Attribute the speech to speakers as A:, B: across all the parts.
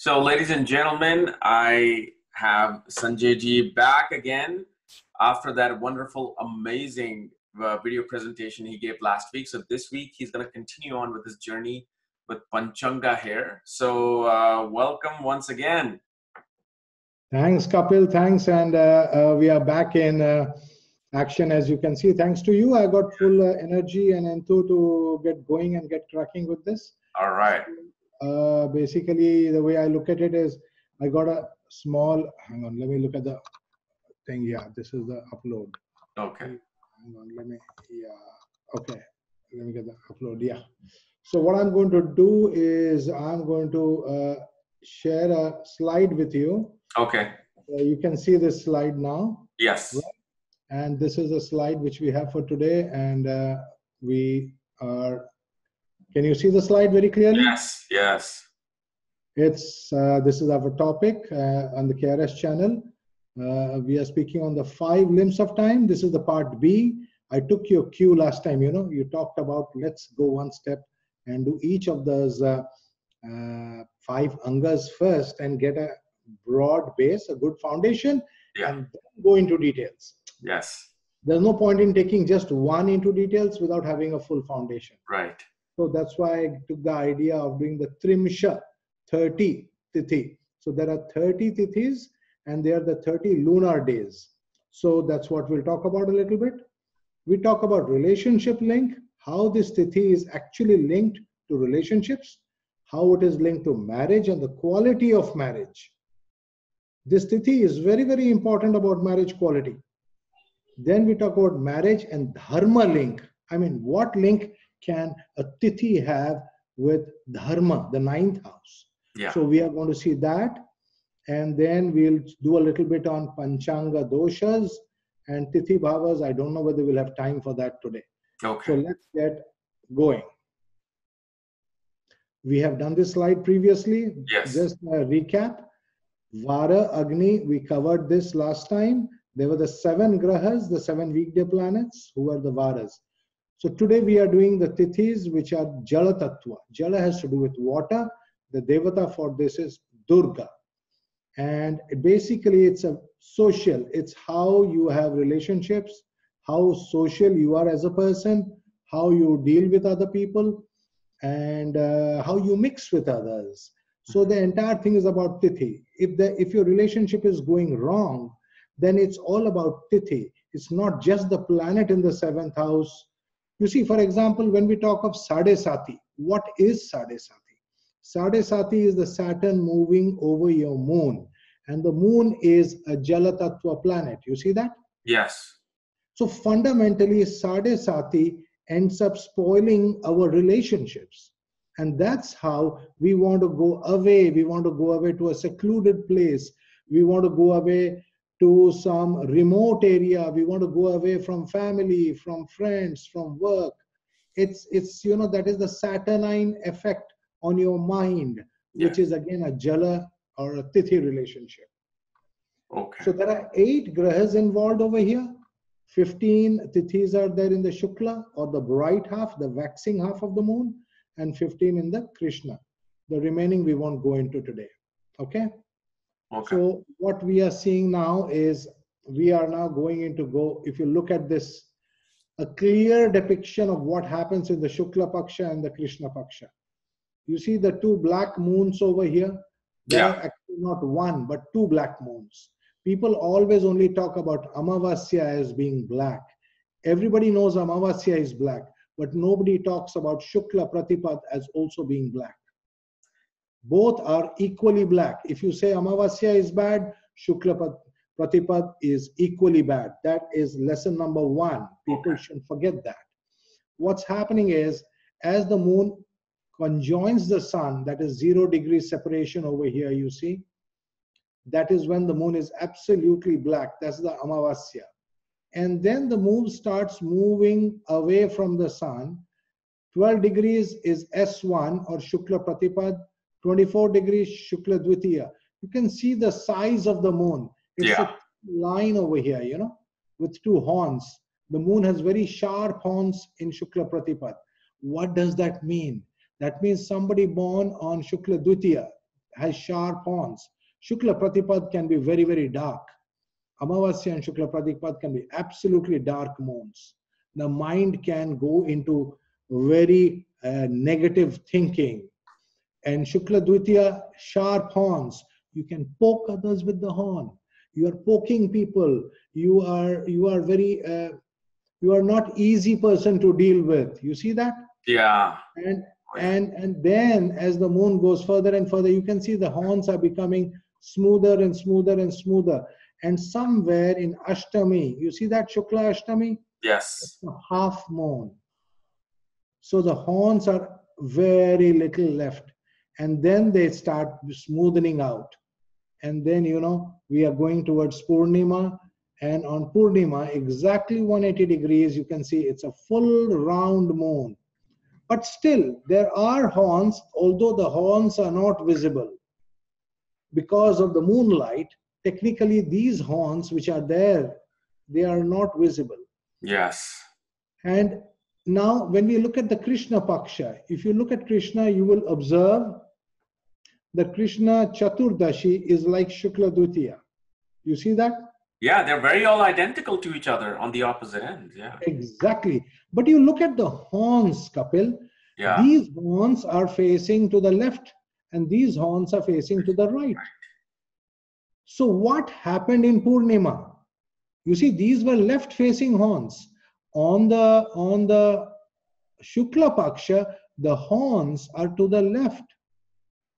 A: So, ladies and gentlemen, I have Sanjay Ji back again after that wonderful, amazing uh, video presentation he gave last week. So, this week he's going to continue on with his journey with Panchanga here. So, uh, welcome once again.
B: Thanks, Kapiel. Thanks. And uh, uh we are back in uh, action as you can see. Thanks to you, I got full uh, energy and enthusiasm to get going and get cracking with this.
A: All right.
B: Uh, basically, the way I look at it is I got a small, hang on, let me look at the thing. Yeah, this is the upload.
A: Okay.
B: Hang on, let me, yeah, okay. Let me get the upload. Yeah. So what I'm going to do is I'm going to uh, share a slide with you.
A: Okay.
B: Uh, you can see this slide now.
A: Yes. Right?
B: And this is a slide which we have for today. And uh, we are, can you see the slide very clearly?
A: Yes, yes.
B: It's, uh, this is our topic uh, on the KRS channel. Uh, we are speaking on the five limbs of time. This is the part B. I took your cue last time, you know, you talked about let's go one step and do each of those uh, uh, five angas first and get a broad base, a good foundation,
A: yeah.
B: and go into details.
A: Yes.
B: There's no point in taking just one into details without having a full foundation.
A: Right.
B: So that's why I took the idea of doing the Trimsha 30 tithi. So there are 30 tithis and they are the 30 lunar days. So that's what we'll talk about a little bit. We talk about relationship link, how this tithi is actually linked to relationships, how it is linked to marriage and the quality of marriage. This tithi is very, very important about marriage quality. Then we talk about marriage and dharma link. I mean, what link can a tithi have with dharma, the ninth house?
A: Yeah.
B: So we are going to see that. And then we'll do a little bit on Panchanga doshas and Tithi Bhavas. I don't know whether we'll have time for that today.
A: Okay.
B: So let's get going. We have done this slide previously.
A: Yes.
B: Just a recap. Vara, Agni, we covered this last time. There were the seven grahas, the seven weekday planets, who are the Varas. So today we are doing the Tithis, which are Jala Tattva. Jala has to do with water. The Devata for this is Durga. And basically it's a social, it's how you have relationships, how social you are as a person, how you deal with other people, and uh, how you mix with others. So the entire thing is about tithi. If the if your relationship is going wrong, then it's all about tithi. It's not just the planet in the seventh house. You see, for example, when we talk of Sade Sati, what is Sade Sati? Sade Sati is the Saturn moving over your moon. And the moon is a Jala Tattva planet. You see that?
A: Yes.
B: So fundamentally, Sade Sati ends up spoiling our relationships. And that's how we want to go away. We want to go away to a secluded place. We want to go away to some remote area. We want to go away from family, from friends, from work. It's, it's you know, that is the Saturnine effect on your mind, which is again a Jala or a Tithi relationship.
A: Okay.
B: So there are eight grahas involved over here. 15 tithis are there in the Shukla or the bright half, the waxing half of the moon, and 15 in the Krishna. The remaining we won't go into today. Okay?
A: Okay.
B: So what we are seeing now is we are now going into go, if you look at this, a clear depiction of what happens in the Shukla Paksha and the Krishna Paksha. You see the two black moons over here? There
A: yeah.
B: are actually not one, but two black moons. People always only talk about Amavasya as being black. Everybody knows Amavasya is black, but nobody talks about Shukla Pratipad as also being black. Both are equally black. If you say Amavasya is bad, Shukla Pratipad is equally bad. That is lesson number one. People
A: okay.
B: should forget that. What's happening is, as the moon conjoins the sun, that is zero degree separation over here, you see, that is when the moon is absolutely black. That's the Amavasya. And then the moon starts moving away from the sun. 12 degrees is S1 or Shukla Pratipad, 24 degrees Shukla Dvitiya. You can see the size of the moon. It's
A: yeah.
B: a line over here, you know, with two horns. The moon has very sharp horns in Shukla Pratipad. What does that mean? That means somebody born on Shukla Dvitiya, has sharp horns. Shukla Pratipad can be very, very dark. Amavasya and Shukla Pratipad can be absolutely dark moons. The mind can go into very uh, negative thinking. And Shukla Dvitiya, sharp horns. You can poke others with the horn. You are poking people. You are you are very uh, you are not easy person to deal with. You see that?
A: Yeah.
B: And and and then as the moon goes further and further, you can see the horns are becoming smoother and smoother and smoother. And somewhere in Ashtami, you see that Shukla Ashtami?
A: Yes.
B: half moon. So the horns are very little left. And then they start smoothing out. And then, you know, we are going towards Purnima. And on Purnima, exactly 180 degrees, you can see it's a full round moon. But still, there are horns, although the horns are not visible. Because of the moonlight, technically these horns which are there, they are not visible.
A: Yes.
B: And now, when we look at the Krishna Paksha, if you look at Krishna, you will observe that Krishna Chaturdashi is like Shukla Dutiya. You see that?
A: Yeah, they're very all identical to each other on the opposite ends. Yeah.
B: Exactly. But you look at the horns, Kapiel.
A: Yeah.
B: These horns are facing to the left and these horns are facing to the right. So, what happened in Purnima? You see, these were left facing horns. On the, on the Shukla Paksha, the horns are to the left.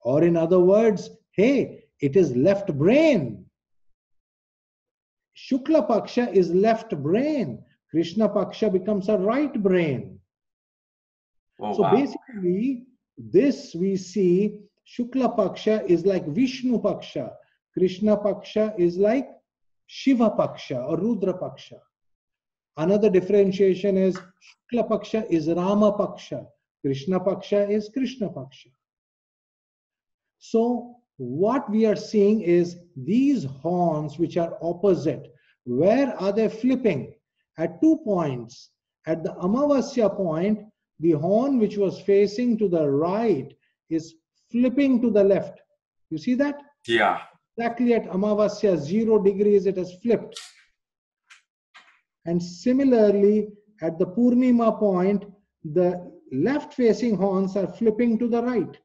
B: Or, in other words, hey, it is left brain. Shukla Paksha is left brain. Krishna Paksha becomes a right brain.
A: Oh,
B: so
A: wow.
B: basically, this we see Shukla Paksha is like Vishnu Paksha, Krishna Paksha is like Shiva Paksha or Rudra Paksha. Another differentiation is Shukla Paksha is Rama Paksha, Krishna Paksha is Krishna Paksha. So, what we are seeing is these horns which are opposite. Where are they flipping? At two points. At the Amavasya point, the horn which was facing to the right is flipping to the left. You see that?
A: Yeah.
B: Exactly at Amavasya, zero degrees, it has flipped. And similarly, at the Purnima point, the left facing horns are flipping to the right.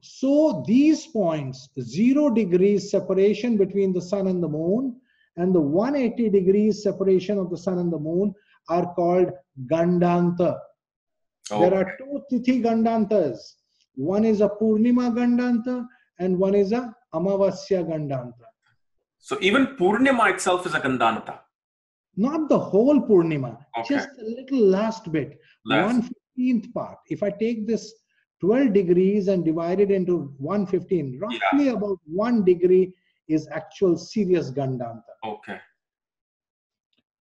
B: So these points, zero degrees separation between the sun and the moon, and the 180 degrees separation of the sun and the moon are called Gandanta.
A: Oh,
B: There are two Tithi Gandantas. One is a Purnima Gandanta and one is a Amavasya Gandanta.
A: so even Purnima itself is a Gandanta.
B: Not the whole Purnima,
A: Okay.
B: just a little last bit,
A: Last.
B: one fifteenth part. If I take this 12 degrees and divided into 115, roughly about one degree is actual serious Gandanta.
A: Okay.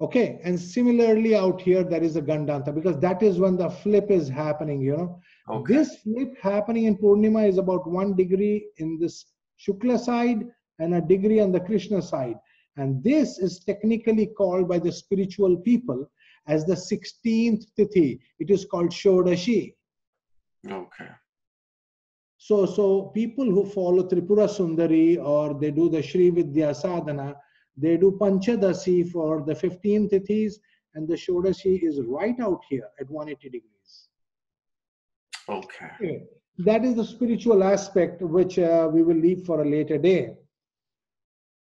B: Okay, and similarly out here there is a Gandanta because that is when the flip is happening, you know.
A: Okay.
B: This flip happening in Purnima is about one degree in this Shukla side and a degree on the Krishna side. And this is technically called by the spiritual people as the 16th Tithi. It is called Shodashi.
A: Okay.
B: So, so people who follow Tripura Sundari or they do the Sri Vidya Sadhana, they do Panchadasi for the 15 Tithis and the Shodashi is right out here at 180 degrees.
A: Okay.
B: That is the spiritual aspect which uh, we will leave for a later day.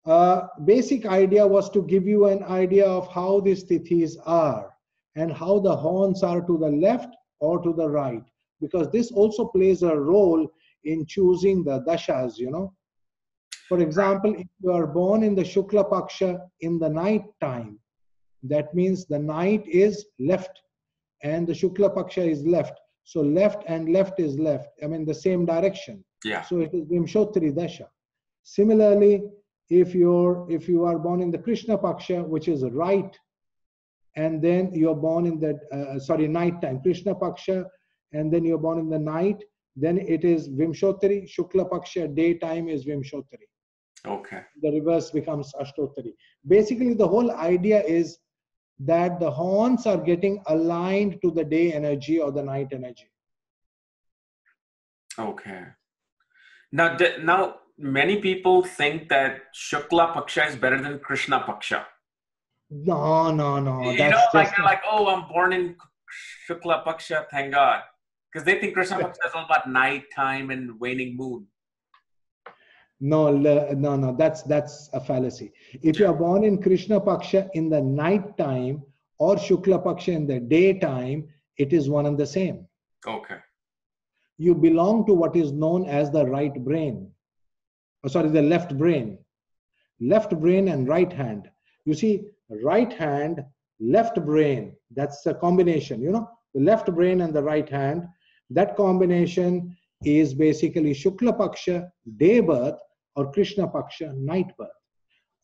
B: Uh, basic idea was to give you an idea of how these tithis are and how the horns are to the left or to the right because this also plays a role in choosing the dashas you know for example if you are born in the shukla paksha in the night time that means the night is left and the shukla paksha is left so left and left is left i mean the same direction
A: Yeah.
B: so it is Vimshotri Dasha. Similarly, if you're if you are born in the Krishna Paksha, which is right, and then you're born in the uh, sorry night time, Krishna Paksha, and then you're born in the night, then it is Vimshotri. Shukla Paksha, daytime is Vimshotri.
A: Okay.
B: The reverse becomes Ashtotri. Basically, the whole idea is that the horns are getting aligned to the day energy or the night energy.
A: Okay. Now, now many people think that Shukla Paksha is better than Krishna Paksha.
B: No, no, no.
A: you
B: that's
A: know, like like, oh, I'm born in Shukla Paksha, thank God. Because they think Krishna Paksha is all about night time and waning moon.
B: no, no, no. That's that's a fallacy. If you are born in Krishna Paksha in the night time or Shukla Paksha in the daytime, it is one and the same.
A: Okay.
B: You belong to what is known as the right brain. Oh, sorry, the left brain. Left brain and right hand. You see, right hand, left brain. That's a combination. You know, the left brain and the right hand. That combination is basically Shukla Paksha, day birth, or Krishna Paksha, night birth.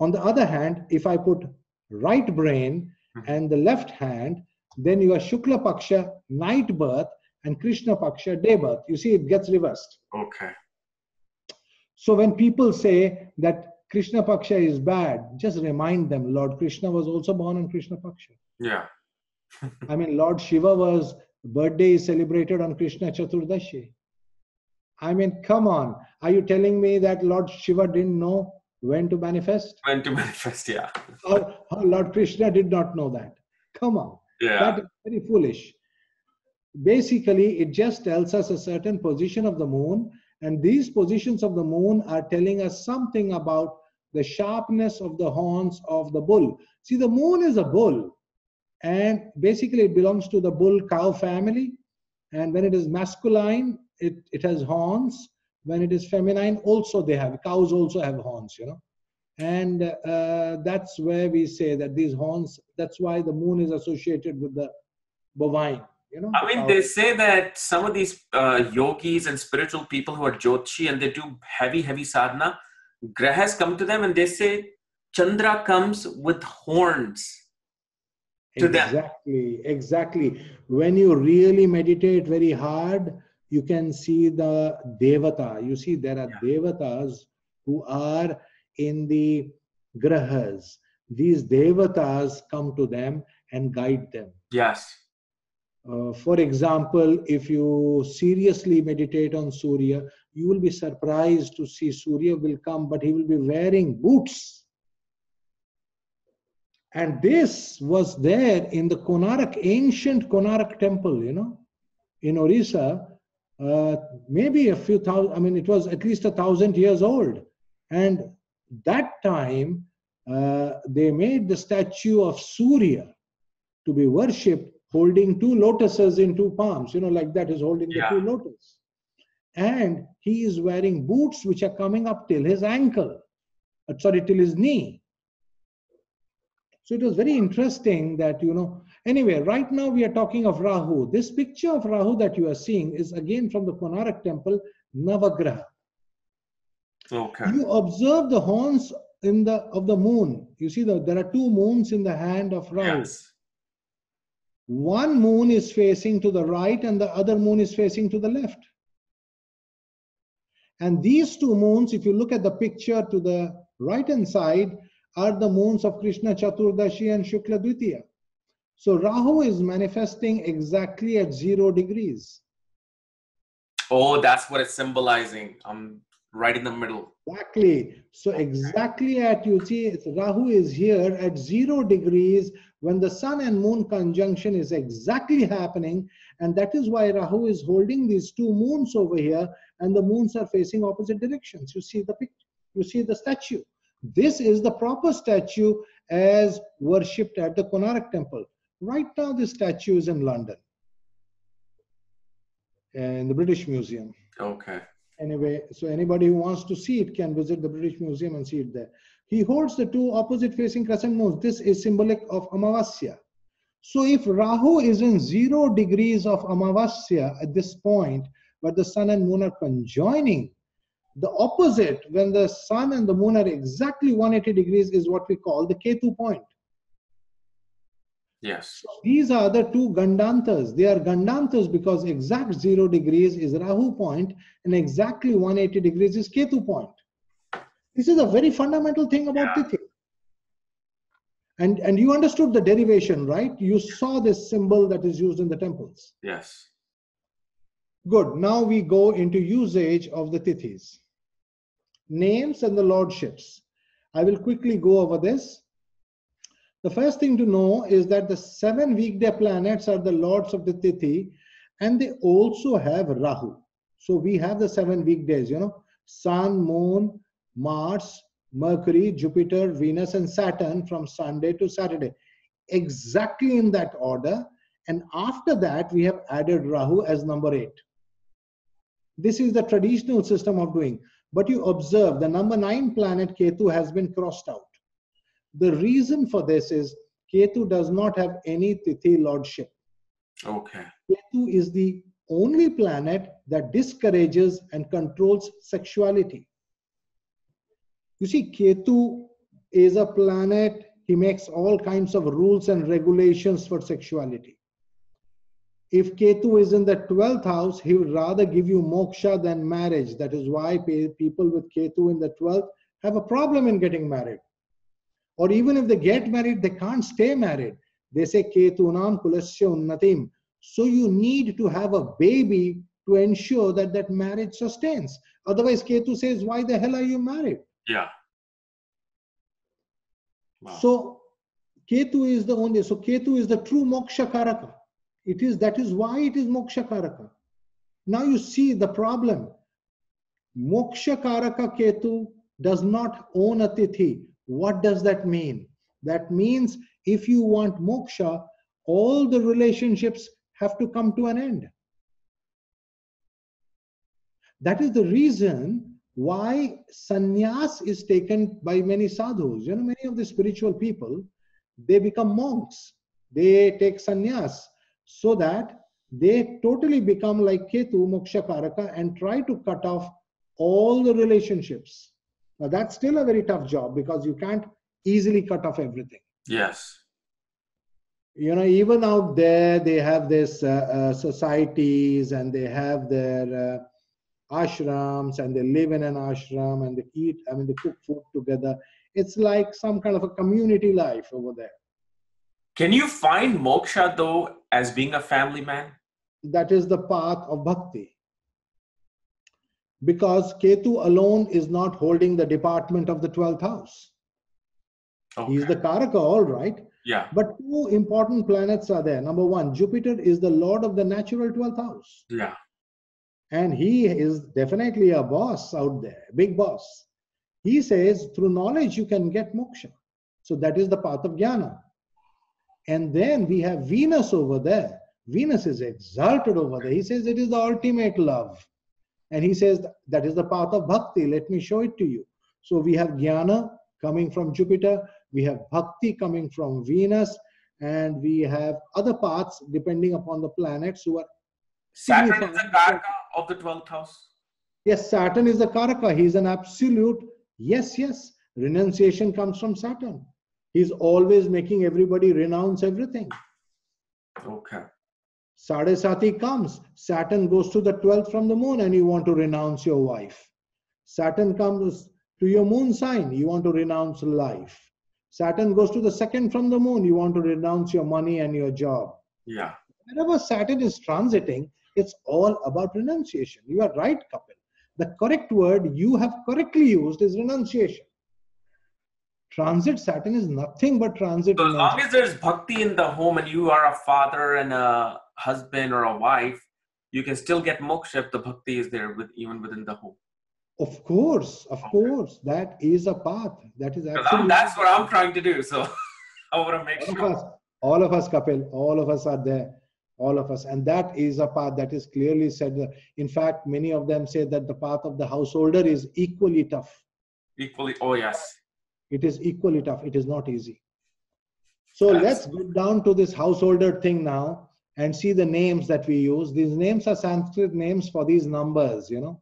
B: On the other hand, if I put right brain mm-hmm. and the left hand, then you are Shukla Paksha, night birth, and Krishna Paksha, day birth. You see, it gets reversed.
A: Okay.
B: So when people say that Krishna Paksha is bad, just remind them Lord Krishna was also born on Krishna Paksha.
A: Yeah.
B: I mean, Lord Shiva was birthday is celebrated on Krishna Chaturdashi. I mean, come on. Are you telling me that Lord Shiva didn't know when to manifest?
A: When to manifest, yeah.
B: Or, or Lord Krishna did not know that? Come on.
A: Yeah.
B: That is very foolish. Basically, it just tells us a certain position of the moon, and these positions of the moon are telling us something about the sharpness of the horns of the bull. See, the moon is a bull, and basically it belongs to the bull cow family. And when it is masculine, it, it has horns. When it is feminine, also they have cows also have horns, you know. And uh, that's where we say that these horns, that's why the moon is associated with the bovine, you know.
A: I mean, they say that some of these uh, yogis and spiritual people who are Jyotishi and they do heavy, heavy sadhana, grahas come to them and they say Chandra comes with horns. To them.
B: exactly exactly when you really meditate very hard you can see the devata you see there are
A: Yeah.
B: devatas who are in the grahas these devatas come to them and guide them
A: Yes.
B: Uh, for example if you seriously meditate on surya you will be surprised to see surya will come but he will be wearing boots and this was there in the Konarak, ancient Konarak temple, you know, in Orissa, uh, maybe a few thousand, I mean, it was at least a thousand years old. And that time, uh, they made the statue of Surya to be worshipped holding two lotuses in two palms, you know, like that is holding
A: Yeah.
B: the two lotuses. And he is wearing boots which are coming up till his ankle, uh, sorry, till his knee. So it was very interesting that, you know, anyway, right now we are talking of Rahu. This picture of Rahu that you are seeing is again from the Konarak temple, Navagraha.
A: Okay.
B: You observe the horns in the of the moon. You see, the, there are two moons in the hand of Rahu.
A: Yes.
B: One moon is facing to the right and the other moon is facing to the left. And these two moons, if you look at the picture to the right hand side, are the moons of Krishna Chaturdashi and Shukla Dvitiya. So Rahu is manifesting exactly at zero degrees.
A: Oh, that's what it's symbolizing. I'm right in the middle.
B: Exactly. So exactly at you see, Rahu is here at zero degrees when the sun and moon conjunction is exactly happening, and that is why Rahu is holding these two moons over here, and the moons are facing opposite directions. You see the picture. You see the statue. This is the proper statue as worshipped at the Konarak temple. Right now, this statue is in London, in the British Museum.
A: Okay.
B: anyway so anybody who wants to see it can visit the british museum and see it there. He holds the two opposite facing crescent moons. This is symbolic of amavasya. So if rahu is in zero degrees of amavasya at this point but the sun and moon are conjoining the opposite when the sun and the moon are exactly 180 degrees is what we call the ketu point
A: Yes.
B: these are the two Gandantas. They are Gandantas because exact zero degrees is Rahu point and exactly 180 degrees is Ketu point. This is a very fundamental thing about
A: Yeah.
B: Tithi. And, and you understood the derivation, right? You saw this symbol that is used in the temples.
A: Yes.
B: Good. Now we go into usage of the Tithis. Names and the lordships. I will quickly go over this. The first thing to know is that the seven weekday planets are the lords of the Tithi and they also have Rahu. So we have the seven weekdays, you know, Sun, Moon, Mars, Mercury, Jupiter, Venus, and Saturn from Sunday to Saturday. Exactly in that order. And after that, we have added Rahu as number eight. This is the traditional system of doing. But you observe the number nine planet Ketu has been crossed out. The reason for this is Ketu does not have any Tithi lordship.
A: Okay.
B: Ketu is the only planet that discourages and controls sexuality. You see, Ketu is a planet, he makes all kinds of rules and regulations for sexuality. If Ketu is in the 12th house, he would rather give you moksha than marriage. That is why people with Ketu in the 12th have a problem in getting married. Or even if they get married, they can't stay married. They say Ketunam kulasya unnatim. So you need to have a baby to ensure that that marriage sustains. Otherwise, Ketu says, why the hell are you married?
A: Yeah.
B: Wow. So Ketu is the only, so Ketu is the true moksha karaka. It is, that is why it is moksha karaka. Now you see the problem. Moksha karaka Ketu does not own a tithi. What does that mean? That means if you want moksha, all the relationships have to come to an end. That is the reason why sannyas is taken by many sadhus. You know, many of the spiritual people, they become monks. They take sannyas so that they totally become like Ketu, Moksha Karaka, and try to cut off all the relationships. Now, that's still a very tough job because you can't easily cut off everything.
A: Yes
B: you know even out there they have this uh, uh, societies and they have their uh, ashrams and they live in an ashram and they eat i mean they cook food together it's like some kind of a community life over there
A: can you find moksha though as being a family man
B: that is the path of bhakti because ketu alone is not holding the department of the 12th house okay. he's the karaka all right
A: yeah.
B: But two important planets are there. Number one, Jupiter is the lord of the natural 12th house.
A: Yeah.
B: And he is definitely a boss out there, big boss. He says through knowledge you can get moksha. So that is the path of jnana. And then we have Venus over there. Venus is exalted over there. He says it is the ultimate love. And he says that is the path of bhakti. Let me show it to you. So we have jnana coming from Jupiter we have bhakti coming from Venus, and we have other paths depending upon the planets who are.
A: Saturn is the Karaka of the 12th house.
B: Yes, Saturn is the Karaka. He is an absolute. Yes, yes. Renunciation comes from Saturn. He's always making everybody renounce everything.
A: Okay.
B: Sade Sati comes. Saturn goes to the 12th from the moon and you want to renounce your wife. Saturn comes to your moon sign. You want to renounce life. Saturn goes to the second from the moon. You want to renounce your money and your job.
A: Yeah.
B: Whenever Saturn is transiting, it's all about renunciation. You are right, Kapiel. The correct word you have correctly used is renunciation. Transit Saturn is nothing but transit.
A: So as long as there's bhakti in the home and you are a father and a husband or a wife, you can still get moksha if the bhakti is there with even within the home.
B: Of course, of okay. course, that is a path. That is absolutely.
A: That's what I'm trying to do. So I want to make
B: all
A: sure.
B: Of us, all of us, Kapiel, all of us are there. All of us. And that is a path that is clearly said. In fact, many of them say that the path of the householder is equally tough.
A: Equally, oh, yes.
B: It is equally tough. It is not easy. So let's go down to this householder thing now and see the names that we use. These names are Sanskrit names for these numbers, you know.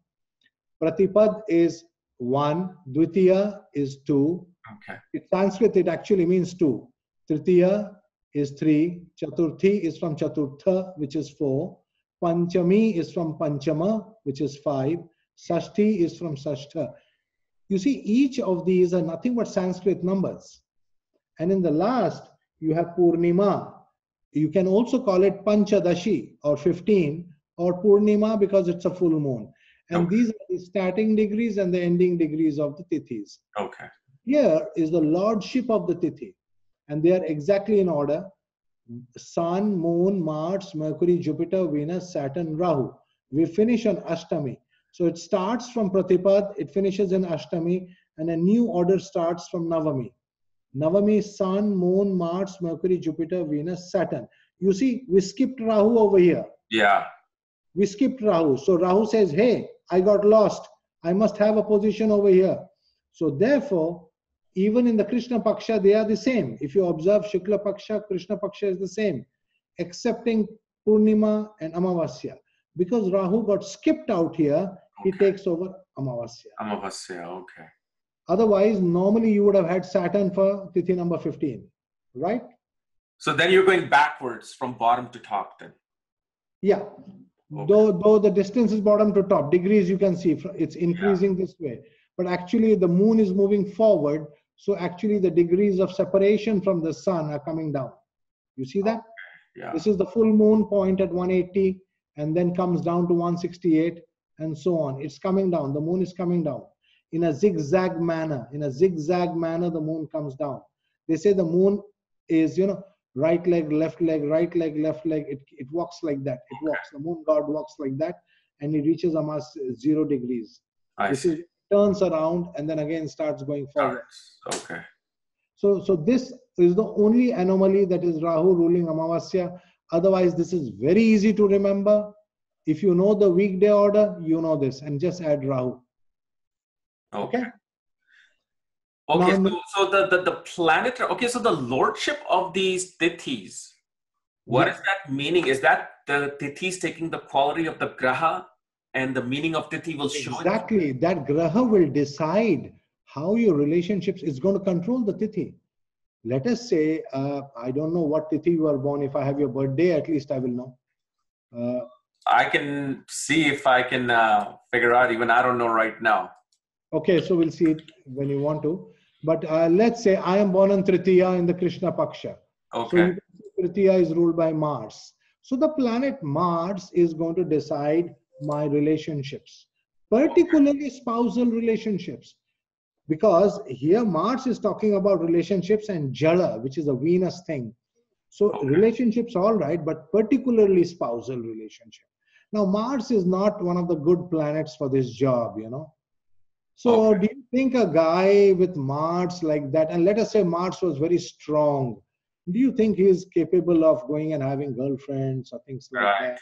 B: Pratipad is one, Dvitiya is two.
A: Okay.
B: In Sanskrit, it actually means two. Tritiya is three. Chaturthi is from Chaturtha, which is four. Panchami is from Panchama, which is five. Sashti is from Sashtha. You see, each of these are nothing but Sanskrit numbers. And in the last, you have Purnima. You can also call it Panchadashi or 15 or Purnima because it's a full moon. And
A: Okay.
B: these are the starting degrees and the ending degrees of the tithis.
A: Okay.
B: Here is the lordship of the tithi, and they are exactly in order Sun, Moon, Mars, Mercury, Jupiter, Venus, Saturn, Rahu. We finish on Ashtami. So it starts from Pratipad, it finishes in Ashtami, and a new order starts from Navami. Navami, Sun, Moon, Mars, Mercury, Jupiter, Venus, Saturn. You see, we skipped Rahu over here.
A: Yeah.
B: We skipped Rahu. So Rahu says, hey, I got lost. I must have a position over here. So therefore, even in the Krishna Paksha, they are the same. If you observe Shukla Paksha, Krishna Paksha is the same, excepting Purnima and Amavasya. Because Rahu got skipped out here, he takes over Amavasya.
A: Amavasya. Okay.
B: Otherwise, normally you would have had Saturn for Tithi number 15, right?
A: So then you're going backwards from bottom to top then.
B: Yeah.
A: Okay.
B: Though, though the distance is bottom to top, degrees you can see it's increasing this way. But actually, the moon is moving forward. So, actually, the degrees of separation from the sun are coming down. You see that?
A: Yeah.
B: This is the full moon point at 180 and then comes down to 168 and so on. It's coming down. The moon is coming down in a zigzag manner. In a zigzag manner, the moon comes down. They say the moon is, you know, right leg, left leg, right leg, left leg. It, it walks like that. It walks. The moon god walks like that and it reaches almost zero degrees.
A: I
B: This
A: see.
B: is turns around and then again starts going forward.
A: Okay.
B: So, so this is the only anomaly that is Rahu ruling Amavasya. Otherwise, this is very easy to remember. If you know the weekday order, you know this, and just add Rahu.
A: Okay.
B: Okay.
A: So, so the, the the planet. Okay. So the lordship of these tithis. What
B: Yeah.
A: is that meaning? Is that the tithis taking the quality of the graha, and the meaning of tithi will show. it?
B: Exactly. That graha will decide how your relationships is going to control the tithi. Let us say, uh, I don't know what tithi you are born. If I have your birthday, at least I will know. Uh,
A: I can see if I can uh, figure out. Even I don't know right now.
B: Okay, so we'll see it when you want to. But uh, let's say I am born on Tritiya in the Krishna Paksha. So
A: Okay.
B: see Tritiya is ruled by Mars. So the planet Mars is going to decide my relationships, particularly spousal relationships. Because here Mars is talking about relationships and Jala, which is a Venus thing. So
A: Okay.
B: relationships, all right, but particularly spousal relationship. Now Mars is not one of the good planets for this job, you know. So
A: Okay.
B: do you think a guy with Mars like that, and let us say Mars was very strong, do you think he is capable of going and having girlfriends or things like
A: Right.
B: that?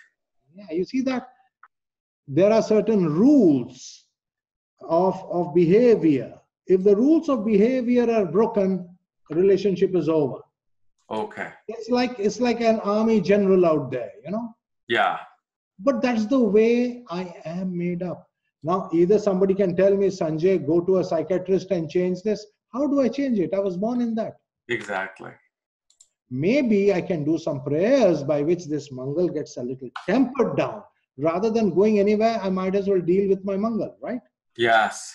B: Yeah, you see that there are certain rules of, of behavior. If the rules of behavior are broken, relationship is over.
A: Okay.
B: It's like it's like an army general out there, you know.
A: Yeah.
B: But that's the way I am made up. Now, either somebody can tell me, Sanjay, go to a psychiatrist and change this. How do I change it? I was born in that.
A: Exactly.
B: Maybe I can do some prayers by which this Mangal gets a little tempered down. Rather than going anywhere, I might as well deal with my Mangal, right?
A: Yes.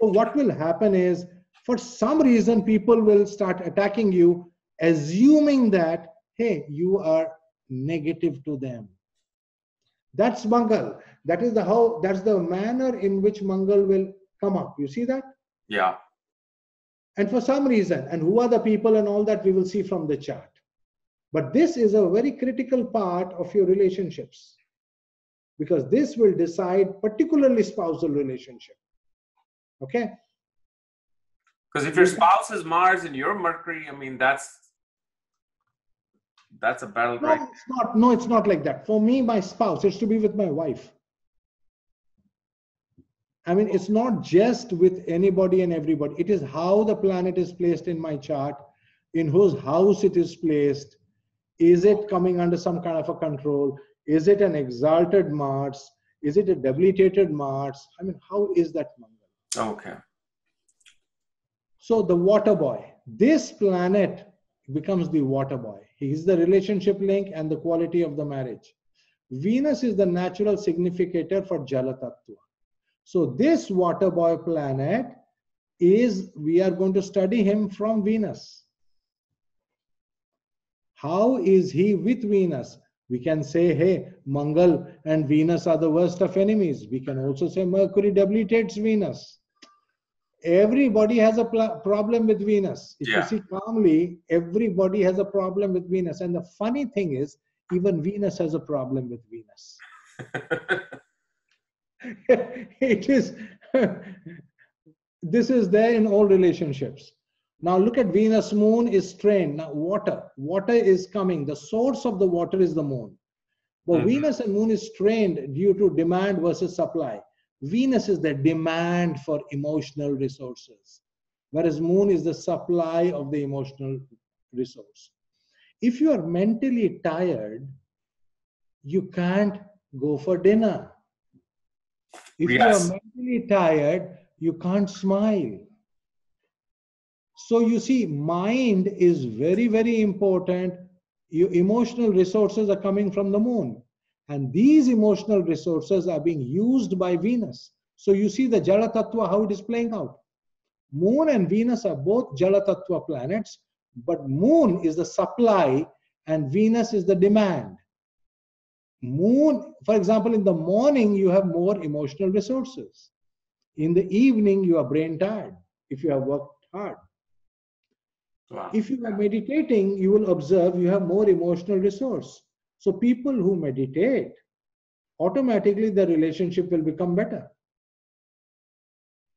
B: So, what will happen is, for some reason, people will start attacking you, assuming that, hey, you are negative to them. That's Mangal. That is the how. That's the manner in which Mangal will come up. You see that?
A: Yeah.
B: And for some reason, and who are the people and all that we will see from the chart. But this is a very critical part of your relationships because this will decide particularly spousal relationship. Okay?
A: Because if your spouse is Mars and you're Mercury, I mean that's that's a battle
B: No, it's not. No, it's not like that. For me, my spouse, it's to be with my wife. I mean, it's not just with anybody and everybody. It is how the planet is placed in my chart, in whose house it is placed. Is it coming under some kind of a control? Is it an exalted Mars? Is it a debilitated Mars? I mean, how is that Mangal?
A: Okay.
B: So the water boy, this planet becomes the water boy. He is the relationship link and the quality of the marriage. Venus is the natural significator for Jala Tattva. So this water boy planet is, we are going to study him from Venus. How is he with Venus? We can say, hey, Mangal and Venus are the worst of enemies. We can also say Mercury debilitates Venus. Everybody has a problem with Venus. If yeah. you see calmly, everybody has a problem with Venus. And the funny thing is, even Venus has a problem with Venus. it is, this is there in all relationships. Now look at Venus, moon is strained. Now water, water is coming. The source of the water is the moon. But mm-hmm. Venus and moon is strained due to demand versus supply. Venus is the demand for emotional resources, whereas moon is the supply of the emotional resource. If you are mentally tired, you can't go for dinner. If yes. you are mentally tired, you can't smile so you see, mind is very, very important. Your emotional resources are coming from the moon. And these emotional resources are being used by Venus. So you see the Jala Tattva, how it is playing out. Moon and Venus are both Jala Tattva planets, but Moon is the supply and Venus is the demand. Moon, for example, in the morning, you have more emotional resources. In the evening, you are brain tired if you have worked hard. Wow. If you are meditating, you will observe you have more emotional resource. So people who meditate, automatically the relationship will become better.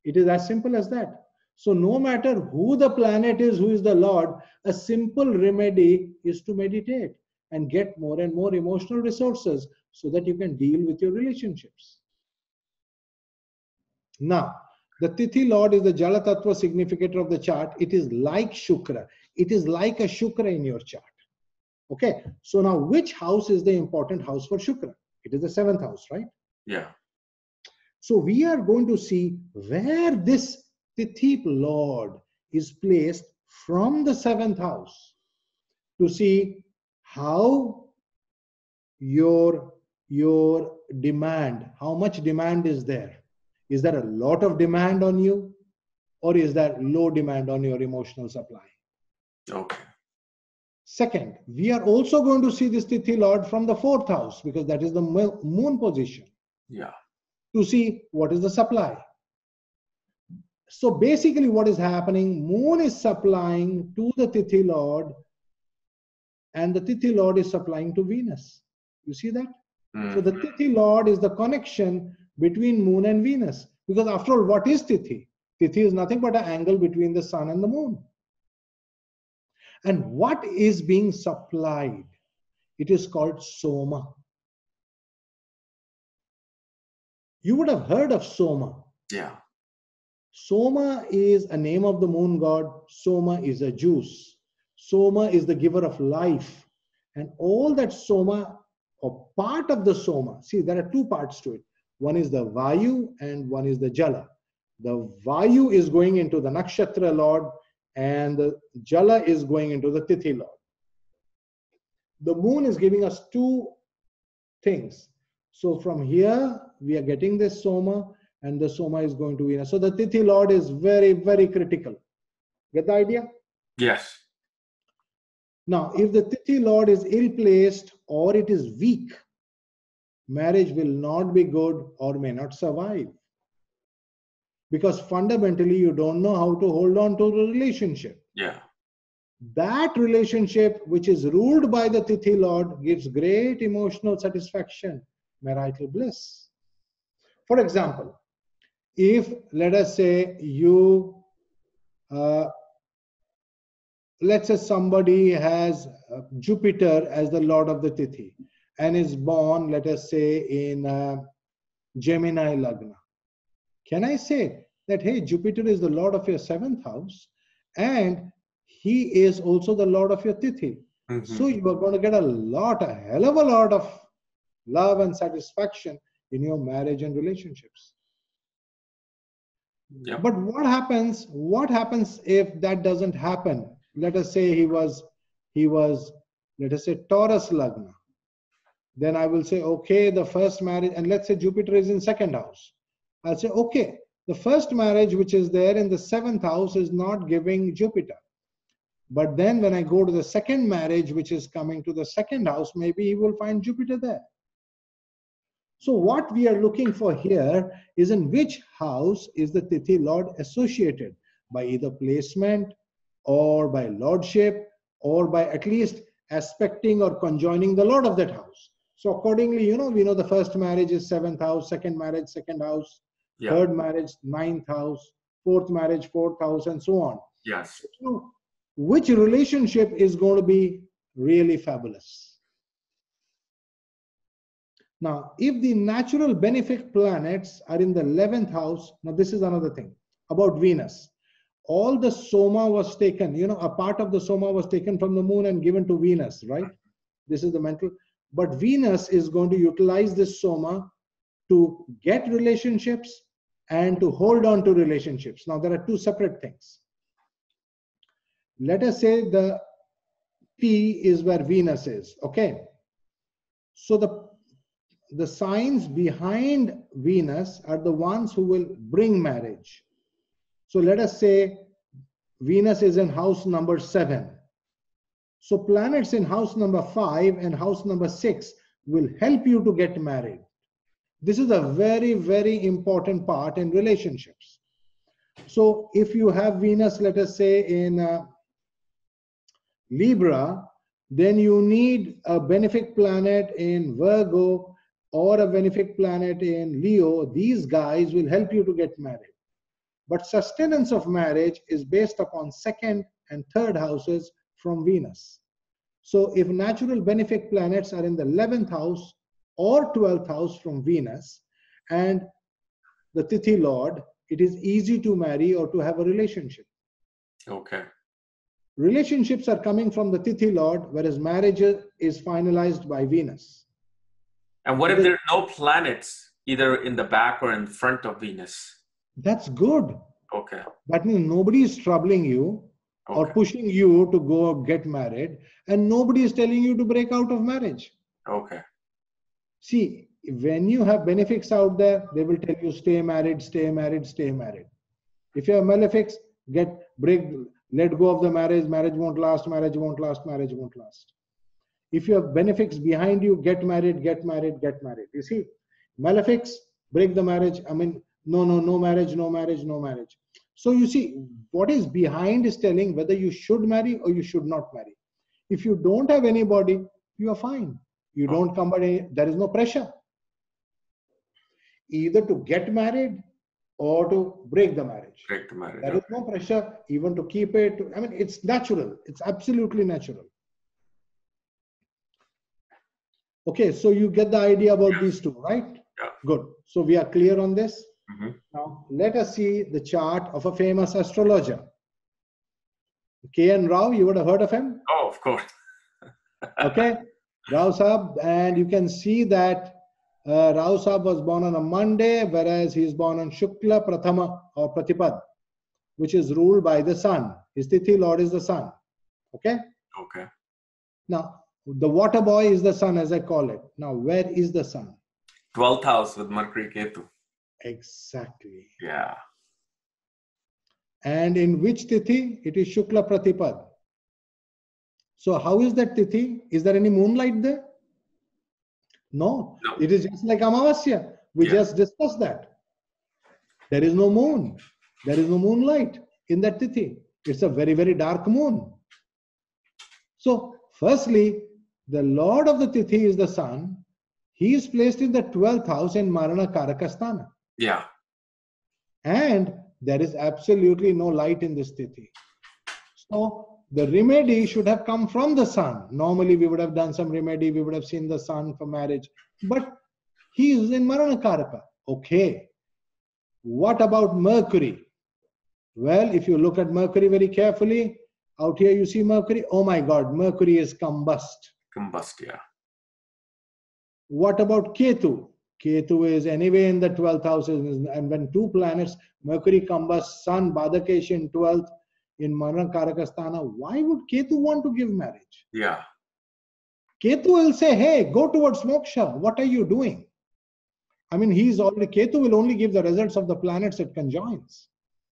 B: It is as simple as that. So no matter who the planet is, who is the Lord, a simple remedy is to meditate and get more and more emotional resources so that you can deal with your relationships. Now, the Tithi Lord is the Jala Tattva significator of the chart. It is like Shukra. It is like a Shukra in your chart. Okay. So now which house is the important house for Shukra? It is the seventh house, right?
A: Yeah.
B: So we are going to see where this Tithi Lord is placed from the seventh house to see how your your demand, how much demand is there is there a lot of demand on you or is there low demand on your emotional supply?
A: Okay.
B: Second, we are also going to see this Tithi Lord from the fourth house because that is the moon position.
A: Yeah.
B: To see what is the supply. So basically, what is happening? Moon is supplying to the Tithi Lord, and the Tithi Lord is supplying to Venus. You see that? Mm. So the mm-hmm. Tithi Lord is the connection between moon and Venus. Because after all, what is Tithi? Tithi is nothing but an angle between the sun and the moon. And what is being supplied? It is called Soma. You would have heard of Soma.
A: Yeah.
B: Soma is a name of the moon god. Soma is a juice. Soma is the giver of life. And all that Soma, or part of the Soma, see, there are two parts to it. One is the Vayu and one is the Jala. The Vayu is going into the Nakshatra Lord and the Jala is going into the Tithi Lord. The moon is giving us two things. So from here, we are getting this Soma and the Soma is going to Venus. So the Tithi Lord is very, very critical. Get the idea?
A: Yes.
B: Now, if the Tithi Lord is ill placed or it is weak, marriage will not be good or may not survive. Because fundamentally, you don't know how to hold on to the relationship.
A: Yeah.
B: That relationship, which is ruled by the Tithi Lord, gives great emotional satisfaction, marital bliss. For example, if let us say you, uh, let's say somebody has uh, Jupiter as the Lord of the Tithi and is born, let us say, in uh, Gemini Lagna. Can I say that, hey, Jupiter is the Lord of your seventh house and he is also the Lord of your Tithi? Mm-hmm. So you are going to get a lot, a hell of a lot of love and satisfaction in your marriage and relationships.
A: Yep.
B: But what happens? What happens if that doesn't happen? Let us say he was, he was, let us say Taurus Lagna then I will say, okay, the first marriage, and let's say Jupiter is in second house. I'll say, okay, the first marriage which is there in the seventh house is not giving Jupiter. But then when I go to the second marriage, which is coming to the second house, maybe he will find Jupiter there. So what we are looking for here is in which house is the Tithi Lord associated by either placement or by lordship or by at least aspecting or conjoining the Lord of that house. So accordingly, you know, we know the first marriage is seventh house, second marriage, second house, yeah. third marriage, ninth house, fourth marriage, fourth house, and so on.
A: Yes.
B: So which relationship is going to be really fabulous? Now, if the natural benefic planets are in the 11th house, now this is another thing about Venus. All the soma was taken, you know, a part of the soma was taken from the moon and given to Venus, right? This is the mental. But Venus is going to utilize this soma to get relationships and to hold on to relationships. Now, there are two separate things. Let us say the P is where Venus is, okay? So the, the signs behind Venus are the ones who will bring marriage. So let us say Venus is in house number seven. So planets in house number five and house number six will help you to get married. This is a very, very important part in relationships. So if you have Venus, let us say in uh, Libra, then you need a benefic planet in Virgo or a benefic planet in Leo. These guys will help you to get married. But sustenance of marriage is based upon second and third houses from Venus. So if natural benefic planets are in the 11th house or 12th house from Venus and the Tithi Lord, it is easy to marry or to have a relationship.
A: Okay.
B: Relationships are coming from the Tithi Lord, whereas marriage is finalized by Venus.
A: And what if there are no planets either in the back or in front of Venus?
B: That's good.
A: Okay.
B: That means nobody is troubling you okay. or pushing you to go get married, and nobody is telling you to break out of marriage.
A: Okay.
B: See, when you have benefics out there, they will tell you stay married, stay married, stay married. If you have malefics, get break, let go of the marriage. Marriage won't last. Marriage won't last. Marriage won't last. If you have benefics behind you, get married, get married, get married. You see, malefics break the marriage. I mean, no, no, no marriage, no marriage, no marriage. So you see, what is behind is telling whether you should marry or you should not marry. If you don't have anybody, you are fine. You don't come, but there is no pressure. Either to get married or to break the marriage.
A: Break the marriage.
B: There is no pressure even to keep it. I mean, it's natural. It's absolutely natural. Okay, so you get the idea about yeah. these two, right?
A: Yeah.
B: Good. So we are clear on this.
A: Mm-hmm.
B: Now, let us see the chart of a famous astrologer. K.N. Rao, you would have heard of him?
A: Oh, of course.
B: okay. Rao Saab, and you can see that uh, Rao Saab was born on a Monday, whereas he is born on Shukla Prathama or Pratipad, which is ruled by the sun. His Tithi Lord is the sun. Okay?
A: Okay.
B: Now, the water boy is the sun, as I call it. Now, where is the sun?
A: 12th house with Mercury Ketu.
B: Exactly.
A: Yeah.
B: And in which Tithi? It is Shukla Pratipad. So how is that Tithi? Is there any moonlight there? No, no. it is just like Amavasya. We yeah. just discussed that. There is no moon. There is no moonlight in that Tithi. It's a very, very dark moon. So, firstly, the Lord of the Tithi is the sun. He is placed in the 12th house in Marana Karakasthana.
A: Yeah.
B: And there is absolutely no light in this Tithi. So, the remedy should have come from the sun. Normally, we would have done some remedy, we would have seen the sun for marriage. But he is in Maranakaraka. Okay. What about Mercury? Well, if you look at Mercury very carefully, out here you see Mercury. Oh my God, Mercury is combust.
A: Combust, yeah.
B: What about Ketu? Ketu is anyway in the 12th house, and when two planets, Mercury combusts, Sun, Badakesh in 12th, in Marana Karakasthana, why would Ketu want to give marriage?
A: Yeah.
B: Ketu will say, hey, go towards moksha. What are you doing? I mean, he's already, Ketu will only give the results of the planets it conjoins.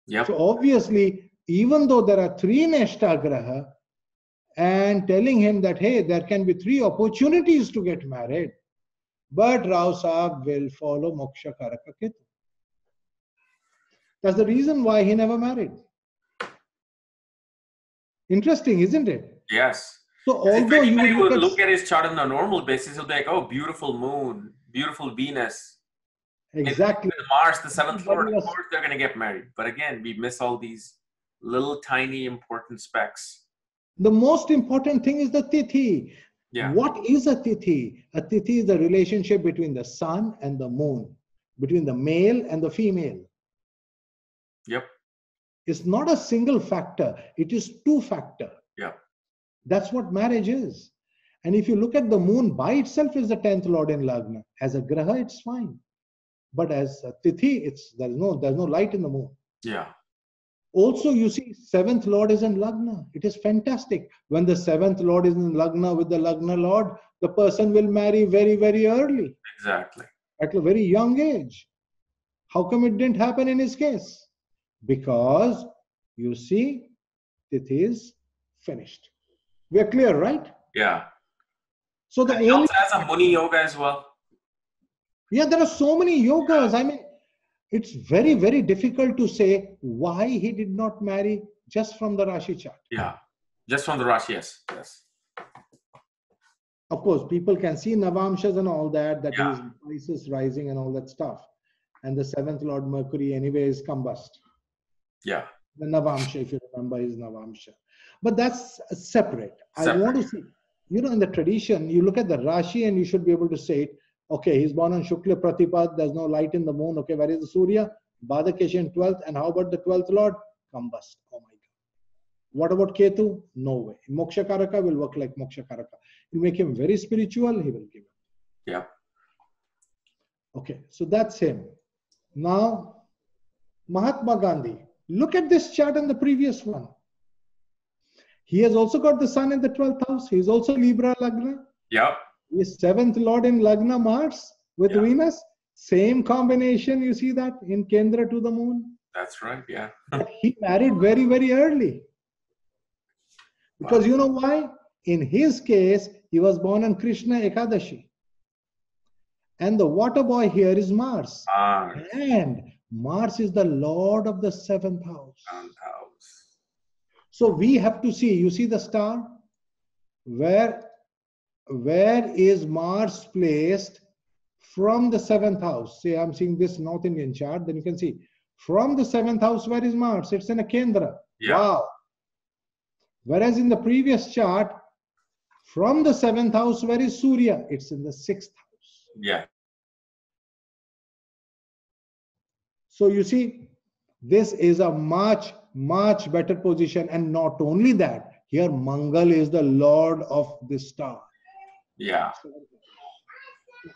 A: Yep.
B: So obviously, even though there are three Neshta Graha, and telling him that, hey, there can be three opportunities to get married, but Rao Saab will follow Moksha Karaka Ketu. That's the reason why he never married. Interesting, isn't it?
A: Yes.
B: So although
A: if anybody
B: you
A: would
B: look at,
A: his chart on a normal basis, he'll be like, "Oh, beautiful moon, beautiful Venus,
B: exactly,
A: with Mars, the seventh lord." Of course, they're gonna get married. But again, we miss all these little tiny important specs.
B: the most important thing is the tithi.
A: Yeah.
B: What is a tithi? A tithi is the relationship between the sun and the moon, between the male and the female.
A: Yep.
B: It's not a single factor, it is two factor.
A: Yeah.
B: That's what marriage is. And if you look at the moon by itself is the 10th lord in Lagna. As a graha, it's fine. But as a tithi, it's there's no there's no light in the moon.
A: Yeah.
B: Also, you see, seventh lord is in Lagna. It is fantastic. When the seventh lord is in Lagna with the Lagna lord, the person will marry very, very early,
A: Exactly.
B: at a very young age. How come it didn't happen in his case? Because you see, it is finished. We are clear, right?
A: Yeah.
B: So the
A: And
B: only
A: has a Muni yoga as well.
B: yeah, there are so many yogas. I mean, it's very, very difficult to say why he did not marry just from the Rashi chart.
A: Yeah. Just from the Rashi, yes. Yes.
B: Of course, people can see Navamshas and all that, that
A: Yeah.
B: is Pisces rising and all that stuff. And the seventh Lord Mercury, anyway, is combust.
A: Yeah.
B: The Navamsha, if you remember, is Navamsha. But that's separate.
A: separate.
B: I want to see, you know, in the tradition, you look at the Rashi and you should be able to say, it, okay, he's born on Shukla Pratipad, there's no light in the moon. Okay, where is the Surya? Badakeshi 12th. And how about the 12th Lord? Combust. Oh my God. What about Ketu? No way. Moksha Karaka will work like Moksha Karaka. You make him very spiritual, he will give it.
A: Yeah.
B: Okay, so that's him. Now, Mahatma Gandhi. Look at this chart and the previous one. He has also got the sun in the 12th house. He's also Libra Lagna.
A: Yeah.
B: He is seventh lord in Lagna Mars with
A: Yeah.
B: Venus. Same combination, you see that in Kendra to the moon.
A: That's right. Yeah.
B: He married very, very early. Because you know why? In his case, he was born on Krishna Ekadashi. And the water boy here is Mars.
A: Ah,
B: And Mars is the lord of the seventh house.
A: round house.
B: So we have to see, you see the star? Where, where is Mars placed from the seventh house? Say I'm seeing this North Indian chart, then you can see from the seventh house, where is Mars? It's in a Kendra.
A: Yeah.
B: Wow. Whereas in the previous chart, from the seventh house, where is Surya? It's in the sixth house.
A: Yeah.
B: So you see, this is a much, much better position. And not only that, here Mangal is the lord of the star.
A: Yeah.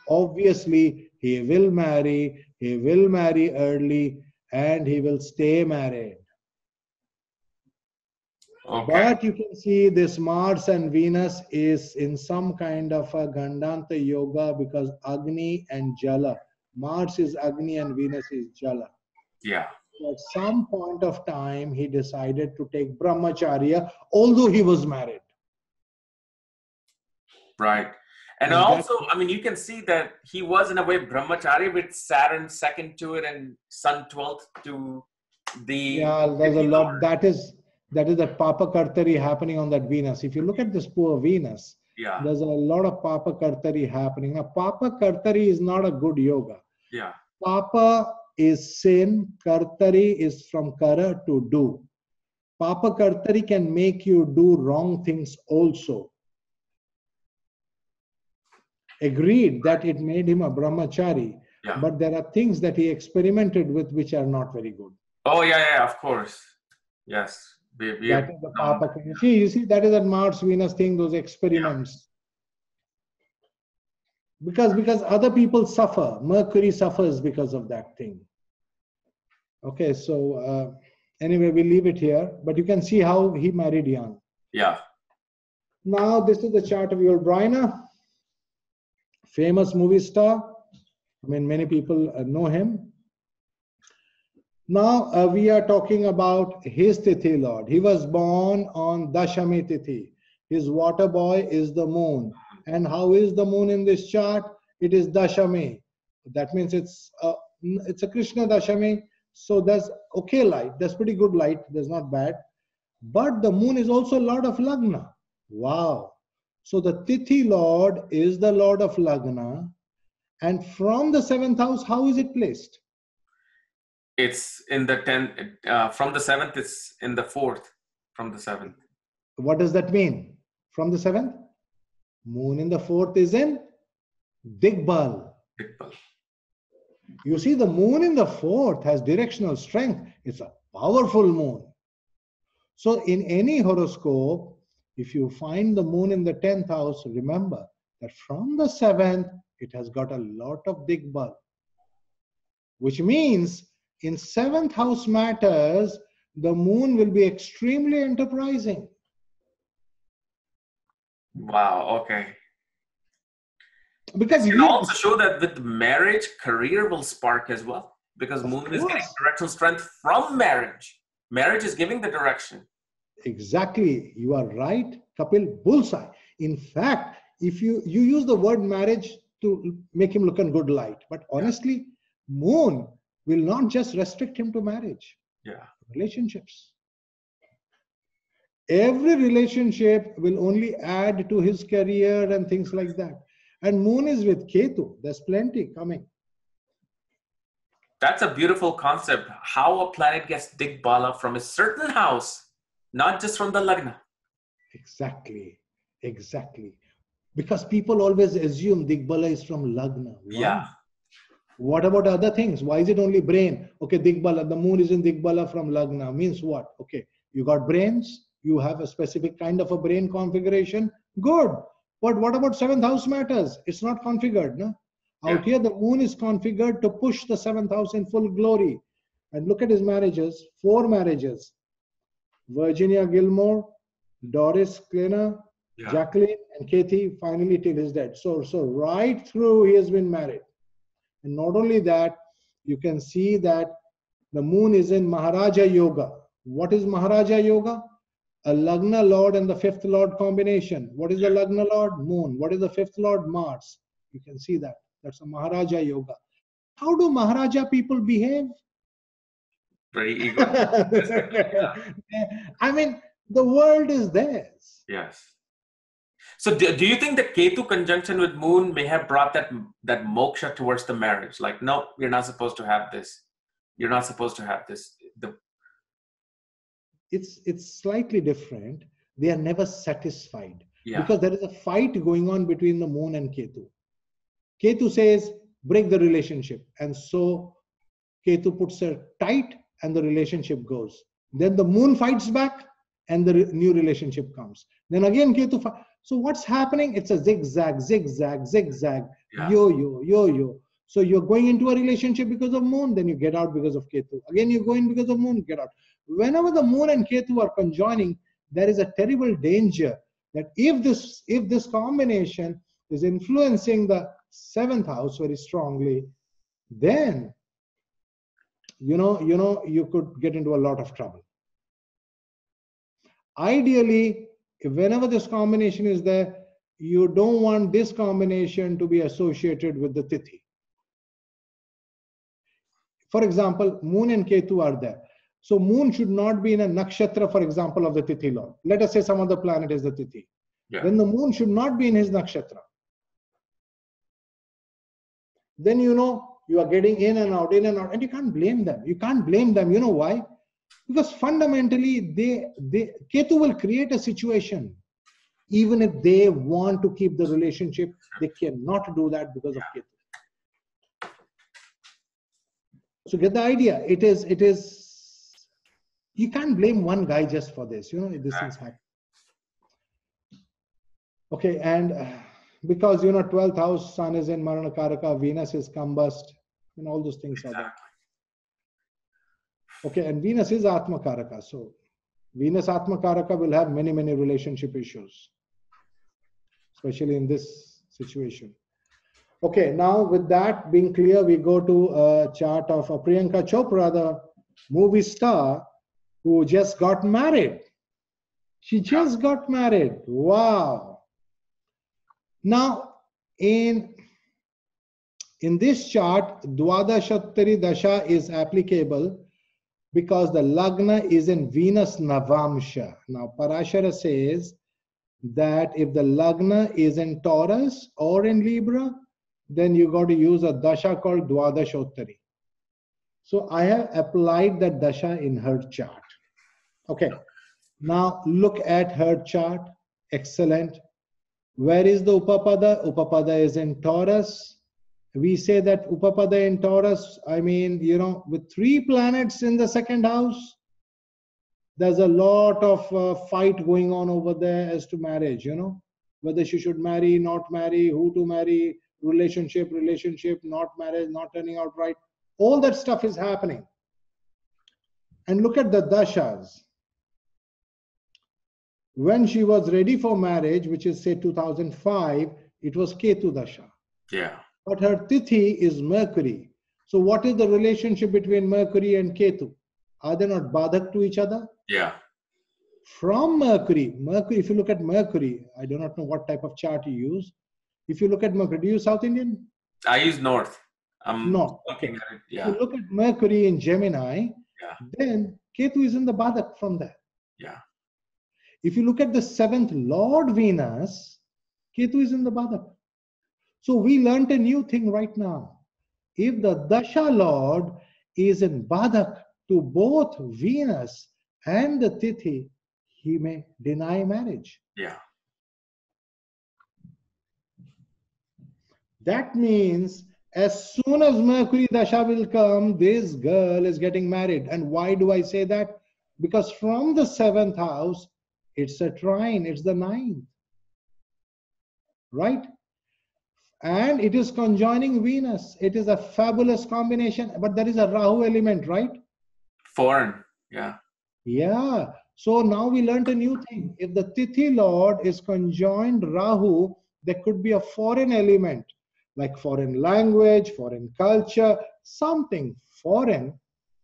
B: Obviously, he will marry, he will marry early, and he will stay married.
A: Okay.
B: But you can see this Mars and Venus is in some kind of a Gandanta yoga because Agni and Jala. Mars is Agni and Venus is Jala.
A: Yeah.
B: at some point of time he decided to take brahmacharya although he was married
A: Right. And
B: And
A: also, I mean, you can see that he was in a way brahmachari with Saturn second to it and Sun 12th to the.
B: yeah there's a lot that is that is that papa kartari happening on that venus if you look at this poor venus
A: Yeah.
B: there's a lot of papa kartari happening now papa kartari is not a good yoga
A: Yeah.
B: papa is sin kartari is from kara to do papa kartari can make you do wrong things also agreed that it made him a brahmachari
A: Yeah.
B: but there are things that he experimented with which are not very good
A: Oh, yeah, yeah, of course. Yes. We, we
B: that is the papa you see you see that is that mars venus thing those experiments. Because because other people suffer. Mercury suffers because of that thing. Okay so uh, anyway we leave it here but you can see how he married young
A: Yeah.
B: now this is the chart of Yul Brynner, famous movie star. I mean, many people uh, know him. Now uh, we are talking about his Tithi Lord. He was born on Dashami Tithi. His water boy is the moon. And how is the moon in this chart? It is Dashami. That means it's a, it's a Krishna Dashami. So that's okay light. That's pretty good light. That's not bad. But the moon is also Lord of Lagna. Wow. So the Tithi Lord is the Lord of Lagna. And from the seventh house, how is it placed?
A: It's in the 10th, uh, from the seventh, it's in the fourth from the seventh.
B: What does that mean? From the seventh? Moon in the fourth is in Digbal.
A: Digbal.
B: You see, the moon in the fourth has directional strength. It's a powerful moon. So, in any horoscope, if you find the moon in the 10th house, remember that from the 7th, it has got a lot of digbal. Which means in 7th house matters, the moon will be extremely enterprising.
A: Wow, okay.
B: Because
A: you can also show that with marriage, career will spark as well. Because moon course. is getting directional strength from marriage. Marriage is giving the direction.
B: Exactly. You are right, Kapiel. Bullseye. In fact, if you, you use the word marriage to make him look in good light, but honestly, moon will not just restrict him to marriage.
A: Yeah.
B: Relationships. Every relationship will only add to his career and things like that. And moon is with Ketu. There's plenty coming.
A: That's a beautiful concept. How a planet gets Digbala from a certain house not just from the lagna.
B: Exactly, exactly. Because people always assume Digbala is from lagna.
A: Why? Yeah.
B: What about other things? Why is it only brain? Okay, Digbala, the moon is in Digbala from lagna. Means what? Okay, you got brains, you have a specific kind of a brain configuration. Good. But what about seventh house matters? It's not configured. No? Out yeah. here, the moon is configured to push the seventh house in full glory. And look at his marriages, four marriages. Virginia Gilmore, Doris Kleiner, yeah. Jacqueline, and Kathy finally till his death. So, so right through he has been married. And not only that, you can see that the moon is in Maharaja Yoga. What is Maharaja Yoga? A Lagna Lord and the fifth Lord combination. What is the Lagna Lord? Moon. What is the fifth Lord? Mars. You can see that. That's a Maharaja Yoga. How do Maharaja people behave?
A: very ego.
B: I mean, the world is theirs.
A: Yes. So do, do you think the Ketu conjunction with Moon may have brought that that moksha towards the marriage? Like, no, you're not supposed to have this. You're not supposed to have this. The
B: it's it's slightly different. They are never satisfied
A: yeah.
B: because there is a fight going on between the Moon and Ketu. Ketu says break the relationship, and so Ketu puts her tight and the relationship goes. Then the moon fights back and the new relationship comes. Then again Ketu. So what's happening? It's a zigzag, zigzag, zigzag, yeah. yo-yo, yo-yo. So you're going into a relationship because of moon, then you get out because of Ketu. Again, you go in because of moon, get out. Whenever the moon and Ketu are conjoining, there is a terrible danger that if this if this combination is influencing the seventh house very strongly, then you know, you know, you could get into a lot of trouble. Ideally, whenever this combination is there, you don't want this combination to be associated with the tithi. For example, moon and Ketu are there. So moon should not be in a nakshatra, for example, of the tithi lord. Let us say some other planet is the tithi. Yeah. Then the moon should not be in his nakshatra. Then you know you are getting in and out, in and out, and you can't blame them. You can't blame them. You know why? Because fundamentally, they, they Ketu will create a situation. Even if they want to keep the relationship, they cannot do that because of Ketu. So get the idea. It is, it is, you can't blame one guy just for this. You know, this is happening. Okay, and uh, because you know 12th house sun is in maranakaraka venus is combust and all those things exactly. are there. Okay, and Venus is Atma Karaka. So Venus Atma Karaka will have many, many relationship issues, especially in this situation. Okay, now with that being clear, we go to a chart of Priyanka Chopra, the movie star who just got married. She just got married. Wow. Now, in in this chart, Dwadashottari Dasha is applicable because the Lagna is in Venus Navamsha. Now, Parashara says that if the Lagna is in Taurus or in Libra, then you got to use a Dasha called Dwadashottari. So I have applied that Dasha in her chart. Okay. Now look at her chart. Excellent. Where is the Upapada? Upapada is in Taurus we say that Upapada in Taurus, I mean, you know, with three planets in the second house, there's a lot of uh, fight going on over there as to marriage, you know, whether she should marry, not marry, who to marry, relationship, relationship, not marriage, not turning out right. All that stuff is happening. And look at the dashas. When she was ready for marriage, which is say 2005, it was Ketu Dasha.
A: Yeah
B: but her tithi is Mercury. So what is the relationship between Mercury and Ketu? Are they not badhak to each other?
A: Yeah.
B: From Mercury, Mercury, if you look at Mercury, I do not know what type of chart you use. If you look at Mercury, do you use South Indian?
A: I use North.
B: I'm no. looking at it. Yeah. If you look at Mercury in Gemini, yeah. then Ketu is in the Badhak from there.
A: Yeah.
B: If you look at the seventh Lord Venus, Ketu is in the Badhak. So we learned a new thing right now. If the Dasha Lord is in Badak to both Venus and the Tithi, he may deny marriage.
A: Yeah.
B: That means as soon as Mercury Dasha will come, this girl is getting married. And why do I say that? Because from the seventh house, it's a trine, it's the ninth. Right? And it is conjoining Venus. It is a fabulous combination, but there is a Rahu element, right?
A: Foreign, yeah.
B: Yeah. So now we learned a new thing. If the Tithi Lord is conjoined Rahu, there could be a foreign element, like foreign language, foreign culture, something foreign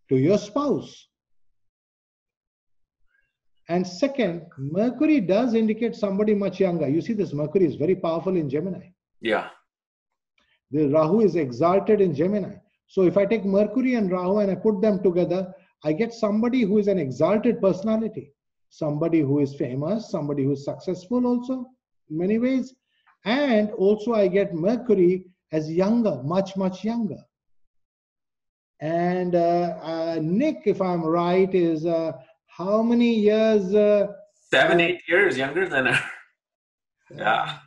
B: to your spouse. And second, Mercury does indicate somebody much younger. You see, this Mercury is very powerful in Gemini.
A: Yeah.
B: The Rahu is exalted in Gemini. So if I take Mercury and Rahu and I put them together, I get somebody who is an exalted personality, somebody who is famous, somebody who is successful also in many ways. And also I get Mercury as younger, much, much younger. And uh, uh, Nick, if I'm right, is uh, how many years? Uh,
A: Seven, eight years younger than her. yeah.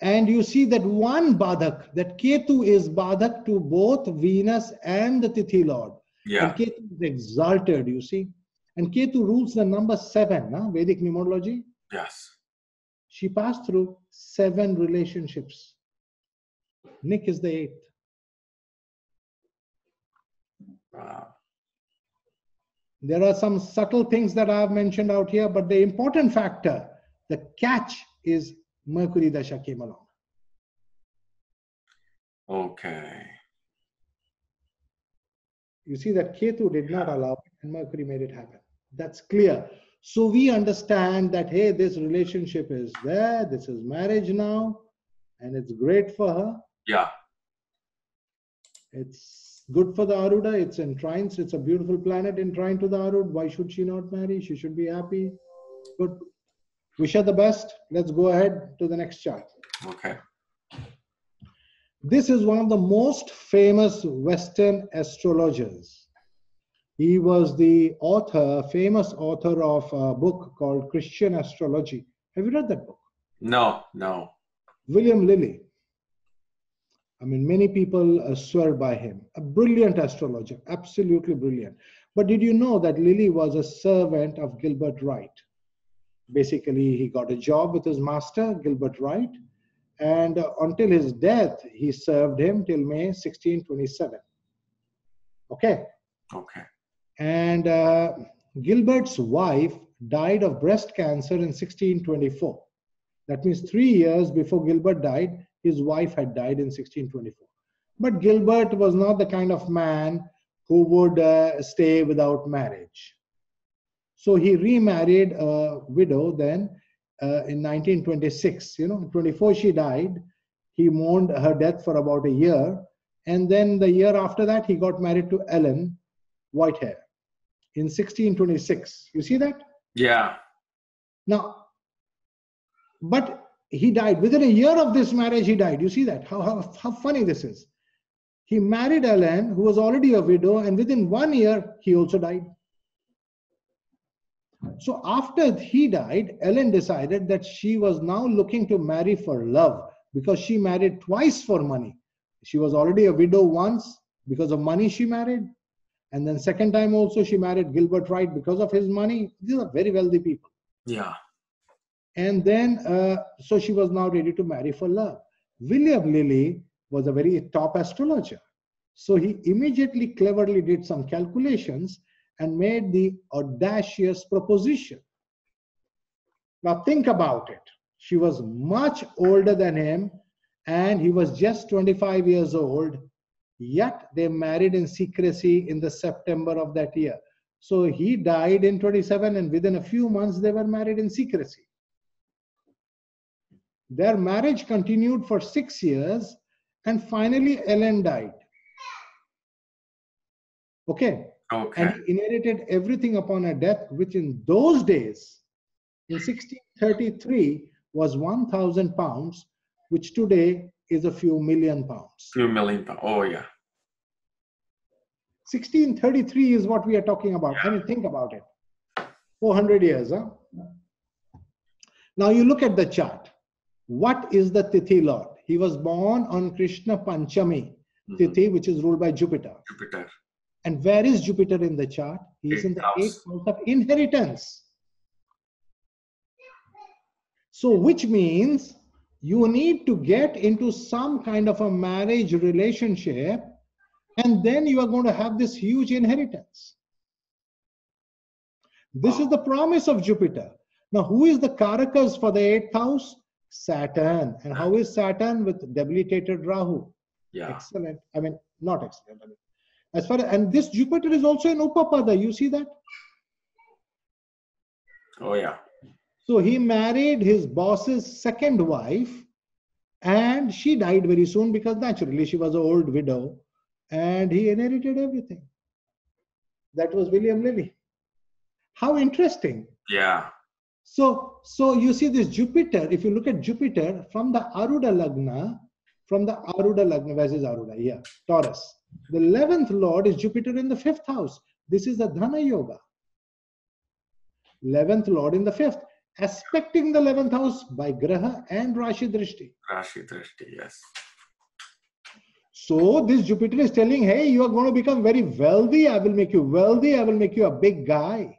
B: And you see that one Badak, that Ketu is Badak to both Venus and the Tithi Lord.
A: Yeah.
B: And Ketu is exalted, you see. And Ketu rules the number seven, huh? Vedic numerology.
A: Yes.
B: She passed through seven relationships. Nick is the eighth.
A: Wow.
B: There are some subtle things that I have mentioned out here, but the important factor, the catch is Mercury Dasha came along.
A: Okay.
B: You see that Ketu did not allow it and Mercury made it happen. That's clear. So we understand that, hey, this relationship is there, this is marriage now, and it's great for her.
A: Yeah.
B: It's good for the Aruda, it's in trines, it's a beautiful planet in trine to the Arud. Why should she not marry? She should be happy. Good. Wish her the best. Let's go ahead to the next chart.
A: Okay.
B: This is one of the most famous Western astrologers. He was the author, famous author of a book called Christian Astrology. Have you read that book?
A: No, no.
B: William Lilly. I mean, many people uh, swear by him. A brilliant astrologer, absolutely brilliant. But did you know that Lilly was a servant of Gilbert Wright? Basically he got a job with his master gilbert wright and uh, until his death he served him till may 1627 okay?
A: Okay.
B: And uh, gilbert's wife died of breast cancer in 1624 that means three years before gilbert died his wife had died in 1624 but gilbert was not the kind of man who would uh, stay without marriage. So he remarried a widow then uh, in 1926. You know, 24 she died. He mourned her death for about a year. And then the year after that, he got married to Ellen Whitehair in 1626. You see that?
A: Yeah.
B: Now, but he died within a year of this marriage. He died. You see that? How, how, how funny this is. He married Ellen, who was already a widow, and within one year, he also died. So after he died, Ellen decided that she was now looking to marry for love because she married twice for money. She was already a widow once because of money she married. And then second time also she married Gilbert Wright because of his money. These are very wealthy people.
A: Yeah.
B: And then, uh, so she was now ready to marry for love. William Lilly was a very top astrologer. So he immediately cleverly did some calculations and made the audacious proposition. Now think about it. She was much older than him and he was just 25 years old. Yet they married in secrecy in the September of that year. So he died in 27 and within a few months they were married in secrecy. Their marriage continued for six years and finally Ellen died. Okay.
A: Okay.
B: And he inherited everything upon her death, which in those days, in 1633, was 1,000 pounds, which today is a few million pounds.
A: Few million pounds. Oh yeah.
B: 1633 is what we are talking about. I mean, think about it. 400 years, huh? Now you look at the chart. What is the Tithi Lord? He was born on Krishna Panchami
A: Mhm.
B: Tithi, which is ruled by Jupiter.
A: Jupiter.
B: And where is Jupiter in the chart? He is in the
A: Eighth
B: house of inheritance. So, which means you need to get into some kind of a marriage relationship, and then you are going to have this huge inheritance. This is the promise of Jupiter. Now, who is the Karakas for the eighth house? Saturn. And how is Saturn with debilitated Rahu?
A: Yeah.
B: Excellent. I mean, not excellent. I mean, as far as, and this Jupiter is also in Upapada. You see that?
A: Oh yeah.
B: So he married his boss's second wife, and she died very soon because naturally she was an old widow, and he inherited everything. That was William Lilly. How interesting.
A: Yeah.
B: So, so you see this Jupiter, if you look at Jupiter from the Aruda Lagna, from the Aruda Lagna, where is Aruda? Yeah, Taurus. The 11th Lord is Jupiter in the fifth house. This is the Dhana Yoga. 11th Lord in the fifth, aspecting the 11th house by Graha and Rashi Drishti.
A: Rashi Drishti. Yes.
B: So this Jupiter is telling, hey, you are going to become very wealthy. I will make you wealthy. I will make you a big guy.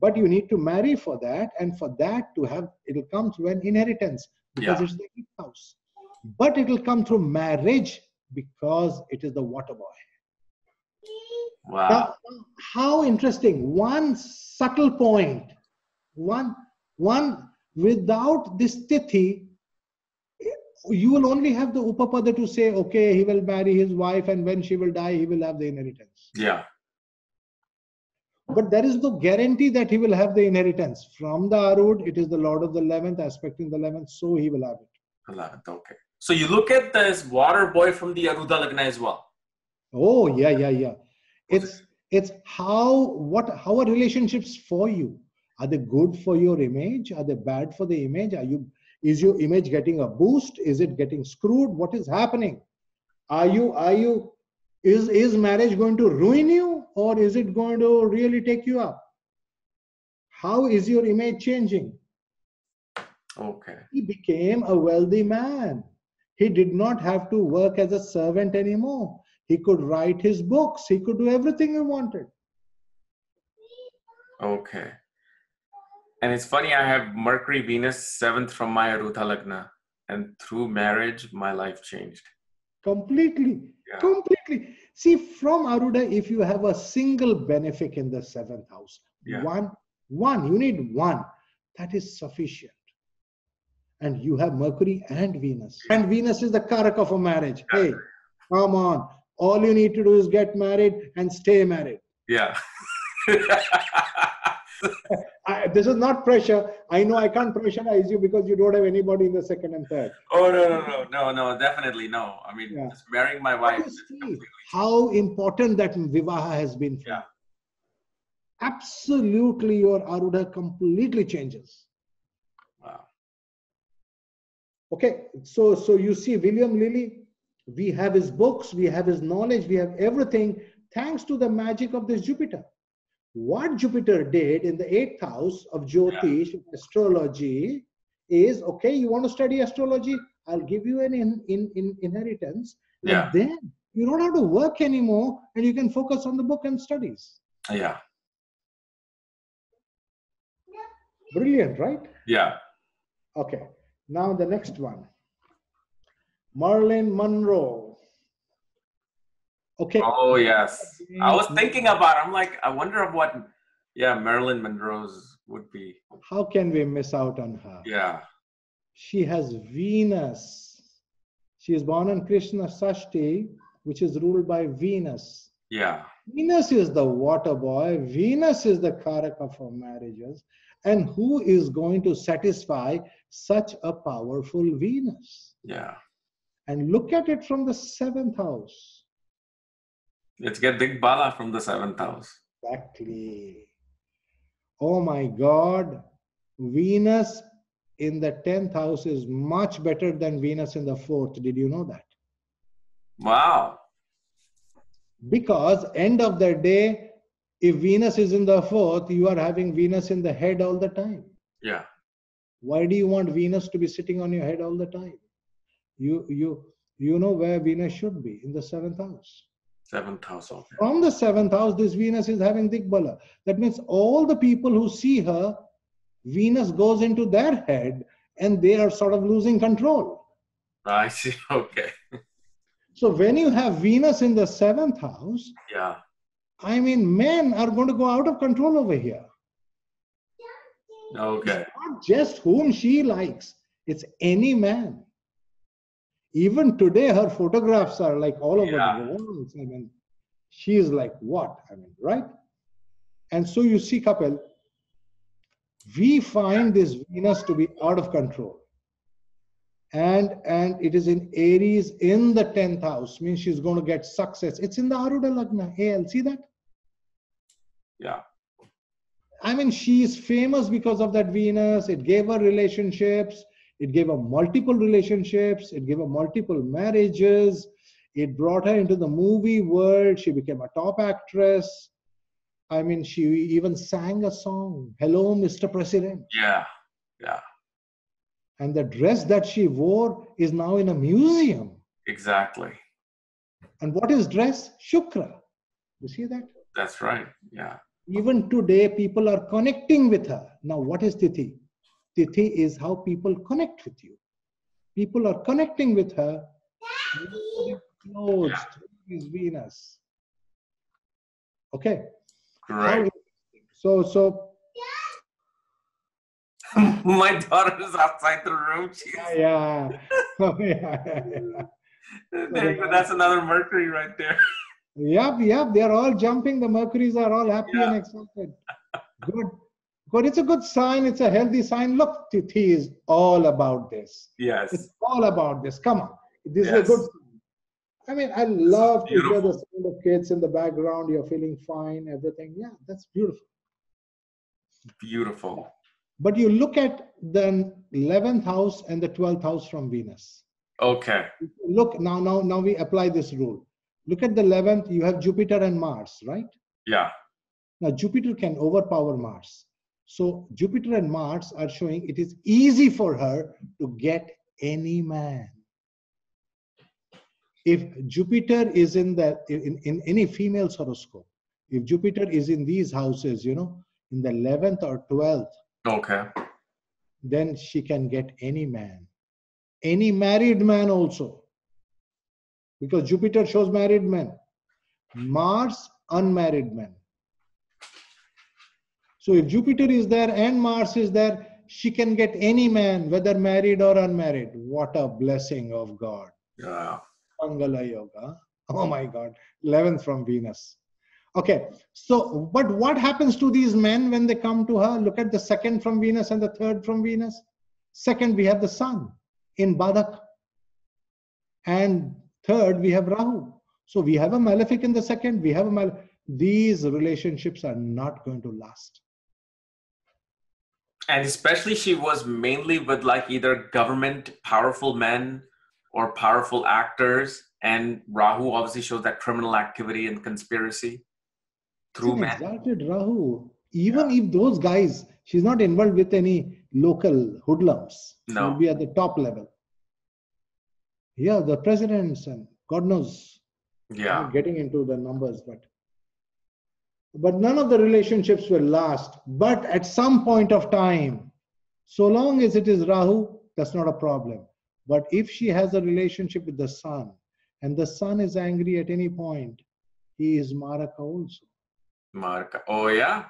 B: But you need to marry for that, and for that to have, it will come through an inheritance because
A: Yeah.
B: it's the eighth house. But it will come through marriage because it is the water boy.
A: Wow.
B: Now, how interesting! One subtle point, one, one without this tithi, you will only have the upapada to say, okay, he will marry his wife, and when she will die, he will have the inheritance.
A: Yeah.
B: But there is no guarantee that he will have the inheritance. From the Arud, it is the Lord of the 11th, aspecting the 11th, so he will have it.
A: 11th. Okay. So you look at this water boy from the Aruda Lagna as well.
B: Oh, yeah, yeah, yeah. It's it's how what how are relationships for you? Are they good for your image? Are they bad for the image? Are you is your image getting a boost? Is it getting screwed? What is happening? Are you are you is is marriage going to ruin you or is it going to really take you up? How is your image changing?
A: Okay.
B: He became a wealthy man. He did not have to work as a servant anymore. He could write his books. He could do everything he wanted.
A: Okay. And it's funny, I have Mercury, Venus, seventh from my Aruda Lagna. And through marriage, my life changed.
B: Completely.
A: Yeah.
B: Completely. See, from Aruda, if you have a single benefic in the seventh house,
A: Yeah.
B: one, one, you need one. That is sufficient. And you have Mercury and Venus. And Venus is the karak of a marriage. Hey, come on. all you need to do is get married and stay married.
A: Yeah.
B: I, this is not pressure. I know I can't pressurize you because you don't have anybody in the second and third.
A: oh no no no no no definitely no. I mean,
B: Yeah.
A: just marrying my wife.
B: How important that vivaha has been for
A: Yeah.
B: you. Absolutely, your arudha completely changes.
A: Wow.
B: Okay, so so you see, William Lilly, we have his books, we have his knowledge, we have everything, thanks to the magic of this Jupiter. What Jupiter did in the eighth house of Jyotish, astrology, is okay, you want to study astrology, I'll give you an in, in, in inheritance. And
A: Yeah.
B: then you don't have to work anymore and you can focus on the book and studies.
A: Yeah.
B: Brilliant, right?
A: Yeah.
B: Okay, now the next one. Marilyn Monroe. Okay,
A: Oh yes. I was thinking about. I'm like, I wonder of what. Yeah, Marilyn Monroe's would be.
B: how can we miss out on her?
A: Yeah.
B: She has Venus. She is born on Krishna Sashti, which is ruled by Venus.
A: Yeah.
B: Venus is the water boy. Venus is the karaka for marriages. And who is going to satisfy such a powerful Venus?
A: Yeah.
B: And look at it from the seventh house.
A: Let's get Digbala from the seventh house.
B: Exactly. Oh my God. Venus in the 10th house is much better than Venus in the fourth. Did you know that?
A: Wow.
B: Because end of the day, if Venus is in the fourth, you are having Venus in the head all the time.
A: Yeah.
B: Why do you want Venus to be sitting on your head all the time? You you you know where Venus should be in the seventh house.
A: Seventh house. Okay.
B: From the seventh house, this Venus is having Digbala. That means all the people who see her, Venus goes into their head and they are sort of losing control.
A: I see. Okay.
B: So when you have Venus in the seventh house,
A: Yeah.
B: I mean, men are going to go out of control over here.
A: Okay.
B: Not just whom she likes, it's any man. Even today, her photographs are like all over
A: Yeah.
B: the world. I mean, she is like what? I mean, right? And so you see, couple, we find this Venus to be out of control. And and it is in Aries in the 10th house, means she's going to get success. It's in the Aruda Lagna. AL, see that?
A: Yeah.
B: I mean, she is famous because of that Venus. It gave her relationships. It gave her multiple relationships. It gave her multiple marriages. It brought her into the movie world. She became a top actress. I mean, she even sang a song, Hello, Mr. President.
A: Yeah. Yeah.
B: And the dress that she wore is now in a museum.
A: Exactly.
B: And what is dress? Shukra. You see that?
A: That's right. Yeah.
B: Even today, people are connecting with her. Now, what is Tithi? Tithi is how people connect with you. People are connecting with her. Clothes, is Venus. Okay. Interesting. So, so
A: My daughter is outside the room. She's,
B: yeah, yeah. Oh, yeah, yeah, yeah.
A: there you go. That's another Mercury right there.
B: Yep, yep. They are all jumping. The Mercuries are all happy and
A: Yeah.
B: excited. Good. Good. It's a good sign. It's a healthy sign. Look, Tithi is all about this.
A: Yes.
B: It's all about this. Come on. This is a good sign. I mean, I love to hear the sound of kids in the background. You're feeling fine, everything. Yeah, that's beautiful.
A: Beautiful.
B: But you look at the 11th house and the 12th house from Venus.
A: Okay.
B: Look, now, now, now we apply this rule. Look at the 11th, you have Jupiter and Mars, right?
A: Yeah.
B: Now, Jupiter can overpower Mars. So, Jupiter and Mars are showing it is easy for her to get any man. If Jupiter is in the in, in any female's horoscope, if Jupiter is in these houses, you know, in the 11th or 12th,
A: Okay.
B: then she can get any man, any married man also. Because Jupiter shows married men, Mars, unmarried men. So if Jupiter is there and Mars is there, she can get any man, whether married or unmarried. What a blessing of God.
A: Yeah.
B: Mangala Yoga. Oh my God, 11th from Venus. Okay, so but what happens to these men when they come to her? Look at the second from Venus and the third from Venus. Second, we have the sun in Badak. And third, we have Rahu. So we have a malefic in the second, we have a mal. These relationships are not going to last.
A: And especially, she was mainly with like either government powerful men or powerful actors. And Rahu obviously shows that criminal activity and conspiracy through men.
B: Exalted Rahu. Even yeah. if those guys, she's not involved with any local hoodlums.
A: No.
B: Will be at the top level. Yeah, the presidents and God knows.
A: Yeah.
B: Getting into the numbers, but but none of the relationships will last. But at some point of time, so long as it is Rahu, that's not a problem. But if she has a relationship with the sun, and the sun is angry at any point, he is Maraka also.
A: Maraka. Oh yeah,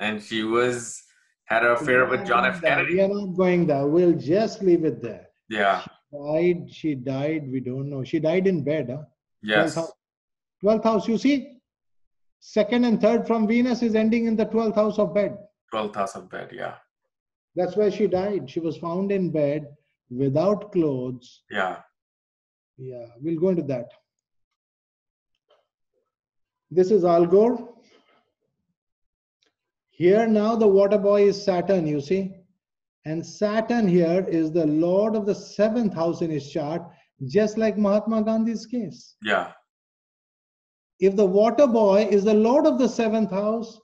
A: and she was had an affair with John F. Kennedy.
B: We are not going there. We'll just leave it there.
A: Yeah.
B: She died. She died. We don't know. She died in bed. Huh?
A: Yes.
B: 12th house. You see, second and third from Venus is ending in the 12th house of bed.
A: 12th house of bed. Yeah.
B: That's where she died. She was found in bed without clothes.
A: Yeah.
B: Yeah. We'll go into that. This is Al Gore. Here now the water boy is Saturn, you see. And Saturn here is the lord of the seventh house in his chart, just like Mahatma Gandhi's case.
A: Yeah.
B: If the water boy is the lord of the seventh house,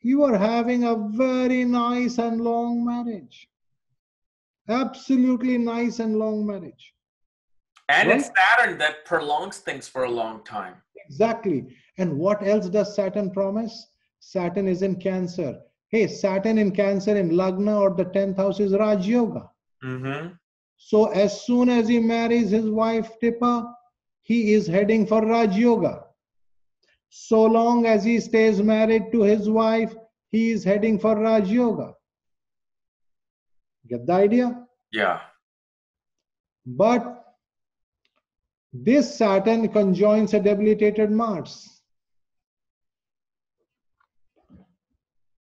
B: you are having a very nice and long marriage. Absolutely nice and long marriage.
A: And right? it's Saturn that prolongs things for a long time.
B: Exactly. And what else does Saturn promise? Saturn is in Cancer. Hey, Saturn in Cancer in Lagna or the 10th house is Raj Yoga.
A: Mm-hmm.
B: So as soon as he marries his wife Tipper, he is heading for Raj Yoga. So long as he stays married to his wife, he is heading for Raj Yoga. Get the idea?
A: Yeah.
B: But this Saturn conjoins a debilitated Mars.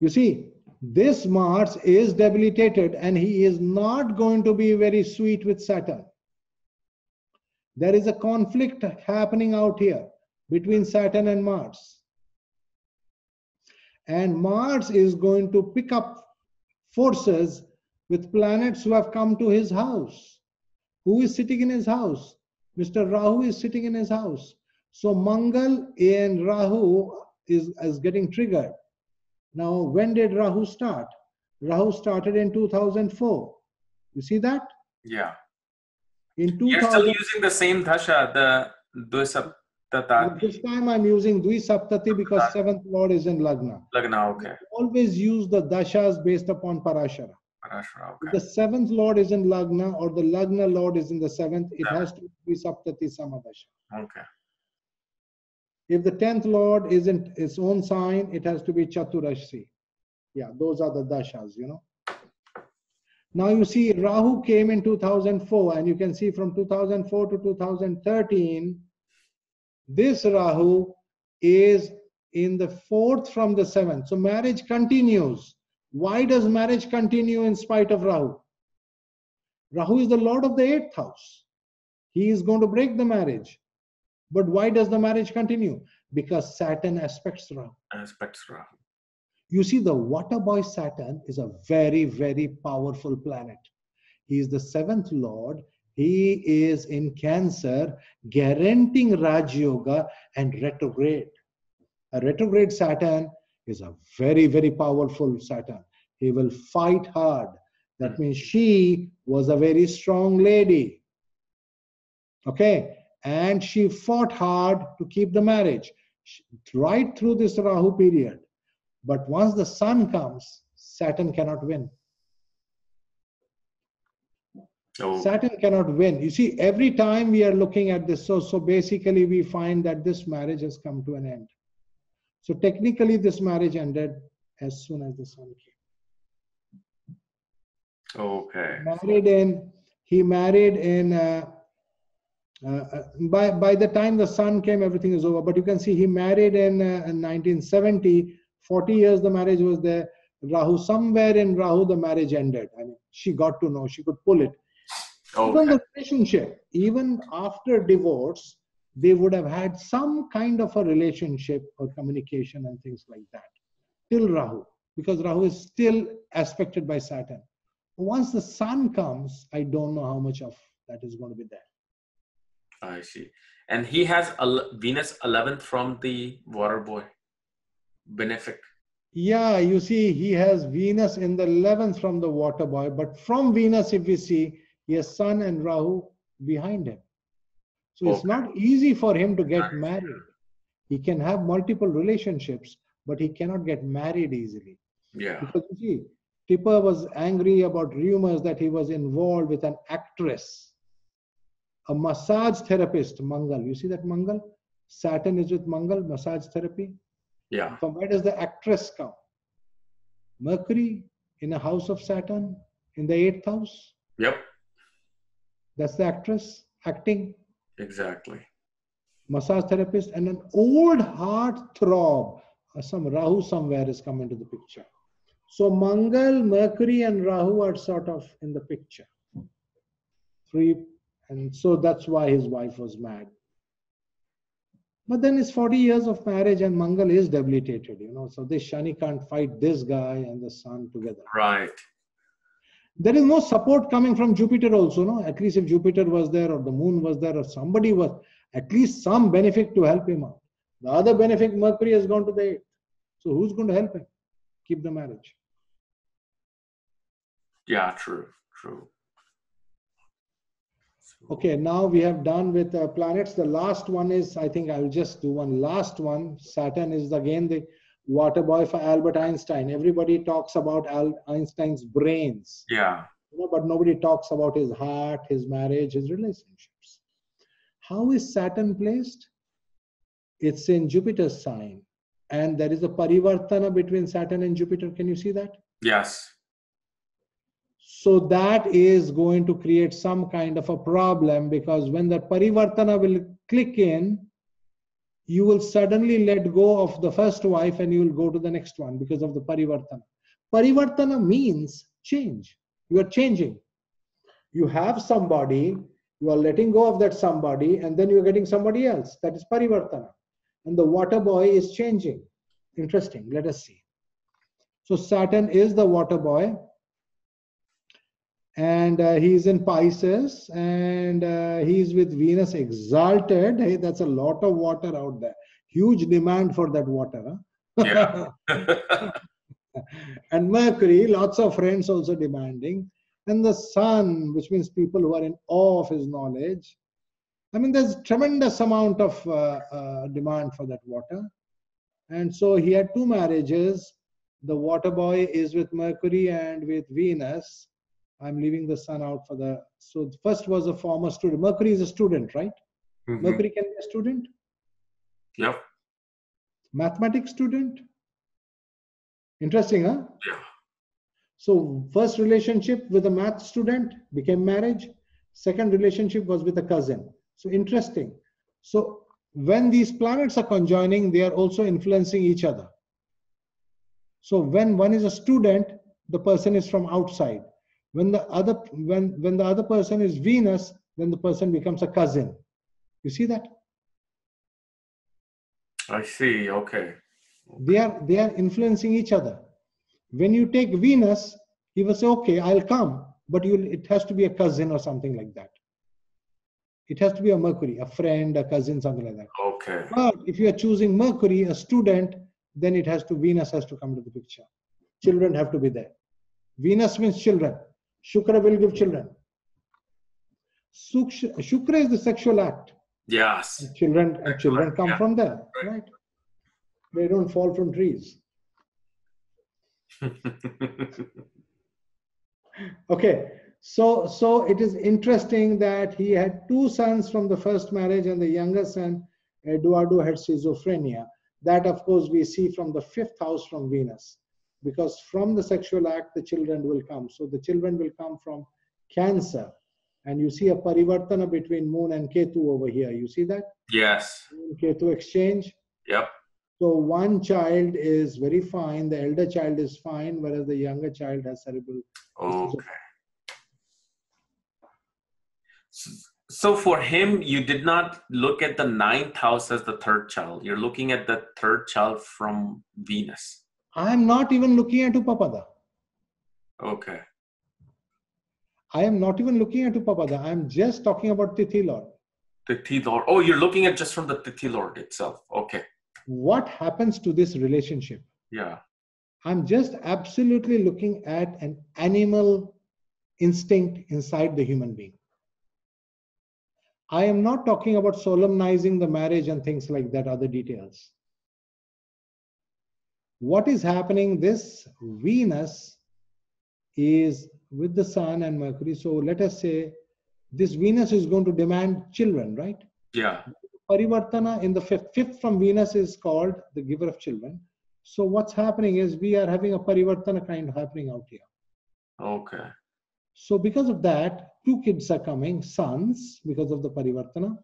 B: You see, this Mars is debilitated and he is not going to be very sweet with Saturn. There is a conflict happening out here between Saturn and Mars. And Mars is going to pick up forces with planets who have come to his house. Who is sitting in his house? Mr. Rahu is sitting in his house. So Mangal and Rahu is, is getting triggered. Now, when did Rahu start? Rahu started in 2004. You see that?
A: Yeah.
B: In 2000,
A: You're still using the same dasha, the Dvisaptati.
B: This time I'm using Dvisaptati because seventh lord is in Lagna.
A: Lagna, okay.
B: I always use the dashas based upon Parashara.
A: Parashara, okay.
B: If the seventh lord is in Lagna or the Lagna lord is in the seventh, it has to be Saptati Samadasha.
A: Okay.
B: If the 10th Lord isn't its own sign, it has to be Chaturashiti. Yeah, those are the dashas, you know. Now you see Rahu came in 2004 and you can see from 2004 to 2013, this Rahu is in the fourth from the seventh. So marriage continues. Why does marriage continue in spite of Rahu? Rahu is the Lord of the eighth house. He is going to break the marriage. But why does the marriage continue? Because Saturn aspects Rahu.
A: Aspects Rahu.
B: You see, the water boy Saturn is a very, very powerful planet. He is the seventh lord. He is in Cancer, guaranteeing Raj Yoga and retrograde. A retrograde Saturn is a very, very powerful Saturn. He will fight hard. That hmm. means she was a very strong lady. Okay, and she fought hard to keep the marriage right through this Rahu period. But once the sun comes, Saturn cannot win.
A: Oh.
B: Saturn cannot win. You see, every time we are looking at this, so so basically we find that this marriage has come to an end. So technically, this marriage ended as soon as the sun
A: came. Okay.
B: Married in, he married in uh, Uh, uh, by by the time the son came, everything is over. But you can see he married in, uh, in 1970. 40 years the marriage was there. Rahu somewhere in Rahu the marriage ended. I mean, she got to know she could pull it.
A: Oh,
B: Even the relationship, even after divorce, they would have had some kind of a relationship or communication and things like that till Rahu, because Rahu is still aspected by Saturn. Once the sun comes, I don't know how much of that is going to be there.
A: I see. And he has a Venus 11th from the water boy, benefic.
B: Yeah, you see, he has Venus in the 11th from the water boy, but from Venus, if we see, he has Sun and Rahu behind him. So it's not easy for him to get married. He can have multiple relationships, but he cannot get married easily.
A: Yeah.
B: Because you see, Tipper was angry about rumors that he was involved with an actress, a massage therapist, Mangal. You see that Mangal? Saturn is with Mangal, massage therapy.
A: Yeah.
B: From where does the actress come? Mercury in a house of Saturn in the eighth house.
A: Yep.
B: That's the actress acting,
A: Exactly.
B: massage therapist, and an old heart throb. Uh, Some Rahu somewhere is come into the picture. So Mangal, Mercury, and Rahu are sort of in the picture. Three, and so that's why his wife was mad. But then it's 40 years of marriage, and Mangal is debilitated, you know. So this Shani can't fight this guy and the sun together.
A: Right.
B: There is no support coming from Jupiter also, no? At least if Jupiter was there or the moon was there or somebody was, at least some benefit to help him out. The other benefit, Mercury has gone to the eighth. So who's going to help him? Keep the marriage.
A: Yeah. True. True.
B: Okay, now we have done with uh, planets. The last one is, I think I'll just do one last one. Saturn is again the water boy for Albert Einstein. Everybody talks about Al- Einstein's brains.
A: Yeah.
B: you know, but nobody talks about his heart, his marriage, his relationships. How is Saturn placed? It's in Jupiter's sign. And there is a parivartana between Saturn and Jupiter. Can you see that?
A: Yes.
B: So that is going to create some kind of a problem because when the parivartana will click in, you will suddenly let go of the first wife and you will go to the next one because of the parivartana. Parivartana means change. You are changing. You have somebody, you are letting go of that somebody, and then you are getting somebody else. That is parivartana. And the water boy is changing. Interesting. Let us see. So Saturn is the water boy and uh, he's in Pisces and uh, he's with Venus exalted. Hey, that's a lot of water out there. Huge demand for that water. huh?
A: Yeah.
B: and Mercury, lots of friends also demanding. And the Sun, which means people who are in awe of his knowledge. I mean, there's tremendous amount of uh, uh, demand for that water. And so he had two marriages. The water boy is with Mercury and with Venus. I'm leaving the sun out for the. So the first was a former student. Mercury is a student, right?
A: Mhm.
B: Mercury can be a student,
A: Yep.
B: mathematics student. Interesting, huh?
A: Yeah.
B: So first relationship with a math student became marriage. Second relationship was with a cousin. So interesting. So when these planets are conjoining, they are also influencing each other. So when one is a student, the person is from outside. When the other when when the other person is Venus, then the person becomes a cousin. You see that?
A: I see. Okay.
B: They are they are influencing each other. When you take Venus, he will say, okay, I'll come, but you it has to be a cousin or something like that. It has to be a Mercury, a friend, a cousin, something like that.
A: Okay.
B: But if you are choosing Mercury, a student, then it has to Venus has to come to the picture. Children have to be there. Venus means children. Shukra will give children. Shukra is the sexual act.
A: Yes.
B: And children and children come
A: Yeah.
B: from there,
A: Right.
B: right? They don't fall from trees. Okay, so so it is interesting that he had two sons from the first marriage, and the younger son, Eduardo, had schizophrenia. That, of course, we see from the fifth house from Venus, because from the sexual act, the children will come. So the children will come from Cancer. and you see a parivartana between moon and ketu over here you see that
A: Yes.
B: moon ketu exchange
A: Yep.
B: so one child is very fine the elder child is fine whereas the younger child has cerebral
A: Okay. So, so for him, you did not look at the ninth house as the third child. You're looking at the third child from Venus.
B: I'm not even looking at upapada
A: Okay.
B: i am not even looking at upapada i'm just talking about tithi lord
A: Tithi Lord. Oh, you're looking at just from the Tithi Lord itself. Okay.
B: what happens to this relationship
A: Yeah.
B: I'm just absolutely looking at an animal instinct inside the human being. I am not talking about solemnizing the marriage and things like that, other details. What is happening? This Venus is with the Sun and Mercury. So let us say this Venus is going to demand children, right?
A: Yeah.
B: Parivartana in the fifth, fifth from Venus is called the giver of children. So what's happening is we are having a parivartana kind of happening out here.
A: Okay.
B: So because of that, two kids are coming, sons, because of the parivartana.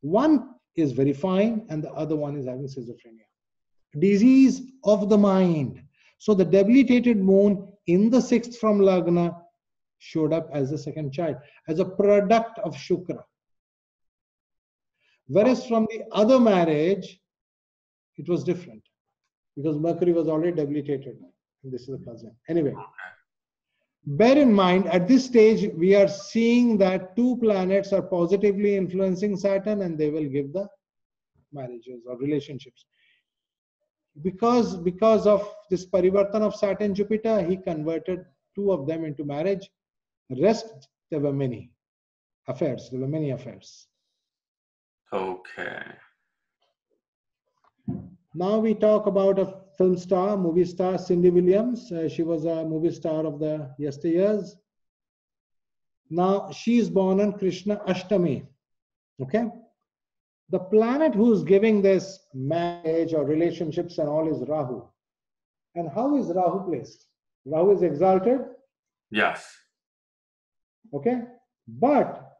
B: One is very fine and the other one is having schizophrenia. Disease of the mind. So the debilitated moon in the sixth from Lagna showed up as the second child, as a product of Shukra. Whereas from the other marriage, it was different because Mercury was already debilitated. This is a cousin. Anyway, bear in mind at this stage, we are seeing that two planets are positively influencing Saturn and they will give the marriages or relationships. Because, because of this parivartan of Saturn Jupiter, he converted two of them into marriage. Rest, there were many affairs. There were many affairs.
A: Okay.
B: Now we talk about a film star, movie star, Cindy Williams. Uh, she was a movie star of the yesteryears. Now she is born on Krishna Ashtami. Okay. The planet who's giving this marriage or relationships and all is Rahu. And how is Rahu placed? Rahu is exalted.
A: Yes.
B: Okay. But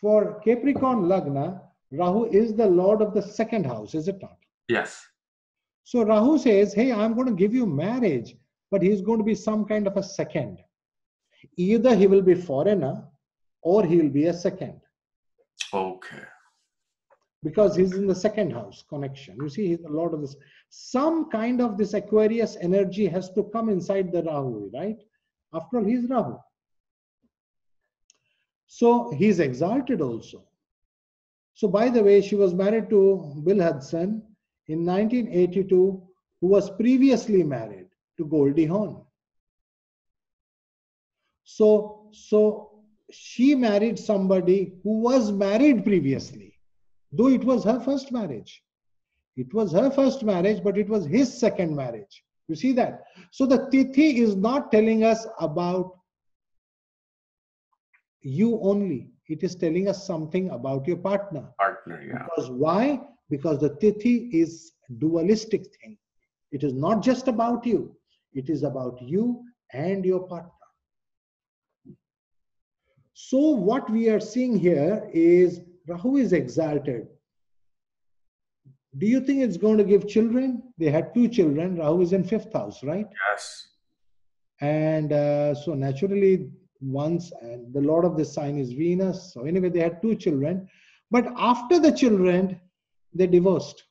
B: for Capricorn Lagna, Rahu is the lord of the second house, is it not?
A: Yes.
B: So Rahu says, Hey, I'm going to give you marriage, but he's going to be some kind of a second. Either he will be foreigner or he will be a second
A: Okay.
B: Because he's in the second house connection. You see, the lord of this. Some kind of this Aquarius energy has to come inside the Rahu, right? After all, he's Rahu. So he's exalted also. So, by the way, she was married to Bill Hudson in 1982, who was previously married to Goldie Hawn. So, so she married somebody who was married previously, though it was her first marriage. It was her first marriage, but it was his second marriage. You see that? So the tithi is not telling us about you only. It is telling us something about your partner.
A: Partner. Yeah.
B: Because why? Because the tithi is dualistic thing. It is not just about you. It is about you and your partner. So what we are seeing here is Rahu is exalted. Do you think it's going to give children? They had two children. Rahu is in fifth house, right?
A: Yes.
B: And uh, so naturally, once and the lord of the sign is Venus. So anyway, they had two children. But after the children, they divorced.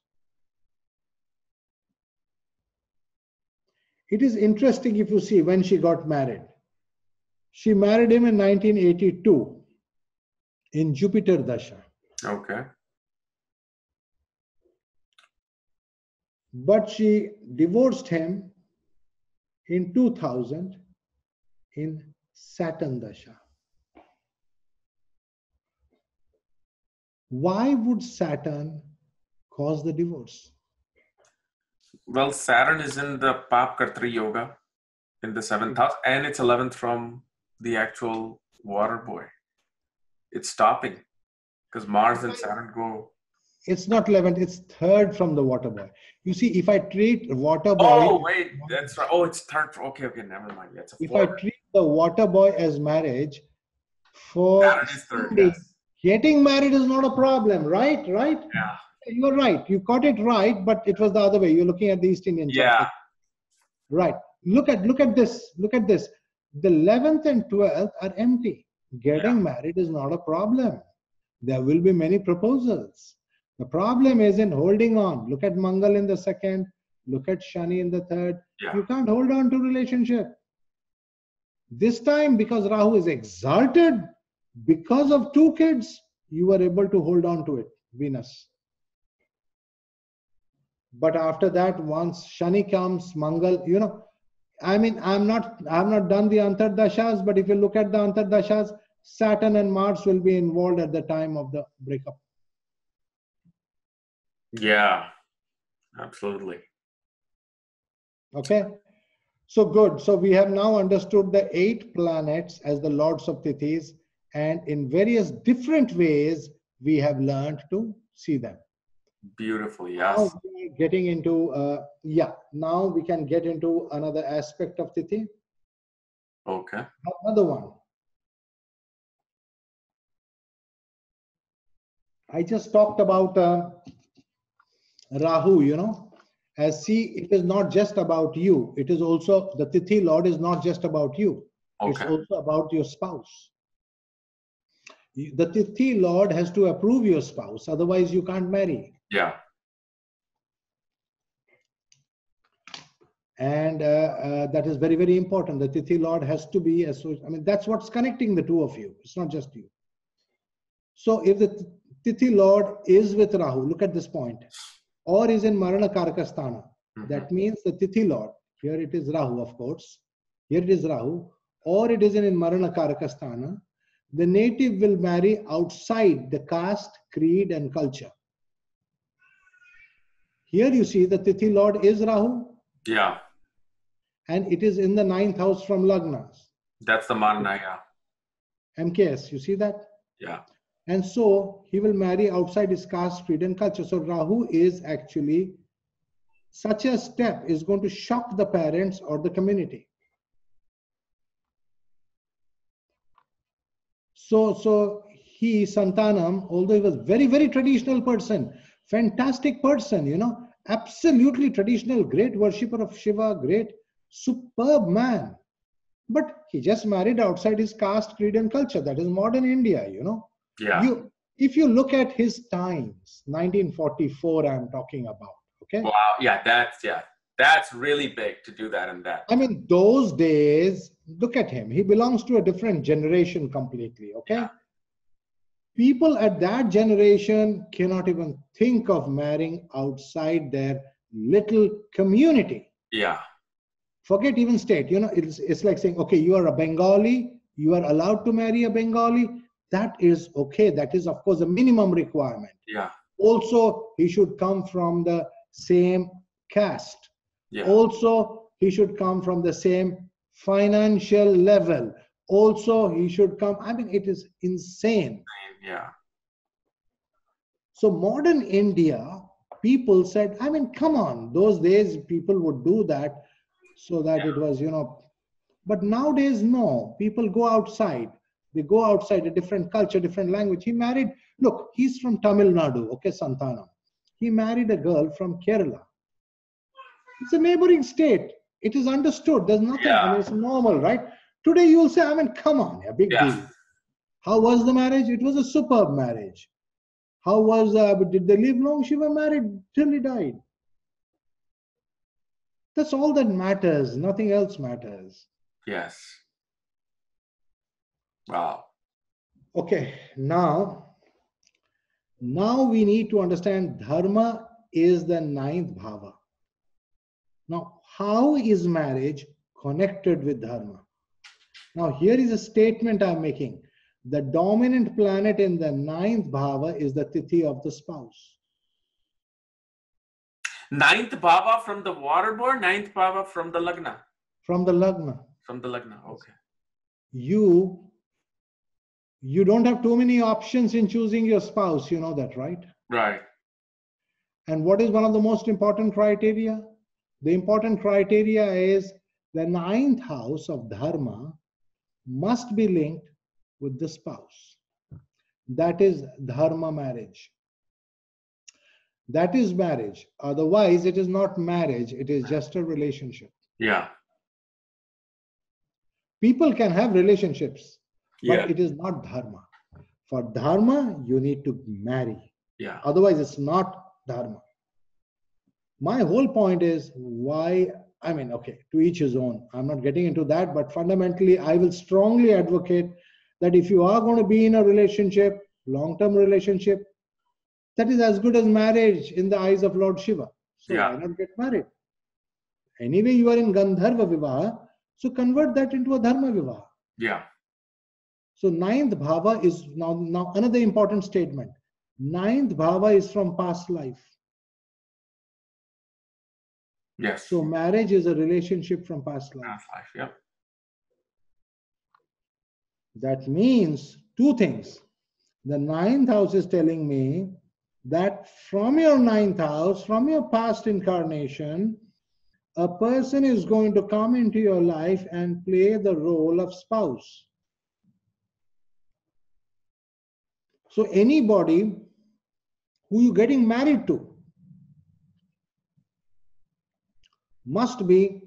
B: It is interesting if you see when she got married. She married him in 1982 in Jupiter Dasha.
A: Okay.
B: But she divorced him in 2000 in Saturn Dasha. Why would Saturn cause the divorce?
A: Well, Saturn is in the Pap Kartri Yoga in the seventh house, and it's 11th from the actual water boy. It's stopping because Mars and Saturn go.
B: It's not 11th, it's third from the water boy. You see, if I treat water boy,
A: Oh, wait. That's right. Oh, it's third. Okay, okay. Never mind. Yeah, it's a
B: if I treat the water boy as marriage, For
A: is third. Yes.
B: getting married is not a problem, right? Right?
A: Yeah.
B: You're right. You got it right, but it was the other way. You're looking at the East Indian.
A: Yeah.
B: Right. Look at look at this. Look at this. The 11th and 12th are empty. Getting married is not a problem. There will be many proposals. The problem is in holding on. Look at Mangal in the second. Look at Shani in the third.
A: Yeah.
B: You can't hold on to relationship. This time, because Rahu is exalted, because of two kids, you were able to hold on to it, Venus. But after that, once Shani comes, Mangal, you know, I mean, I'm not, I've not done the Antardashas, but if you look at the Antardashas, Saturn and Mars will be involved at the time of the breakup.
A: Yeah. Absolutely.
B: Okay. So good. So we have now understood the eight planets as the lords of Tithis, and in various different ways, we have learned to see them.
A: Beautiful.
B: Now
A: Yes.
B: are getting into, uh, yeah, now we can get into another aspect of Tithi.
A: Okay.
B: Another one. I just talked about uh, Rahu, you know, as see, it is not just about you. It is also, the Tithi Lord is not just about you.
A: Okay.
B: It's also about your spouse. The Tithi Lord has to approve your spouse, otherwise you can't marry.
A: Yeah.
B: And uh, uh, that is very, very important. The Tithi Lord has to be, associated. I mean, that's what's connecting the two of you. It's not just you. So if the Tithi Lord is with Rahu, look at this point, or is in Marana Karakasthana,
A: Mhm.
B: that means the Tithi Lord, here it is Rahu, of course, here it is Rahu, or it is in Marana Karakasthana, the native will marry outside the caste, creed, and culture. Here you see the Tithi Lord is Rahu,
A: Yeah.
B: and it is in the ninth house from Lagnas.
A: That's the Marana. Yeah.
B: MKS, you see that?
A: Yeah.
B: And so he will marry outside his caste, creed, and culture. So Rahu is actually such a step is going to shock the parents or the community. So, so he, Santanam, although he was very, very traditional person, fantastic person, you know, absolutely traditional, great worshipper of Shiva, great, superb man. But he just married outside his caste, creed, and culture. That is modern India, you know.
A: Yeah.
B: You, if you look at his times, 1944, I'm talking about. Okay.
A: Wow. Yeah. That's yeah. That's really big to do that and that.
B: I mean, those days, look at him. He belongs to a different generation completely. Okay. People at that generation cannot even think of marrying outside their little community.
A: Yeah.
B: Forget even state. You know, it's, it's like saying, okay, you are a Bengali, you are allowed to marry a Bengali. That is okay. That is, of course, a minimum requirement.
A: Yeah.
B: Also, he should come from the same caste.
A: Yeah.
B: Also, he should come from the same financial level. Also, he should come. I mean, it is insane.
A: Yeah.
B: So, modern India, people said, I mean, come on, those days people would do that so that it was, you know, but nowadays, no. People go outside. They go outside a different culture, different language. He married, look, he's from Tamil Nadu, okay, Santana. He married a girl from Kerala. It's a neighboring state. It is understood. There's nothing, I mean, it's normal, right? Today you'll say, I mean, come on, a big
A: Yeah.
B: deal. How was the marriage? It was a superb marriage. How was, uh, did they live long? She was married till he died. That's all that matters. Nothing else matters.
A: Yes. Wow.
B: Okay, now, now we need to understand dharma is the ninth bhava. Now, how is marriage connected with dharma? Now, here is a statement I'm making. The dominant planet in the ninth bhava is the tithi of the spouse.
A: Ninth bhava from the water board, ninth bhava from the lagna.
B: From the lagna,
A: From the lagna. Okay.
B: you you don't have too many options in choosing your spouse. You know that, right?
A: Right.
B: And what is one of the most important criteria? The important criteria is the ninth house of dharma must be linked with the spouse. That is dharma marriage. That is marriage. Otherwise, it is not marriage, it is just a relationship.
A: Yeah.
B: People can have relationships, but
A: Yeah.
B: it is not dharma. For dharma, you need to marry.
A: Yeah.
B: Otherwise, it's not dharma. My whole point is why, I mean, okay, to each his own. I'm not getting into that, but fundamentally, I will strongly advocate that if you are going to be in a relationship, long term relationship, that is as good as marriage in the eyes of Lord Shiva. So
A: Yeah.
B: why not get married? Anyway, you are in Gandharva Vivaha, so convert that into a Dharma Vivaha.
A: Yeah.
B: So ninth bhava is now, now another important statement. Ninth bhava is from past life.
A: Yes.
B: So marriage is a relationship from past life.
A: Past life. Yeah.
B: That means two things. The ninth house is telling me that from your ninth house, from your past incarnation, a person is going to come into your life and play the role of spouse. So anybody who you're getting married to must be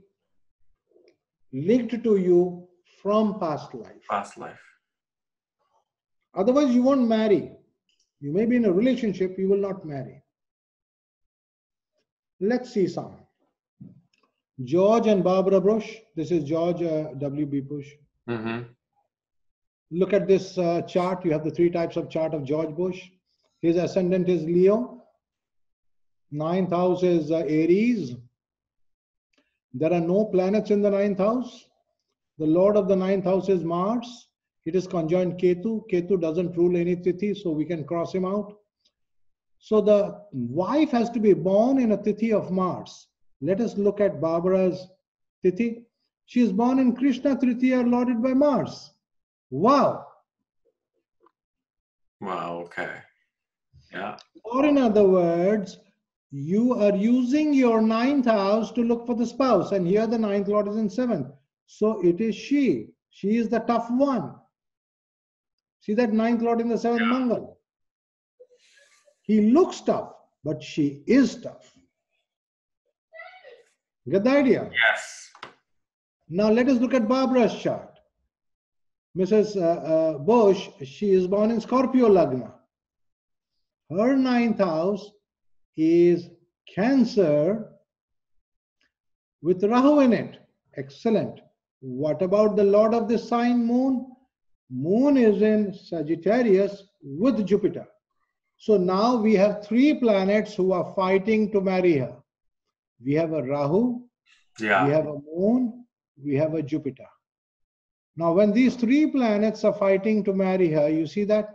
B: linked to you from past life.
A: Past life.
B: Otherwise, you won't marry. You may be in a relationship, you will not marry. Let's see some. George and Barbara Bush. This is George uh, W.B. Bush.
A: Mm-hmm.
B: Look at this uh, chart. You have the three types of chart of George Bush. His ascendant is Leo. Ninth house is uh, Aries. There are no planets in the ninth house. The lord of the ninth house is Mars. It is conjoined Ketu. Ketu doesn't rule any tithi, so we can cross him out. So the wife has to be born in a tithi of Mars. Let us look at Barbara's tithi. She is born in Krishna Tritiya, lorded by Mars. Wow.
A: Wow. Okay. Yeah.
B: Or in other words, you are using your ninth house to look for the spouse, and here the ninth lord is in seventh. So it is she. She is the tough one. See that ninth lord in the seventh
A: Yeah.
B: Mangal. He looks tough, but she is tough. Get the idea?
A: Yes.
B: Now let us look at Barbara's chart. Mrs. Uh, uh, Bush, she is born in Scorpio Lagna. Her ninth house is Cancer with Rahu in it. Excellent. What about the Lord of the sign Moon? Moon is in Sagittarius with Jupiter. So now we have three planets who are fighting to marry her. We have a Rahu,
A: Yeah.
B: we have a moon, we have a Jupiter. Now, when these three planets are fighting to marry her, you see that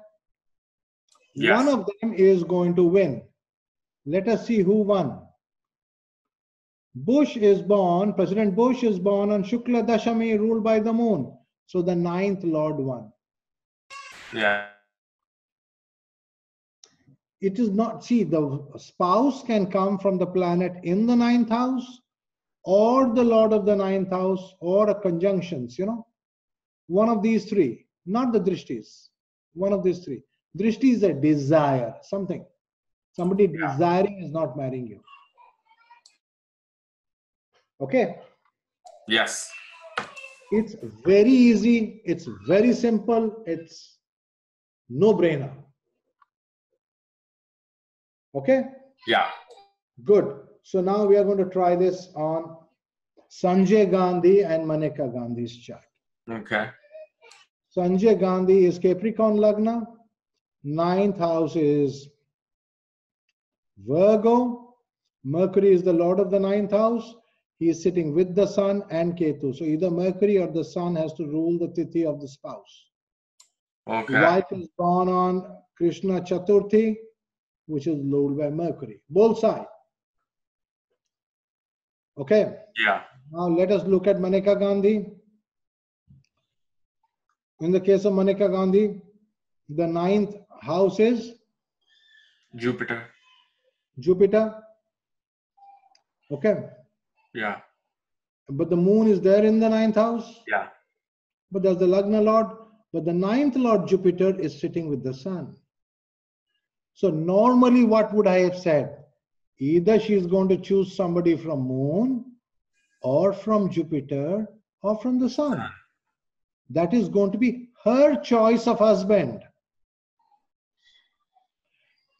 A: Yes.
B: one of them is going to win. Let us see who won. Bush is born, President Bush is born on Shukla Dashami, ruled by the moon. So the ninth Lord won.
A: Yeah.
B: It is not, see, the spouse can come from the planet in the ninth house or the Lord of the ninth house or a conjunctions, you know. One of these three, not the drishtis. One of these three. Drishti is a desire, something. Somebody
A: Yeah.
B: desiring is not marrying you. Okay.
A: Yes.
B: It's very easy, it's very simple, it's no brainer. Okay,
A: Yeah.
B: good. So now we are going to try this on Sanjay Gandhi and Maneka Gandhi's chart.
A: Okay.
B: Sanjay Gandhi is Capricorn Lagna, ninth house is Virgo, Mercury is the lord of the ninth house. He is sitting with the sun and Ketu. So either Mercury or the sun has to rule the tithi of the spouse.
A: Okay.
B: Wife is born on Krishna Chaturthi, which is ruled by Mercury. Both side. Okay.
A: Yeah.
B: Now let us look at Maneka Gandhi. In the case of Maneka Gandhi, the ninth house is
A: Jupiter.
B: Jupiter. Okay.
A: Yeah.
B: But the moon is there in the ninth house.
A: Yeah.
B: But there's the Lagna Lord. but the ninth Lord Jupiter is sitting with the Sun. So normally, what would I have said? Either she is going to choose somebody from Moon, or from Jupiter, or from the Sun. Uh-huh. That is going to be her choice of husband.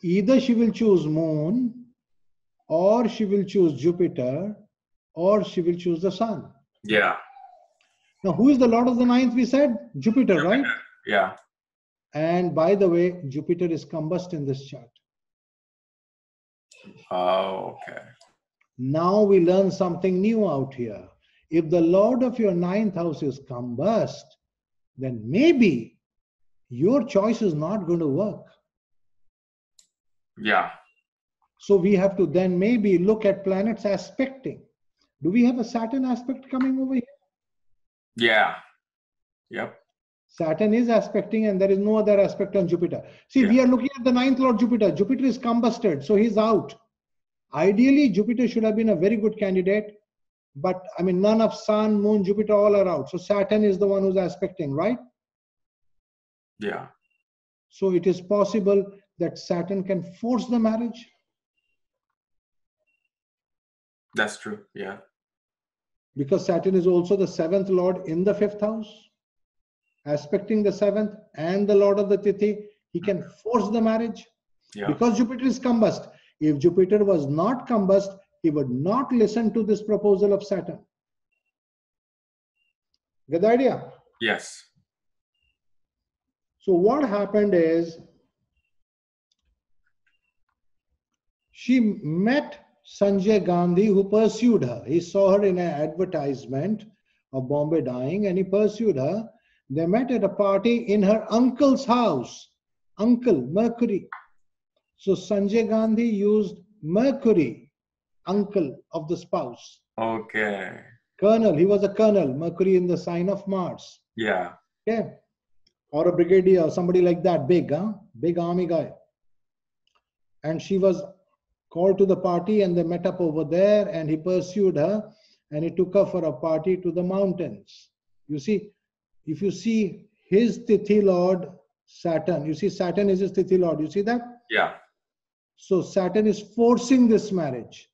B: Either she will choose Moon, or she will choose Jupiter, or she will choose the Sun.
A: Yeah.
B: Now, who is the Lord of the ninth? We said Jupiter, right?
A: Yeah.
B: And by the way, Jupiter is combust in this chart.
A: Oh, okay.
B: Now we learn something new out here. If the Lord of your ninth house is combust, then maybe your choice is not going to work.
A: Yeah.
B: So we have to then maybe look at planets aspecting. Do we have a Saturn aspect coming over here?
A: Yeah. Yep.
B: Saturn is aspecting and there is no other aspect on Jupiter. See, we are looking at the ninth lord Jupiter. Jupiter is combusted, so he's out. Ideally, Jupiter should have been a very good candidate, but I mean, none of Sun, Moon, Jupiter all are out. So Saturn is the one who's aspecting, right?
A: Yeah.
B: So it is possible that Saturn can force the marriage.
A: That's true. Yeah.
B: because Saturn is also the seventh lord in the fifth house, aspecting the seventh and the lord of the Tithi. He can force the marriage
A: Yeah.
B: because Jupiter is combust. If Jupiter was not combust, he would not listen to this proposal of Saturn. Get the idea.
A: Yes.
B: So, what happened is she met Sanjay Gandhi, who pursued her. He saw her in an advertisement of Bombay Dyeing and he pursued her. They met at a party in her uncle's house. Uncle, Mercury. So, Sanjay Gandhi used Mercury, uncle of the spouse.
A: Okay.
B: Colonel, he was a colonel, Mercury in the sign of Mars.
A: Yeah.
B: Okay. Or a brigadier, or somebody like that, big, huh? Big army guy. And she was called to the party and they met up over there and he pursued her and he took her for a party to the mountains. You see, if you see his Tithi Lord Saturn, you see Saturn is his Tithi Lord. You see that?
A: Yeah.
B: So Saturn is forcing this marriage.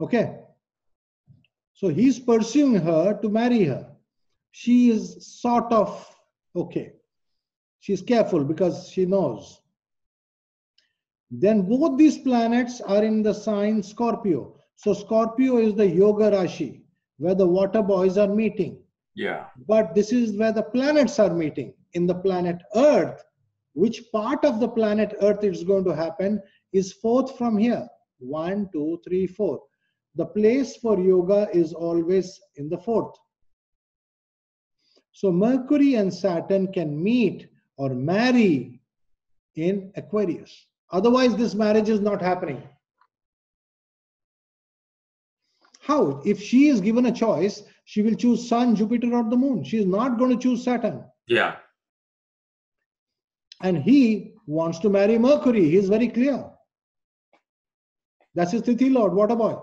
B: Okay. So he's pursuing her to marry her. She is sort of okay. She's careful because she knows. Then both these planets are in the sign Scorpio. So Scorpio is the Yoga Rashi where the water boys are meeting.
A: Yeah.
B: But this is where the planets are meeting. In the planet Earth, which part of the planet Earth is going to happen is fourth from here. One, two, three, four. The place for yoga is always in the fourth. So Mercury and Saturn can meet or marry in Aquarius. Otherwise, this marriage is not happening. How? If she is given a choice, she will choose Sun, Jupiter, or the Moon. She is not going to choose Saturn.
A: Yeah.
B: And he wants to marry Mercury. He is very clear. That's his Tithi Lord, water boy.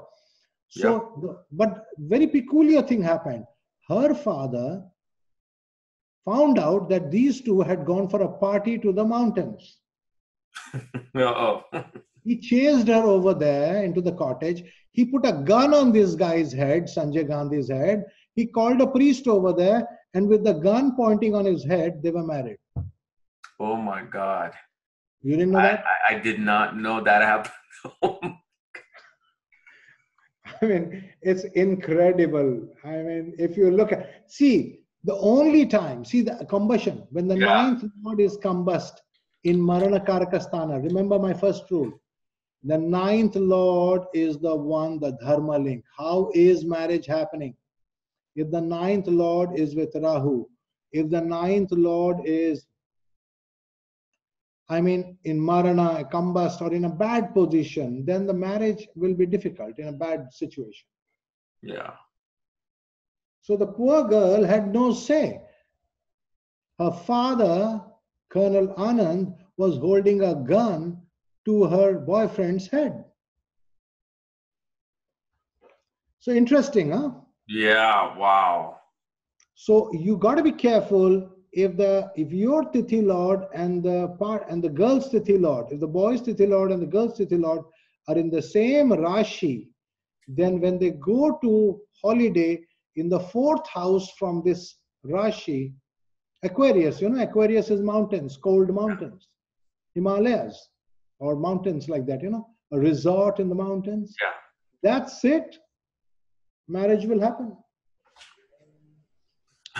B: So, the, but very peculiar thing happened. Her father found out that these two had gone for a party to the mountains.
A: oh.
B: He chased her over there into the cottage. He put a gun on this guy's head, Sanjay Gandhi's head. He called a priest over there, and with the gun pointing on his head, they were married.
A: oh my God.
B: You didn't know
A: I,
B: that?
A: I, I did not know that happened.
B: Oh I mean, it's incredible. I mean, if you look at, see, the only time, see the combustion, when the
A: Yeah.
B: ninth lord is combust in Marana Karakasthana, remember my first rule. The ninth lord is the one, the dharma link. How is marriage happening? If the ninth lord is with Rahu, if the ninth lord is, I mean, in Marana, combust, or in a bad position, then the marriage will be difficult in a bad situation.
A: yeah.
B: So the poor girl had no say. Her father, Colonel Anand, was holding a gun to her boyfriend's head. So interesting, huh?
A: Yeah. Wow.
B: So you got to be careful if the if your tithi lord and the part and the girl's tithi lord, if the boy's tithi lord and the girl's tithi lord are in the same rashi, then when they go to holiday in the fourth house from this rashi, Aquarius, you know, Aquarius is mountains, cold mountains, Himalayas, or mountains like that, you know, a resort in the mountains.
A: Yeah.
B: That's it. Marriage will happen.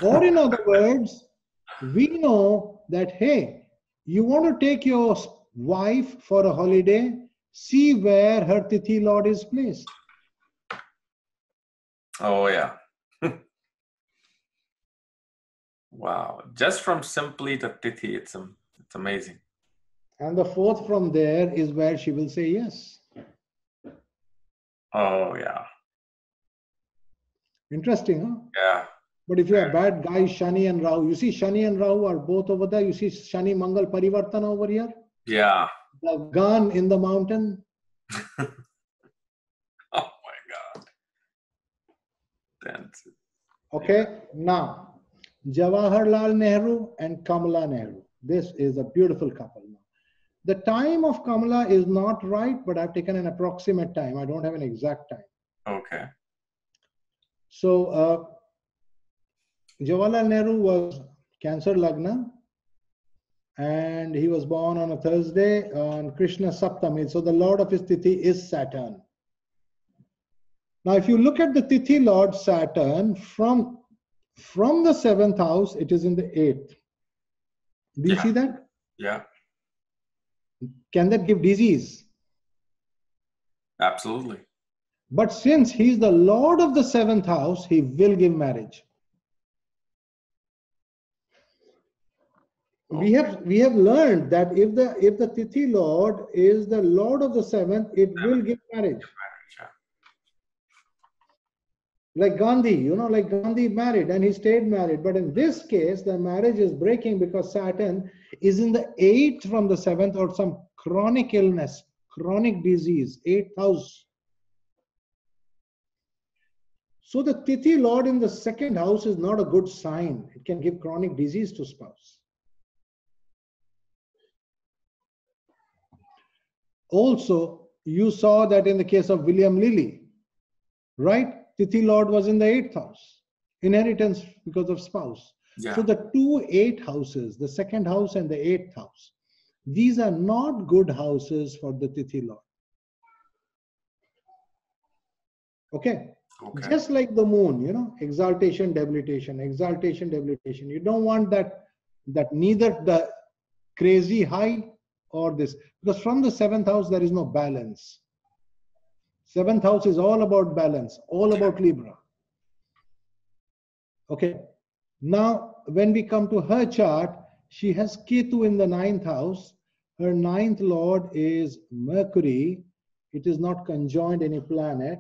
B: Or, in other words, we know that, hey, you want to take your wife for a holiday, see where her Tithi Lord is placed.
A: Oh, yeah. Wow. Just from simply the Tithi, it's, it's amazing.
B: And the fourth from there is where she will say yes.
A: Oh, yeah.
B: Interesting, huh?
A: Yeah.
B: But if you have bad guys, Shani and Rahu, you see Shani and Rahu are both over there. You see Shani Mangal Parivartana over here.
A: Yeah.
B: The gun in the mountain.
A: oh my God. That's it.
B: Okay, now Jawaharlal Nehru and Kamala Nehru. This is a beautiful couple now. The time of Kamala is not right, but I've taken an approximate time. I don't have an exact time.
A: Okay.
B: So uh, Jawaharlal Nehru was Cancer Lagna and he was born on a Thursday on Krishna Saptami. So the lord of his Tithi is Saturn. Now, if you look at the Tithi lord Saturn from, from the seventh house, it is in the eighth. Do you
A: Yeah.
B: see that?
A: Yeah.
B: Can that give disease?
A: Absolutely.
B: But since he's the lord of the seventh house, he will give marriage. We have we have learned that if the if the Tithi Lord is the Lord of the seventh, it will give marriage. Like Gandhi, you know, like Gandhi married and he stayed married. But in this case, the marriage is breaking because Saturn is in the eighth from the seventh or some chronic illness, chronic disease, eighth house. So the Tithi Lord in the second house is not a good sign. It can give chronic disease to spouse. Also, you saw that in the case of William Lilly, right? Tithi Lord was in the eighth house, inheritance because of spouse.
A: Yeah.
B: So the two eight houses, the second house and the eighth house, these are not good houses for the Tithi Lord. Okay.
A: okay.
B: Just like the moon, you know, exaltation, debilitation, exaltation, debilitation. You don't want that that neither the crazy high or this because from the seventh house there is no balance. Seventh house is all about balance, all about Libra. Okay. Now, when we come to her chart, she has Ketu in the ninth house. Her ninth lord is Mercury. It is not conjoined any planet.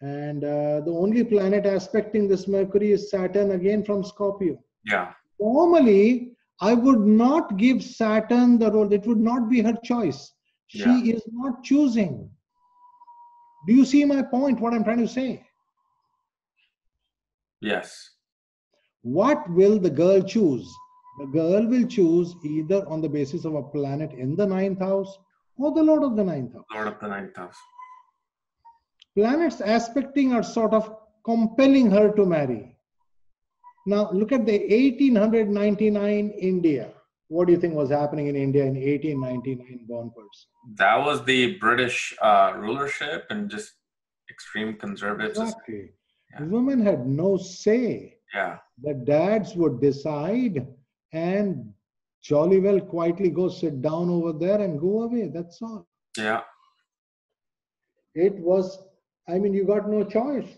B: And uh, the only planet aspecting this Mercury is Saturn again from Scorpio.
A: Yeah.
B: Normally, I would not give Saturn the role. It would not be her choice. She
A: Yeah.
B: is not choosing. Do you see my point? What I'm trying to say?
A: Yes.
B: What will the girl choose? The girl will choose either on the basis of a planet in the ninth house or the Lord of the ninth house.
A: Lord of the ninth house.
B: planets aspecting are sort of compelling her to marry. Now, look at the 1899 India. What do you think was happening in India in 1899 born person?
A: That was the British uh, rulership and just extreme conservatism.
B: Exactly.
A: Yeah.
B: Women had no say.
A: Yeah.
B: The dads would decide and jolly well quietly go sit down over there and go away. That's all.
A: Yeah.
B: It was, I mean, you got no choice.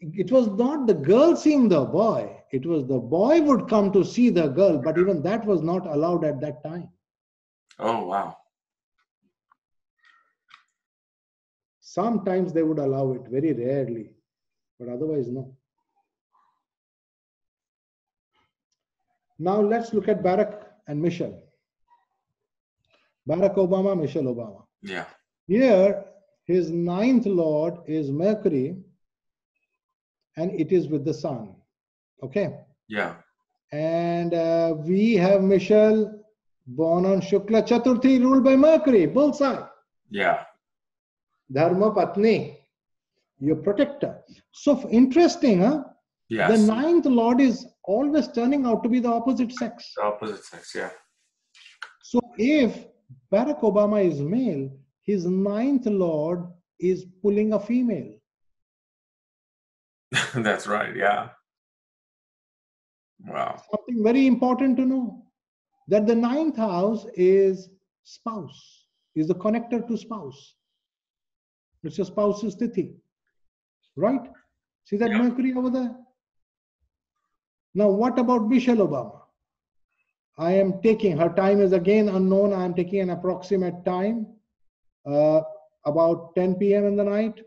B: It was not the girl seeing the boy, it was the boy would come to see the girl, but even that was not allowed at that time.
A: Oh, wow.
B: Sometimes they would allow it, very rarely, but otherwise, no. Now let's look at Barack and Michelle. Barack Obama, Michelle Obama.
A: Yeah.
B: Here, his ninth lord is Mercury, and it is with the sun. Okay.
A: Yeah.
B: And uh, we have Michelle born on Shukla Chaturthi, ruled by Mercury, bullseye.
A: Yeah.
B: Dharma Patni, your protector. So interesting, huh?
A: Yes.
B: The ninth lord is always turning out to be the opposite sex.
A: The opposite sex, yeah.
B: So if Barack Obama is male, his ninth lord is pulling a female.
A: That's right, yeah. Wow.
B: Something very important to know that the ninth house is spouse, is the connector to spouse. It's your spouse's tithi. Right? See that
A: Yeah.
B: Mercury over there? Now, what about Michelle Obama? I am taking her time is again unknown. I am taking an approximate time, uh, about 10 p.m. in the night.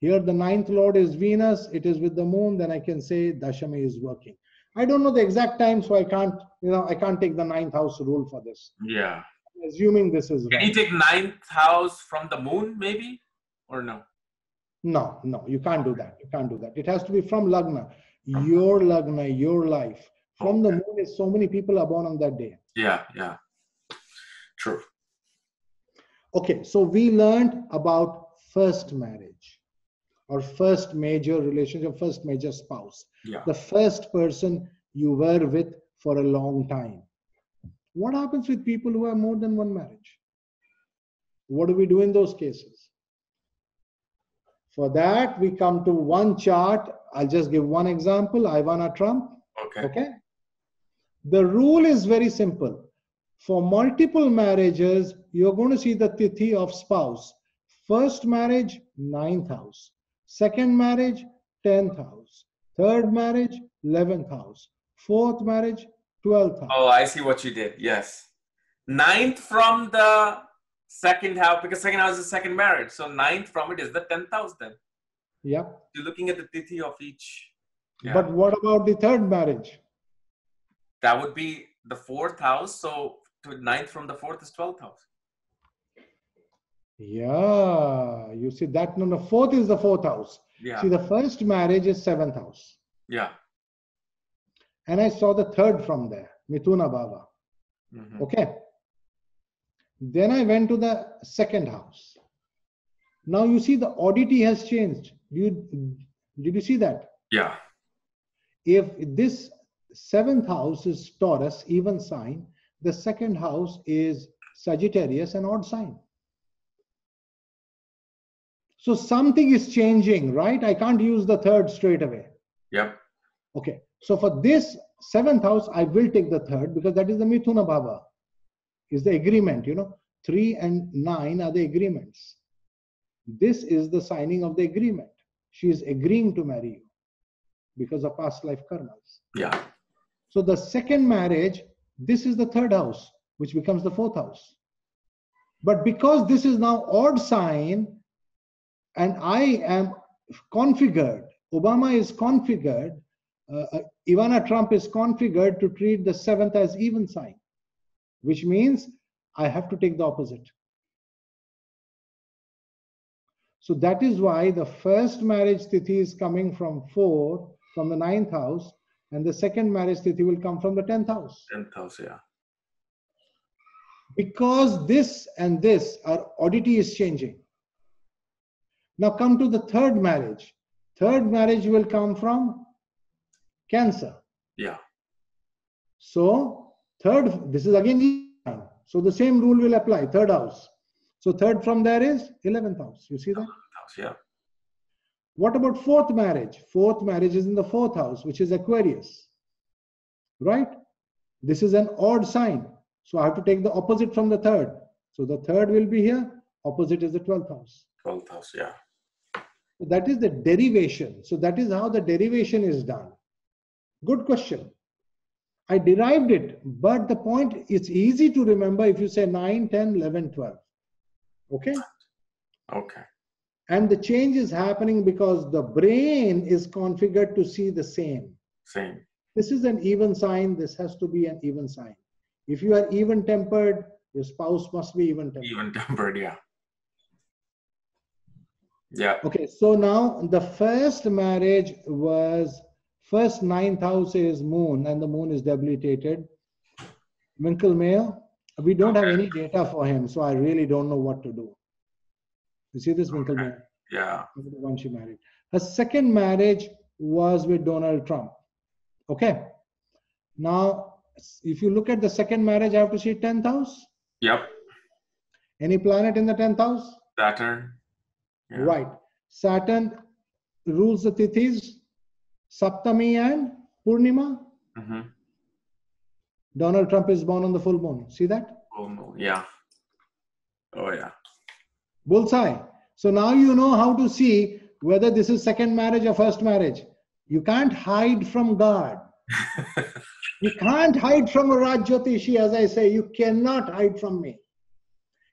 B: Here, the ninth lord is Venus. It is with the moon. Then I can say Dashami is working. I don't know the exact time, so I can't, you know, I can't take the ninth house rule for this.
A: Yeah.
B: I'm assuming this is
A: Can
B: right.
A: you take ninth house from the moon, maybe? Or no?
B: No, no, you can't do that. You can't do that. It has to be from Lagna, your Lagna, your life. From the moon is so many people are born on that day.
A: Yeah, yeah. True.
B: Okay, so we learned about first marriage or first major relationship, first major spouse,
A: Yeah.
B: the first person you were with for a long time. What happens with people who have more than one marriage? What do we do in those cases? For that, we come to one chart. I'll just give one example Ivana Trump.
A: Okay.
B: Okay. The rule is very simple. For multiple marriages, you're going to see the tithi of spouse. First marriage, ninth house. Second marriage, tenth house. Third marriage, eleventh house. Fourth marriage, twelfth house.
A: Oh, I see what you did. Yes. Ninth from the second house, because second house is the second marriage. So ninth from it is the tenth house then.
B: Yeah.
A: You're looking at the tithi of each. Yeah.
B: But what about the third marriage?
A: that would be the fourth house. So to ninth from the fourth is twelfth house.
B: Yeah. You see that no, no. Fourth is the fourth house.
A: Yeah.
B: See, the first marriage is seventh house.
A: Yeah.
B: And I saw the third from there, Mithuna Bhava.
A: Mhm.
B: Okay. Then I went to the second house. Now you see the oddity has changed. You did you see that?
A: Yeah.
B: If this seventh house is Taurus, even sign, the second house is Sagittarius, an odd sign. So something is changing, right? I can't use the third straight away.
A: Yep.
B: Okay. So for this seventh house, I will take the third because that is the Mithuna Bhava. Is the agreement, you know. Three and nine are the agreements. This is the signing of the agreement. She is agreeing to marry you because of past life karmas.
A: Yeah.
B: So the second marriage, this is the third house, which becomes the fourth house. But because this is now odd sign, and I am configured, Obama is configured, uh, uh, Ivana Trump is configured to treat the seventh as even sign, which means I have to take the opposite. So that is why the first marriage tithi is coming from four, from the ninth house, and the second marriage tithi will come from the tenth house.
A: Tenth house. Yeah.
B: Because this and this, our oddity is changing. Now come to the third marriage. Third marriage will come from Cancer.
A: Yeah.
B: So third, this is again. So the same rule will apply. Third house. So third from there is 11th house. You see that?
A: House. Yeah.
B: What about fourth marriage? Fourth marriage is in the fourth house, which is Aquarius. Right? This is an odd sign. So I have to take the opposite from the third. So the third will be here. Opposite is the 12th house.
A: Twelfth house. Yeah.
B: So that is the derivation. So that is how the derivation is done. Good question. I derived it, but the point it's easy to remember if you say 9, 10, 11, 12. Okay?
A: Okay.
B: And the change is happening because the brain is configured to see the same.
A: Same.
B: This is an even sign. This has to be an even sign. If you are even tempered, your spouse must be even tempered.
A: Even tempered. Yeah. Yeah.
B: Okay, so now the first marriage was First ninth house is moon, and the moon is debilitated. Winklmayr, we don't have any data for him, so I really don't know what to do. You see this Winkle
A: Okay.
B: male,
A: Yeah.
B: the one she married. Her second marriage was with Donald Trump. Okay. Now, if you look at the second marriage, I have to see 10th house.
A: Yep.
B: Any planet in the 10th house?
A: Saturn. Yeah.
B: Right. Saturn rules the tithis, Saptami and Purnima.
A: Mm-hmm.
B: Donald Trump is born on the full moon. See that?
A: Oh. Yeah. Oh yeah.
B: Bullseye. So now you know how to see whether this is second marriage or first marriage. You can't hide from God. You can't hide from a Rajyotishi, as I say. You cannot hide from me.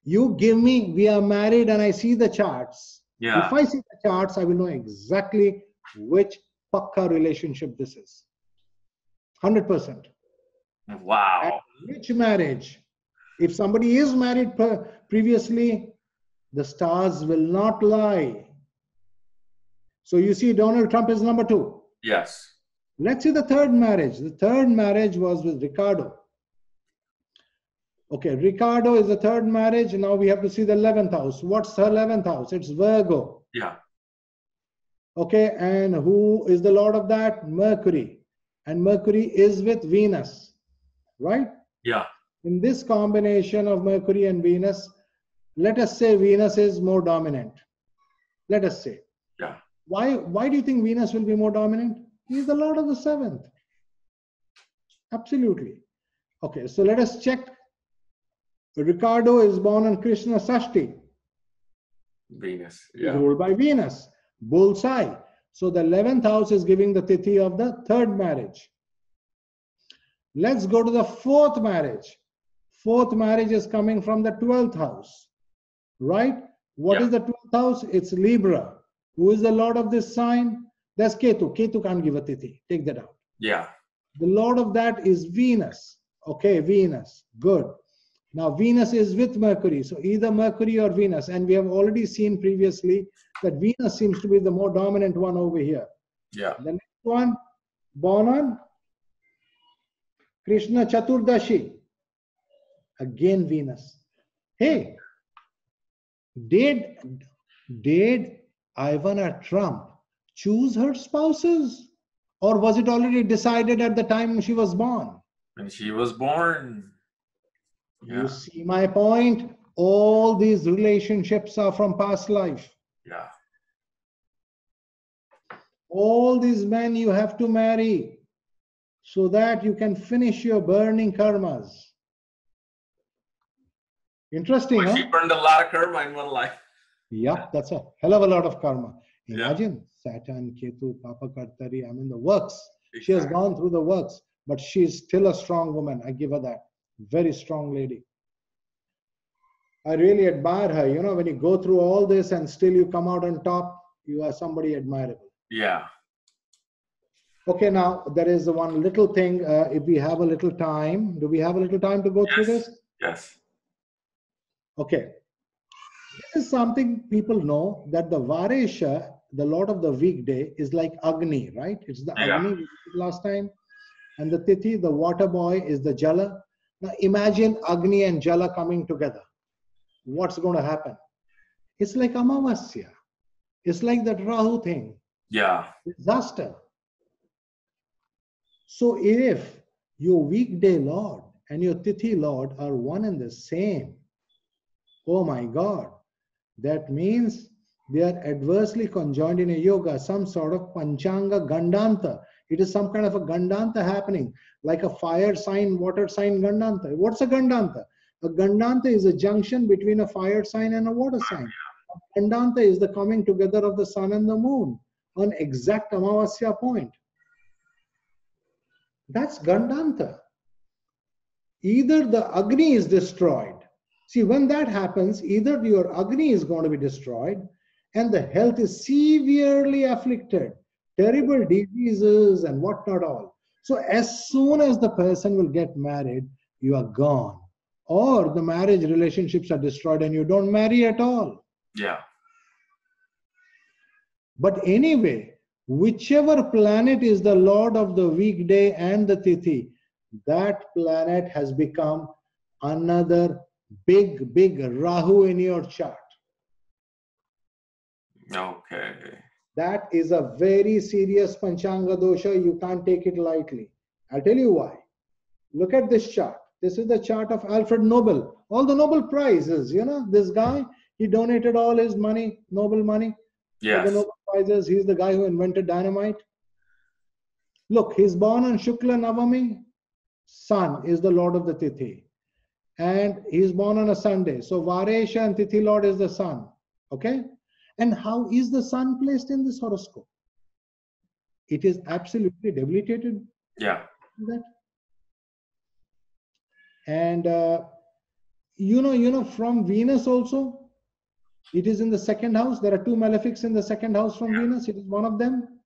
B: You give me, we are married, and I see the charts.
A: Yeah.
B: If I see the charts, I will know exactly which pakka relationship this is. 100%.
A: Wow.
B: Which marriage? If somebody is married per- previously, the stars will not lie. So you see, Donald Trump is number two.
A: Yes.
B: Let's see the third marriage. The third marriage was with Riccardo. Okay, Riccardo is the third marriage. Now we have to see the 11th house. What's her 11th house? It's Virgo.
A: Yeah.
B: Okay, and who is the lord of that? Mercury. And Mercury is with Venus, right?
A: Yeah.
B: In this combination of Mercury and Venus, let us say Venus is more dominant. Let us say.
A: Yeah.
B: Why, why do you think Venus will be more dominant? He's the lord of the seventh. Absolutely. Okay, so let us check. Riccardo is born on Krishna Sashti.
A: Venus.
B: is
A: Yeah.
B: ruled by Venus, bullseye. So the 11th house is giving the tithi of the third marriage. Let's go to the fourth marriage. Fourth marriage is coming from the 12th house, right? What
A: Yeah.
B: is the 12th house? It's Libra. Who is the lord of this sign? That's Ketu. Ketu can't give a tithi. Take that out.
A: Yeah.
B: The lord of that is Venus. Okay, Venus. Good. Now, Venus is with Mercury. So, either Mercury or Venus. And we have already seen previously that Venus seems to be the more dominant one over here.
A: Yeah.
B: The next one, born on Krishna Chaturdashi. Again, Venus. Hey, did, did Ivana Trump choose her spouses? Or was it already decided at the time she was born?
A: When she was born. Yeah.
B: You see my point? All these relationships are from past life.
A: Yeah.
B: All these men you have to marry so that you can finish your burning karmas. Interesting,
A: But
B: huh?
A: she burned a lot of karma in one life.
B: Yep, that's a hell of a lot of karma.
A: Yeah.
B: Imagine Saturn, Ketu, Papa Kartari, I mean the works. She has gone through the works, but she's still a strong woman. I give her that. Very strong lady. I really admire her. You know, when you go through all this and still you come out on top, you are somebody admirable.
A: Yeah.
B: Okay, now there is one little thing. Uh, if we have a little time, do we have a little time to go through this?
A: Yes.
B: Okay. This is something people know that the Varesha, the lord of the weekday, is like Agni, right? It's the
A: Yeah.
B: Agni last time. And the Tithi, the water boy, is the Jala. Now imagine Agni and Jala coming together. What's going to happen? It's like Amavasya. It's like that Rahu thing.
A: Yeah.
B: Disaster. So if your weekday lord and your Tithi lord are one and the same, oh my God, that means they are adversely conjoined in a yoga, some sort of Panchanga Gandanta. It is some kind of a Gandanta happening, like a fire sign, water sign Gandanta. What's a Gandanta? A Gandanta is a junction between a fire sign and a water sign. A Gandanta is the coming together of the sun and the moon on exact Amavasya point. That's Gandanta. Either the Agni is destroyed. See, when that happens, either your Agni is going to be destroyed and the health is severely afflicted, terrible diseases and whatnot all. So as soon as the person will get married, you are gone. Or the marriage relationships are destroyed and you don't marry at all.
A: Yeah.
B: But anyway, whichever planet is the lord of the weekday and the tithi, that planet has become another big, big Rahu in your chart.
A: Okay.
B: That is a very serious Panchanga dosha. You can't take it lightly. I'll tell you why. Look at this chart. This is the chart of Alfred Nobel. All the Nobel Prizes, you know, this guy, he donated all his money, Nobel money,
A: Yes.
B: the Nobel Prizes. He's the guy who invented dynamite. Look, he's born on Shukla Navami. Sun is the lord of the Tithi. And he's born on a Sunday. So Varesha and Tithi lord is the sun. Okay? And how is the sun placed in this horoscope? It is absolutely debilitated.
A: Yeah.
B: That. And uh, you know, you know, from Venus also, it is in the second house. There are two malefics in the second house from
A: Yeah.
B: Venus. It is one of them.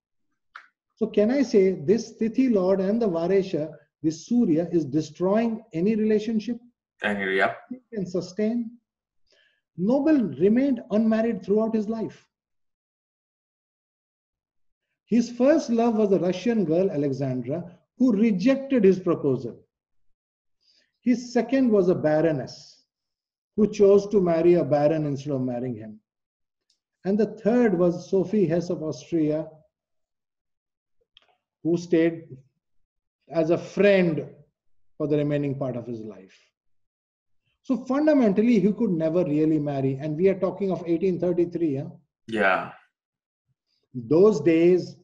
B: So can I say this Tithi Lord and the Varesha, this Surya is destroying any relationship
A: Any, yeah.
B: can sustain? Nobel remained unmarried throughout his life. His first love was a Russian girl, Alexandra, who rejected his proposal. His second was a baroness who chose to marry a baron instead of marrying him. And the third was Sophie Hess of Austria, who stayed as a friend for the remaining part of his life. So fundamentally, he could never really marry. And we are talking of 1833. Huh?
A: Yeah.
B: Those days,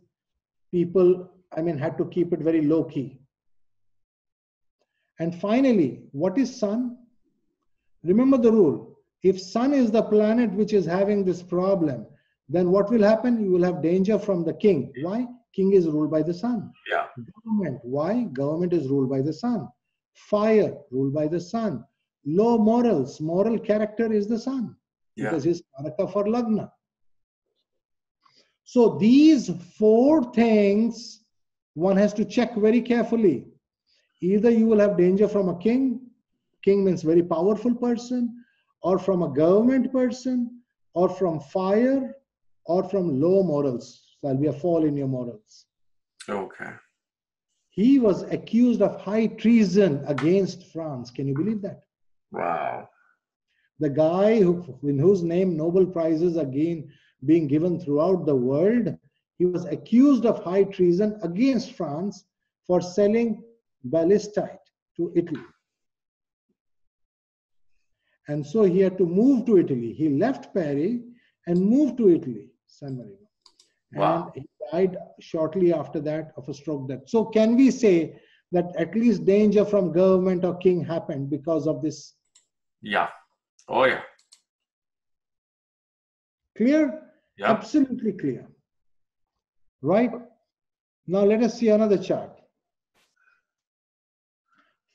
B: people, I mean, had to keep it very low key. And finally, what is Sun? Remember the rule. If Sun is the planet which is having this problem, then what will happen? You will have danger from the king. Why? King is ruled by the sun.
A: Yeah.
B: Government. Why? Government is ruled by the sun. Fire, ruled by the sun. Low morals, moral character is the sun
A: Yeah.
B: because he's Karaka for Lagna. So these four things one has to check very carefully. Either you will have danger from a king, king means very powerful person, or from a government person, or from fire, or from low morals. So there'll be a fall in your morals.
A: Okay.
B: He was accused of high treason against France. Can you believe that?
A: Wow.
B: the guy who, in whose name Nobel Prizes are gain, being given throughout the world, he was accused of high treason against France for selling ballistite to Italy. And so he had to move to Italy. He left Paris and moved to Italy, San Marino.
A: Wow.
B: And he died shortly after that of a stroke death. So can we say that at least danger from government or king happened because of this
A: Yeah. Oh yeah.
B: Clear?
A: Yeah.
B: Absolutely clear. Right? Now let us see another chart.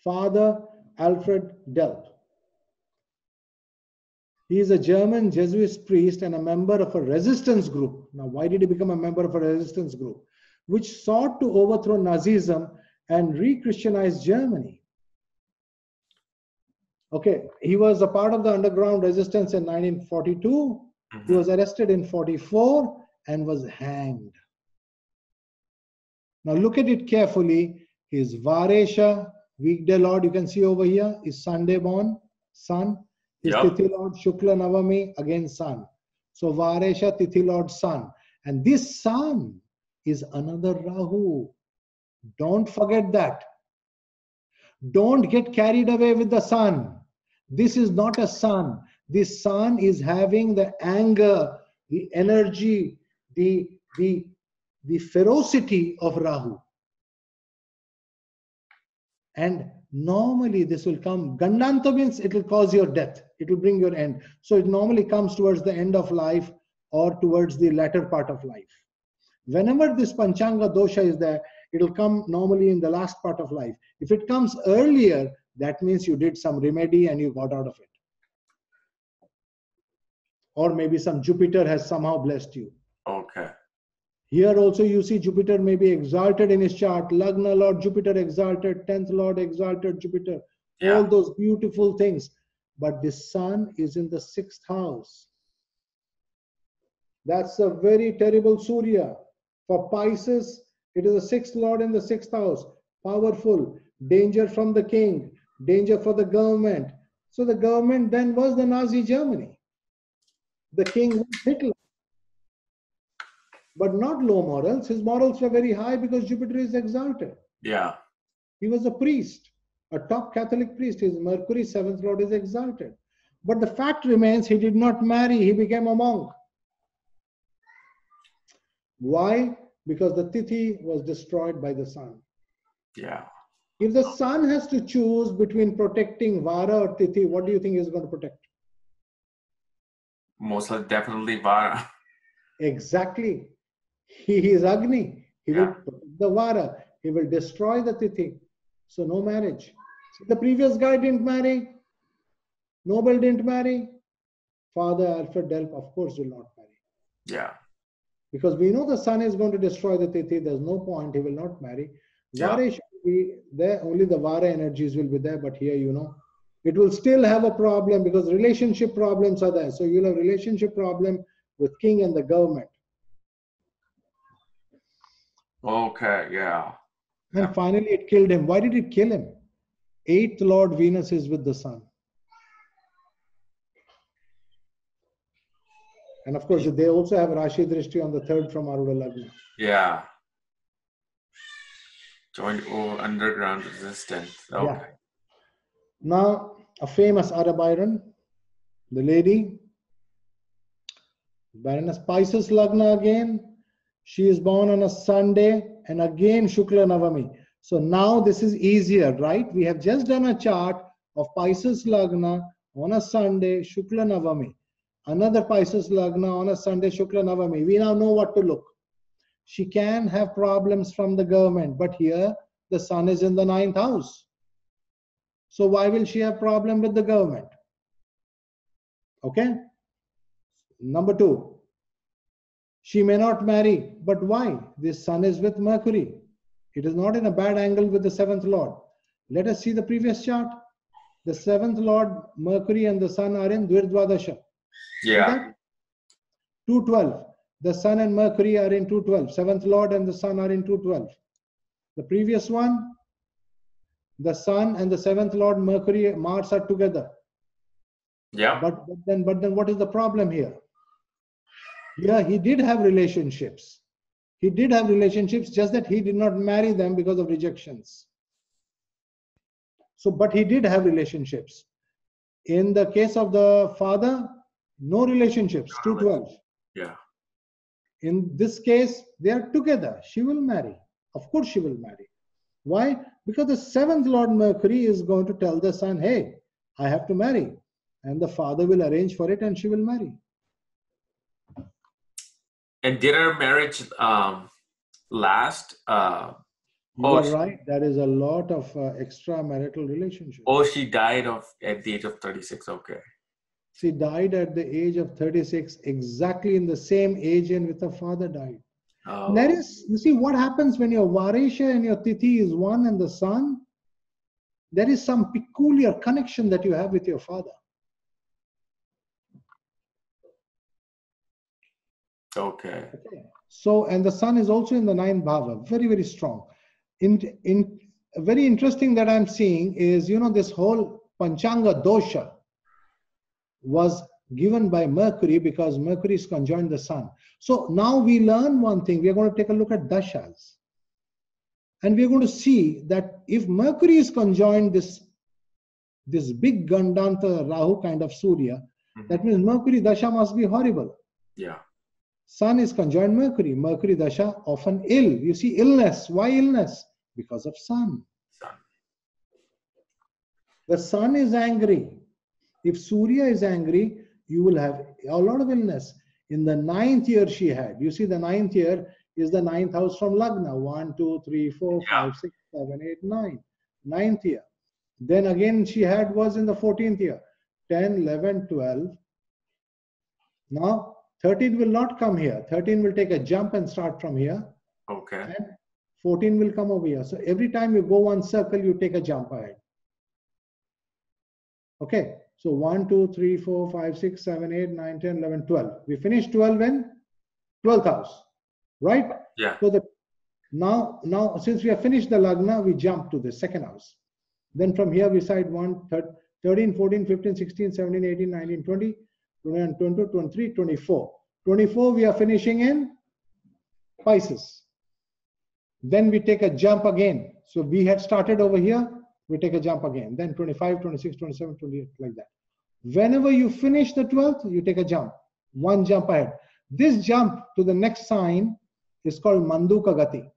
B: Father Alfred Delp. He is a German Jesuit priest and a member of a resistance group. Now, why did he become a member of a resistance group? Which sought to overthrow Nazism and re Christianize Germany. Okay, he was a part of the underground resistance in 1942 he
A: Mhm.
B: was arrested in 44 and was hanged. Now look at it carefully. His Varesha, weekday lord, you can see over here, is Sunday born, sun. His
A: Yep.
B: Tithi lord, Shukla Navami, again sun. So Varesha, Tithi lord, sun. And this sun is another Rahu. Don't forget that. Don't get carried away with the sun. This is not a sun. This sun is having the anger, the energy, the, the, the ferocity of Rahu. And normally this will come, Gandanta means it will cause your death, it will bring your end. So it normally comes towards the end of life or towards the latter part of life. Whenever this Panchanga dosha is there, it will come normally in the last part of life. If it comes earlier, that means you did some remedy and you got out of it. Or maybe some Jupiter has somehow blessed you.
A: Okay.
B: Here also you see Jupiter may be exalted in his chart. Lagna Lord Jupiter exalted, 10th Lord exalted Jupiter. All those beautiful things. But the sun is in the sixth house. That's a very terrible Surya For Pisces, it is the sixth lord in the sixth house, powerful, danger from the king, danger for the government. So the government then was the Nazi Germany. The king was Hitler. But not low morals. His morals were very high because Jupiter is exalted.
A: Yeah.
B: He was a priest, a top Catholic priest. His Mercury, seventh lord, is exalted. But the fact remains he did not marry, he became a monk. Why? Because the Tithi was destroyed by the sun.
A: Yeah.
B: If the sun has to choose between protecting Vara or Tithi, what do you think is going to protect?
A: Most definitely Vara.
B: Exactly. He is Agni. He will
A: Yeah.
B: protect the Vara. He will destroy the Tithi. So no marriage. See, the previous guy didn't marry. Nobel didn't marry. Father Alfred Delp, of course, will not marry.
A: Yeah.
B: Because we know the sun is going to destroy the Tithi. There's no point. He will not marry.
A: Yeah.
B: Vara should be there. Only the Vara energies will be there. But here, you know, it will still have a problem because relationship problems are there. So you'll have relationship problem with king and the government.
A: Okay. Yeah.
B: And finally, it killed him. Why did it kill him? Eighth Lord Venus is with the sun. And of course, they also have Rashi Drishti on the third from Arudha Lagna.
A: Yeah. Joined over underground resistance. Okay.
B: Yeah. Now, a famous Ada Byron, the lady, Baroness Pisces Lagna again. She is born on a Sunday and again Shukla Navami. So now this is easier, right? We have just done a chart of Pisces Lagna on a Sunday, Shukla Navami. Another Pisces Lagna on a Sunday, Shukla Navami. We now know what to look. She can have problems from the government, but here the sun is in the ninth house. So why will she have problem with the government? Okay. Number two, she may not marry, but why? This sun is with Mercury. It is not in a bad angle with the seventh lord. Let us see the previous chart. The seventh lord, Mercury and the sun are in Dvirdvadasha.
A: Yeah.
B: 212. The sun and Mercury are in 212. Seventh lord and the sun are in 212. The previous one, the sun and the seventh lord Mercury, Mars are together.
A: Yeah.
B: But, but then, but then, what is the problem here? Yeah, he did have relationships. He did have relationships, just that he did not marry them because of rejections. So, but he did have relationships. In the case of the father, no relationships. Two twelve.
A: Yeah.
B: In this case, they are together. She will marry. Of course, she will marry. Why? Because the seventh Lord Mercury is going to tell the sun, hey, I have to marry. And the father will arrange for it and she will marry.
A: And did her marriage um last? Uh
B: You
A: Oh,
B: are right. There is a lot of uh, extramarital relationship.
A: oh she died of at the age of 36. Okay.
B: She died at the age of 36, exactly in the same age in which her father died.
A: Oh,
B: There is, you see, what happens when your Varesha and your Tithi is one and the son? There is some peculiar connection that you have with your father.
A: okay.
B: Okay. So, and the sun is also in the ninth bhava, very, very strong. In, in very interesting that I'm seeing is, you know, this whole Panchanga dosha was given by Mercury because Mercury is conjoined the sun. So now we learn one thing. We are going to take a look at dashas. And we're going to see that if Mercury is conjoined this, this big Gandanta Rahu kind of Surya,
A: Mhm.
B: that means Mercury dasha must be horrible.
A: Yeah.
B: Sun is conjoined Mercury. Mercury dasha often ill. You see illness. Why illness? Because of sun.
A: Sun.
B: The sun is angry. If Surya is angry, you will have a lot of illness. In the ninth year she had, you see the ninth year is the ninth house from Lagna. One, two, three, four,
A: Yeah.
B: five, six, seven, eight, nine. Ninth year. Then again she had was in the 14th year. 10, 11, 12. Now 13 will not come here. 13 will take a jump and start from here.
A: Okay.
B: And 14 will come over here. So every time you go one circle, you take a jump ahead. Okay. So 1, 2, 3, 4, 5, 6, 7, 8, 9, 10, 11, 12. We finished 12 in 12th house. right?
A: Yeah.
B: So the now now since we have finished the lagna, we jump to the second house. Then from here we side 1, 13, 14, 15, 16, 17, 18, 19, 20, 21, 22, 23, 24. 24 we are finishing in Pisces. Then we take a jump again. So we had started over here, we take a jump again. Then 25, 26, 27, 28, like that. Whenever you finish the 12th, you take a jump, one jump ahead. This jump to the next sign is called Manduka Gati,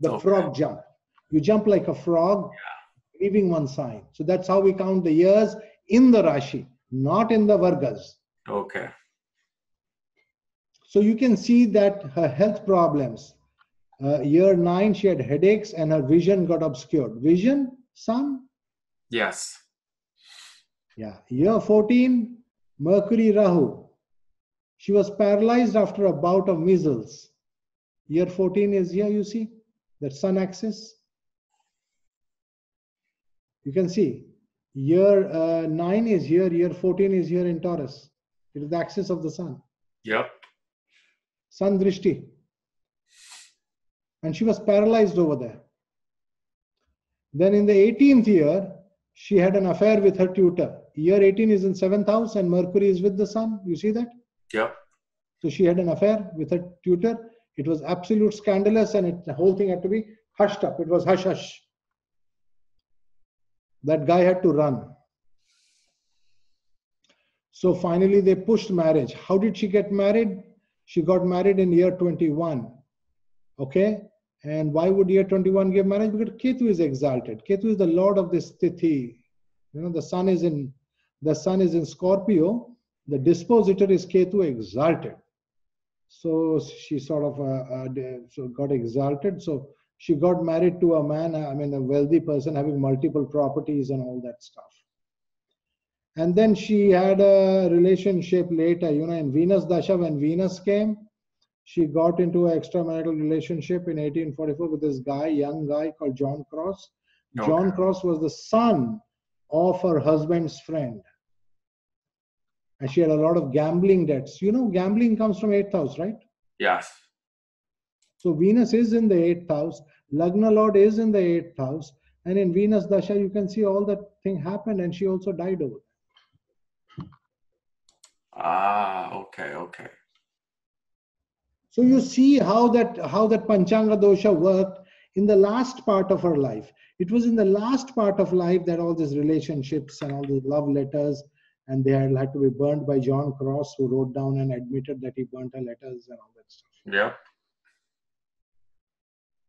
B: the
A: Okay.
B: frog jump. You jump like a frog, leaving one sign. So that's how we count the years in the Rashi, not in the Vargas.
A: Okay.
B: So you can see that her health problems. Uh, year nine, she had headaches and her vision got obscured. Vision, sun,
A: Yes.
B: yeah. Year 14, Mercury Rahu. She was paralyzed after a bout of measles. Year 14 is here, you see, that sun axis. You can see year uh, 9 is here, year 14 is here in Taurus. It is the axis of the sun.
A: Yep.
B: Sun Drishti. And she was paralyzed over there. Then in the 18th year, she had an affair with her tutor. Year 18 is in 7th house and Mercury is with the sun. You see that?
A: Yep.
B: So she had an affair with her tutor. It was absolute scandalous and it, the whole thing had to be hushed up. It was hush hush. That guy had to run. So finally they pushed marriage. How did she get married? She got married in year 21. Okay? And why would year 21 give marriage? Because Ketu is exalted. Ketu is the lord of this tithi. You know, the sun is in the sun is in Scorpio. The dispositor is Ketu exalted. So she sort of uh, uh, so got exalted. So she got married to a man, I mean, a wealthy person having multiple properties and all that stuff. And then she had a relationship later, you know, in Venus Dasha, when Venus came, she got into an extramarital relationship in 1844 with this guy, young guy called John Cross. John Cross was the son of her husband's friend. And she had a lot of gambling debts. You know, gambling comes from eighth house, right?
A: Yes.
B: So Venus is in the eighth house, Lagna Lord is in the eighth house, and in Venus Dasha, you can see all that thing happened, and she also died over. there.
A: Ah, okay, okay.
B: So you see how that how that Panchanga dosha worked in the last part of her life. It was in the last part of life that all these relationships and all these love letters, and they had had to be burnt by John Cross, who wrote down and admitted that he burnt her letters and all that stuff.
A: Yeah.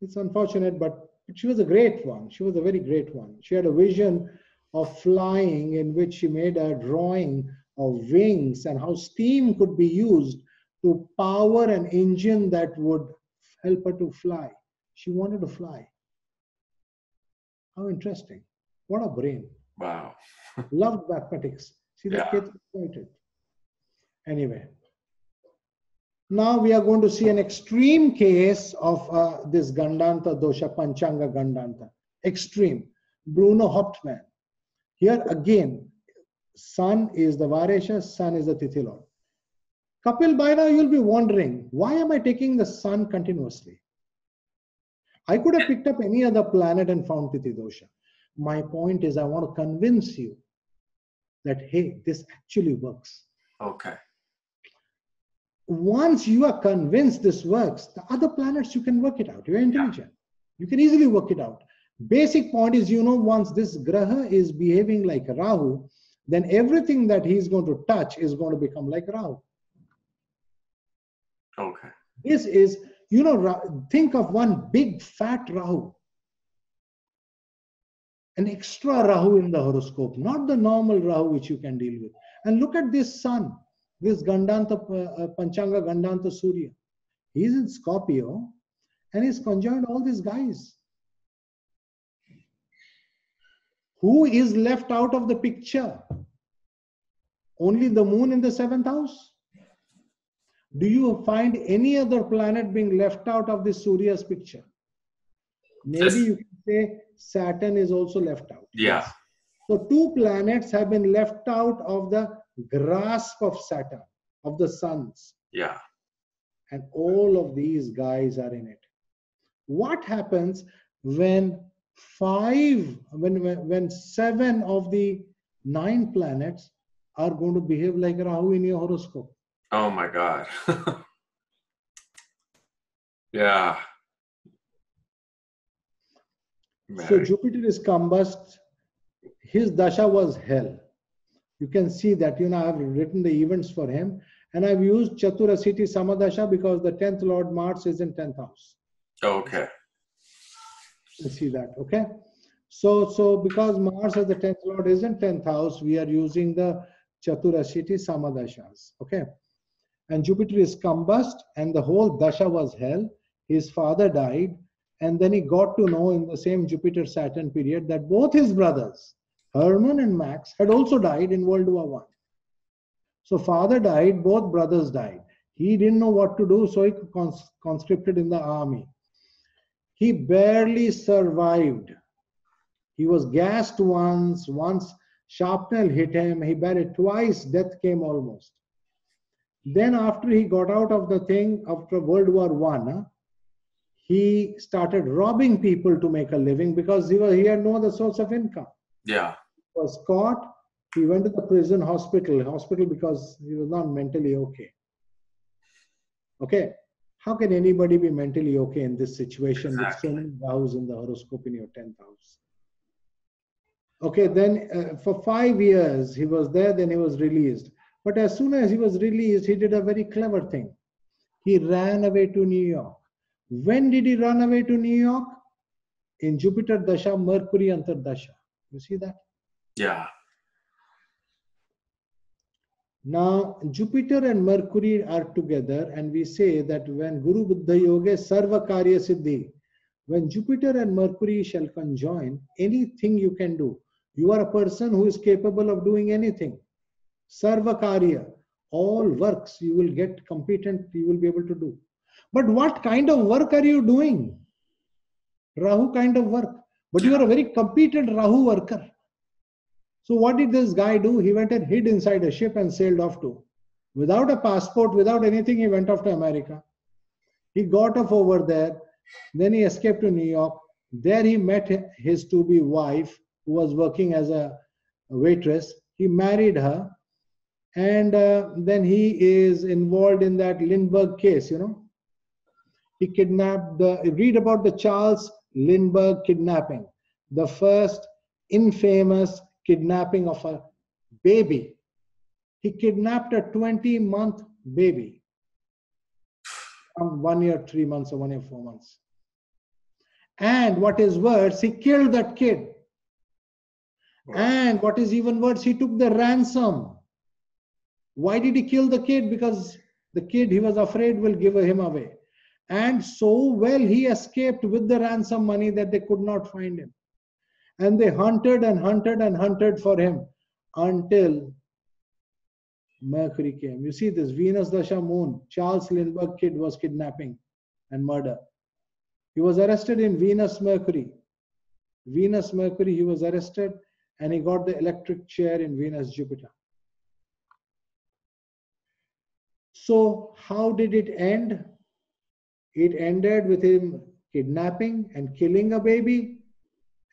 B: It's unfortunate, but she was a great one. She was a very great one. She had a vision of flying in which she made a drawing of wings and how steam could be used to power an engine that would help her to fly. She wanted to fly. How interesting. What a brain.
A: Wow.
B: Loved mathematics. See that
A: Yeah.
B: kid excited. Anyway. Now we are going to see an extreme case of uh, this Gandanta dosha, Panchanga Gandanta. Extreme. Bruno Hauptmann. Here again, Sun is the Varesha, Sun is the Tithi Lord. Kapiel, by now you'll be wondering, why am I taking the Sun continuously? I could have picked up any other planet and found Tithi dosha. My point is, I want to convince you that, hey, this actually works.
A: Okay.
B: Once you are convinced this works, the other planets, you can work it out. You're intelligent. You can easily work it out. Basic point is, you know, once this Graha is behaving like Rahu, then everything that he's going to touch is going to become like Rahu.
A: Okay.
B: This is, you know, think of one big fat Rahu. An extra Rahu in the horoscope, not the normal Rahu which you can deal with. And look at this sun, this Gandanta, uh, uh, Panchanga Gandanta Surya. He's in Scorpio and he's conjoined all these guys. Who is left out of the picture? Only the moon in the seventh house. Do you find any other planet being left out of this Surya's picture? Maybe
A: Yes.
B: you can say Saturn is also left out.
A: Yeah.
B: So two planets have been left out of the grasp of Saturn, of the suns.
A: Yeah.
B: and all of these guys are in it. What happens when five, when, when, when seven of the nine planets are going to behave like Rahu in your horoscope?
A: Oh my God. yeah.
B: So Jupiter is combust. His dasha was hell. You can see that, you know, I've written the events for him and I've used Chaturashiti Samadasha because the 10th Lord Mars is in 10th house.
A: Okay.
B: You see that, okay? So, so because Mars as the 10th Lord is in 10th house, we are using the Chaturashiti Samadashas, okay? And Jupiter is combust and the whole dasha was hell. His father died and then he got to know in the same Jupiter Saturn period that both his brothers, Herman and Max, had also died in World War One. So father died, both brothers died. He didn't know what to do, so he cons- conscripted in the army. He barely survived. He was gassed once, once shrapnel hit him, he buried twice, death came almost. Then after he got out of the thing after World War One, he started robbing people to make a living because he, was, he had no other source of income.
A: Yeah.
B: He was caught. He went to the prison hospital, hospital because he was not mentally okay. Okay. How can anybody be mentally okay in this situation
A: Exactly.
B: with so many vows in the horoscope in your 10th house? Okay, then uh, for five years he was there, then he was released. But as soon as he was released, he did a very clever thing. He ran away to New York. When did he run away to New York? In Jupiter Dasha, Mercury Antar Dasha. You see that?
A: Yeah.
B: Now, Jupiter and Mercury are together, and we say that when Guru Buddha Yoga Sarva Karya Siddhi, when Jupiter and Mercury shall conjoin, anything you can do. You are a person who is capable of doing anything. Sarva Karya, all works you will get competent, you will be able to do. But what kind of work are you doing? Rahu kind of work. But you are a very competent Rahu worker. So what did this guy do? He went and hid inside a ship and sailed off to. Without a passport, without anything, he went off to America. He got off over there. Then he escaped to New York. There he met his to-be wife, who was working as a waitress. He married her. And uh, then he is involved in that Lindbergh case, you know. He kidnapped the, read about the Charles Lindbergh kidnapping, the first infamous kidnapping of a baby. He kidnapped a 20 month baby. Um, one year, three months, or one year, four months. And what is worse, he killed that kid. And what is even worse, he took the ransom. Why did he kill the kid? Because the kid he was afraid will give him away. And so well he escaped with the ransom money that they could not find him. And they hunted and hunted and hunted for him until Mercury came. You see this Venus Dasha Moon, Charles Lindbergh kid was kidnapping and murder. He was arrested in Venus Mercury. Venus Mercury, he was arrested and he got the electric chair in Venus Jupiter. So, how did it end? It ended with him kidnapping and killing a baby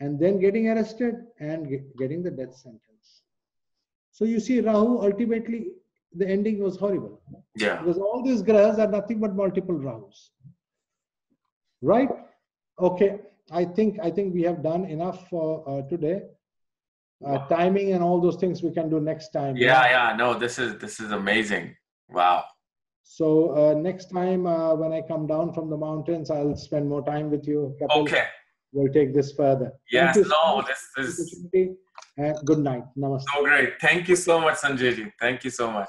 B: and then getting arrested and get, getting the death sentence. So, you see, Rahu ultimately, the ending was horrible
A: Yeah.
B: because all these grahas are nothing but multiple Rahus. Right? Okay. I think I think we have done enough for uh, today. Uh, timing and all those things we can do next time.
A: Yeah, yeah. No, this is this is amazing. Wow.
B: So uh, next time uh, when I come down from the mountains, I'll spend more time with you. Kapiel.
A: Okay.
B: We'll take this further.
A: Yes.
B: Thank you
A: No, this is
B: opportunity, good night. Namaste.
A: so great. Thank you so much, Sanjay ji. Thank you so much.